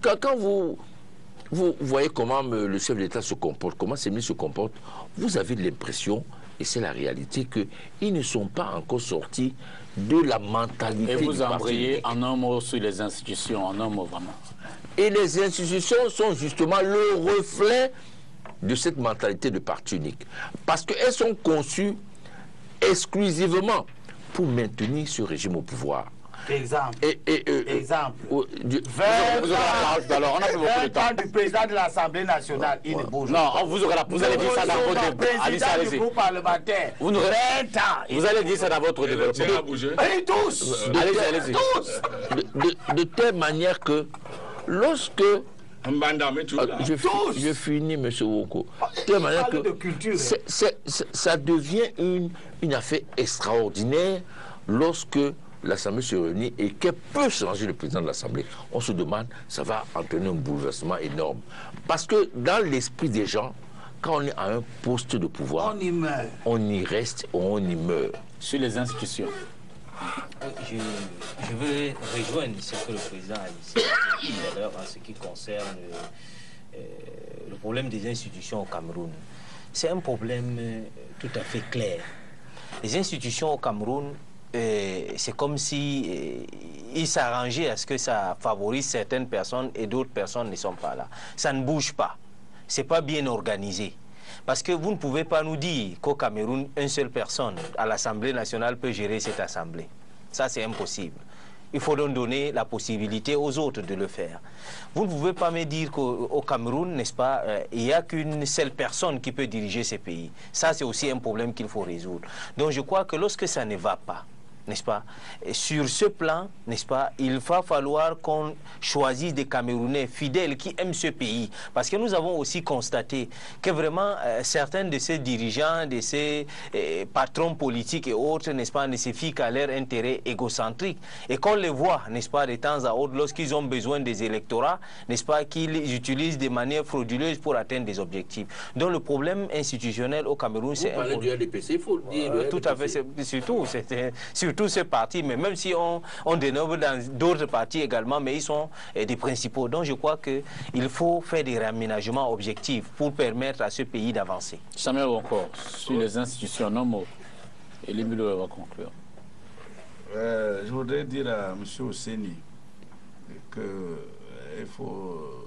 Quand, vous, vous voyez comment le chef d'État se comporte, comment ces ministres se comportent, vous avez l'impression, et c'est la réalité, qu'ils ne sont pas encore sortis de la mentalité. Et vous embrayez en un mot sur les institutions, en un mot vraiment. Et les institutions sont justement le reflet de cette mentalité de parti unique. Parce qu'elles sont conçues exclusivement pour maintenir ce régime au pouvoir. Exemple. Et, euh, Exemple. du, 20 alors, on a beaucoup de temps. du président de l'Assemblée nationale, il est beau. Non, vous, aurez la, vous allez dire ça dans votre président allez du parlementaire. Vous, 20 ans. Vous allez dire ça dans votre développement. Et tous. Allez-y, allez-y. Tous. De, telle manière que lorsque ah, je, je, finis, M. Woko. De telle manière que ça devient une, une affaire extraordinaire lorsque l'Assemblée se réunit et que peut changer le président de l'Assemblée On se demande, ça va entraîner un bouleversement énorme. Parce que dans l'esprit des gens, quand on est à un poste de pouvoir, on y meurt. On y reste, on y meurt. Sur les institutions. Euh, je, je veux rejoindre ce que le président a dit tout à l'heure en ce qui concerne euh, le problème des institutions au Cameroun. C'est un problème euh, tout à fait clair. Les institutions au Cameroun euh, c'est comme si euh, il s'arrangeait à ce que ça favorise certaines personnes et d'autres personnes ne sont pas là. Ça ne bouge pas. C'est pas bien organisé. Parce que vous ne pouvez pas nous dire qu'au Cameroun, une seule personne à l'Assemblée nationale peut gérer cette assemblée. Ça, c'est impossible. Il faut donc donner la possibilité aux autres de le faire. Vous ne pouvez pas me dire qu'au Cameroun, n'est-ce pas, euh, il n'y a qu'une seule personne qui peut diriger ces pays. Ça, c'est aussi un problème qu'il faut résoudre. Donc je crois que lorsque ça ne va pas, n'est-ce pas? Sur ce plan, n'est-ce pas, il va falloir qu'on choisisse des Camerounais fidèles qui aiment ce pays. Parce que nous avons aussi constaté que vraiment euh, certains de ces dirigeants, de ces euh, patrons politiques et autres, n'est-ce pas, ne se fient qu'à leur intérêt égocentrique. Et qu'on les voit, n'est-ce pas, de temps à autre, lorsqu'ils ont besoin des électorats, n'est-ce pas, qu'ils utilisent des manières frauduleuses pour atteindre des objectifs. Donc le problème institutionnel au Cameroun, c'est... Vous parlez du LDPC, il faut le dire. Euh, tout à fait, surtout, c'était tous ces partis, mais même si on, on dénomme dans d'autres partis également, mais ils sont eh, des principaux. Donc je crois qu'il faut faire des réaménagements objectifs pour permettre à ce pays d'avancer. Samuel encore, sur les institutions, non mots. Et Limilo va conclure. Euh, je voudrais dire à M. Osseni qu'il euh, faut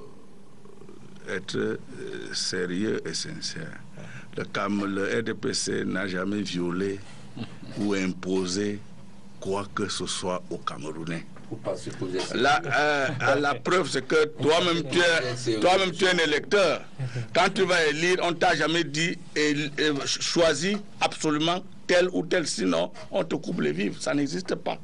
être euh, sérieux et sincère. Le, le RDPC n'a jamais violé ou imposé quoi que ce soit aux Camerounais. La, euh, la preuve, c'est que toi-même, tu es, toi-même, tu es un électeur. Quand tu vas élire, on t'a jamais dit et, choisis absolument tel ou tel, sinon on te coupe les vivres. Ça n'existe pas.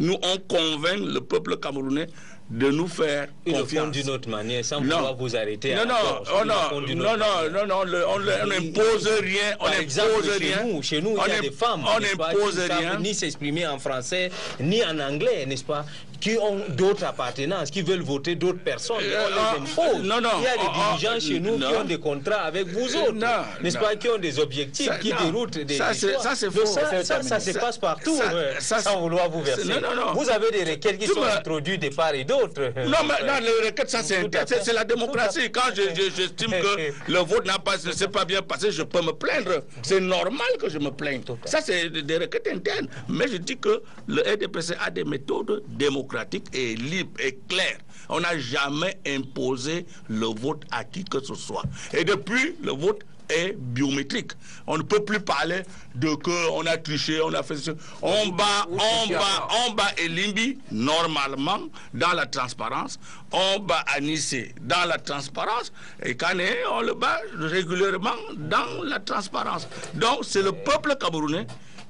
Nous, on convainc le peuple camerounais de nous faire Ils confiance. d'une autre manière, sans vouloir vous arrêter. Non, non, oh, non, non, non, non, non, on n'impose rien, on n'impose rien. Chez nous, chez nous, il y a des femmes, on n'impose rien. Ni s'exprimer en français, ni en anglais, n'est-ce pas qui ont d'autres appartenances, qui veulent voter d'autres personnes. on les euh, impose. Non, non, il y a des oh, oh, dirigeants chez nous qui ont des contrats avec vous autres, n'est-ce pas, qui ont des objectifs, qui déroutent des Ça, c'est faux. Ça, ça, se passe partout, sans vouloir vous verser. Vous avez des requêtes qui sont introduites de part et d'autre. Non, mais non, les requêtes, ça, c'est la démocratie. Quand j'estime que le vote n'a pas, ne s'est pas bien passé, je peux me plaindre. C'est normal que je me plaigne. Ça, c'est des requêtes internes. Mais je dis que le RDPC a des méthodes démocratiques démocratique et libre et clair. On n'a jamais imposé le vote à qui que ce soit. Et depuis, le vote est biométrique. On ne peut plus parler de que on a triché, on a fait ça. On bat, on bat, on bat Elimbi normalement dans la transparence. On bat Anissé dans la transparence. Et Kane, on le bat régulièrement dans la transparence. Donc c'est le peuple camerounais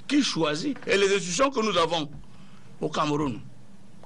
qui choisit. Et les institutions que nous avons au Cameroun,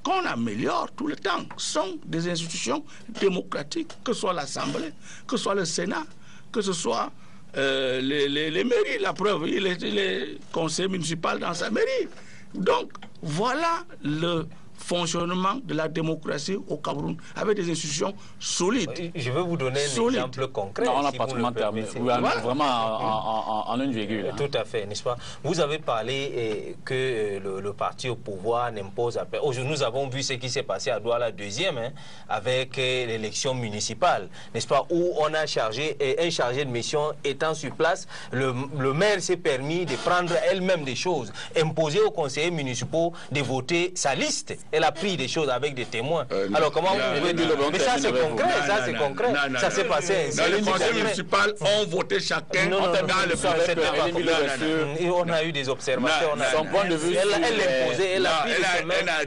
qu'on améliore tout le temps sont des institutions démocratiques, que ce soit l'Assemblée, que ce soit le Sénat, que ce soit euh, les, les, mairies. La preuve, il est conseiller municipal dans sa mairie. Donc, voilà le fonctionnement de la démocratie au Cameroun avec des institutions solides. Je vais vous donner un exemple concret. Non, on a pratiquement terminé. Vraiment en, une virgule. Hein. Tout à fait, n'est-ce pas? Vous avez parlé eh, que eh, le, parti au pouvoir n'impose pas. Aujourd'hui, nous avons vu ce qui s'est passé à Douala deuxième, hein, avec eh, l'élection municipale, n'est-ce pas? Où on a chargé, un chargé de mission étant sur place, le, le maire s'est permis de prendre elle-même des choses, imposer aux conseillers municipaux de voter sa liste elle a pris des choses avec des témoins. Euh, Alors comment vous pouvez dire Mais ça c'est concret, ça c'est concret. Ça s'est passé ainsi. Les conseils municipaux ont voté chacun dans le On a eu des observations. Son point de vue. Elle l'a imposé, elle a pris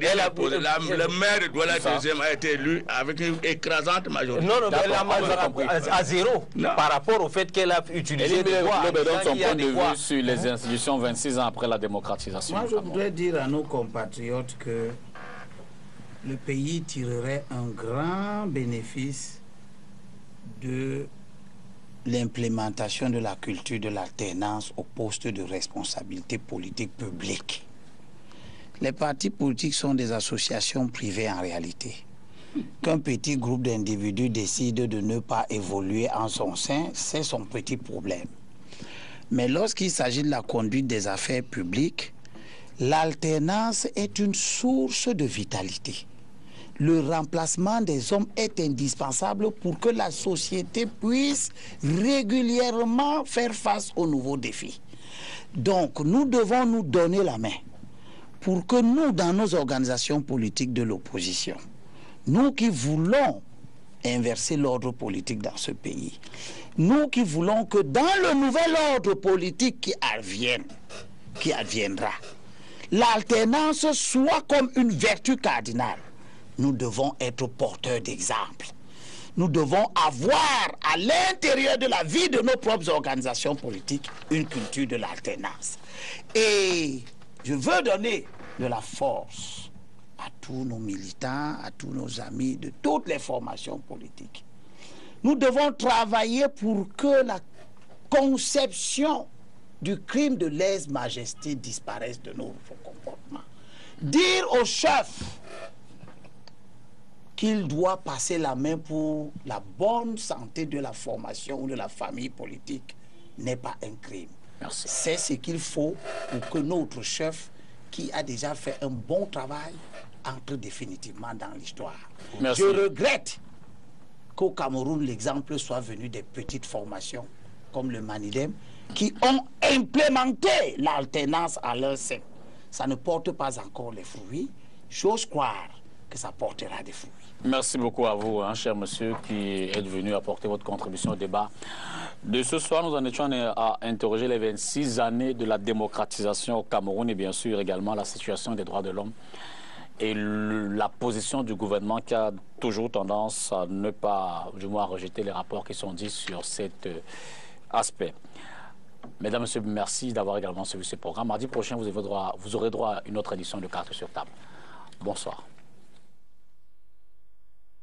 Elle a imposé. Le maire de la deuxième a été élu avec une écrasante majorité. Non, non, elle a à zéro par rapport au fait qu'elle a utilisé des voix. son point de vue sur les institutions 26 ans après la démocratisation. Moi, je voudrais dire à nos compatriotes que le pays tirerait un grand bénéfice de l'implémentation de la culture de l'alternance au poste de responsabilité politique publique. Les partis politiques sont des associations privées en réalité. Qu'un petit groupe d'individus décide de ne pas évoluer en son sein, c'est son petit problème. Mais lorsqu'il s'agit de la conduite des affaires publiques, l'alternance est une source de vitalité le remplacement des hommes est indispensable pour que la société puisse régulièrement faire face aux nouveaux défis. Donc, nous devons nous donner la main pour que nous, dans nos organisations politiques de l'opposition, nous qui voulons inverser l'ordre politique dans ce pays, nous qui voulons que dans le nouvel ordre politique qui advienne, qui adviendra, l'alternance soit comme une vertu cardinale nous devons être porteurs d'exemple. Nous devons avoir à l'intérieur de la vie de nos propres organisations politiques une culture de l'alternance. Et je veux donner de la force à tous nos militants, à tous nos amis de toutes les formations politiques. Nous devons travailler pour que la conception du crime de lèse-majesté disparaisse de nos comportements. Dire aux chefs qu'il doit passer la main pour la bonne santé de la formation ou de la famille politique n'est pas un crime. C'est ce qu'il faut pour que notre chef, qui a déjà fait un bon travail, entre définitivement dans l'histoire. Je regrette qu'au Cameroun, l'exemple soit venu des petites formations comme le Manidem, qui ont implémenté l'alternance à leur sein. Ça ne porte pas encore les fruits. J'ose croire que ça portera des fruits. Merci beaucoup à vous, hein, cher monsieur, qui êtes venu apporter votre contribution au débat. De ce soir, nous en étions à interroger les 26 années de la démocratisation au Cameroun et bien sûr également la situation des droits de l'homme et la position du gouvernement qui a toujours tendance à ne pas, du moins, rejeter les rapports qui sont dits sur cet euh, aspect. Mesdames, Messieurs, merci d'avoir également suivi ce programme. Mardi prochain, vous aurez droit à une autre édition de Carte sur table. Bonsoir.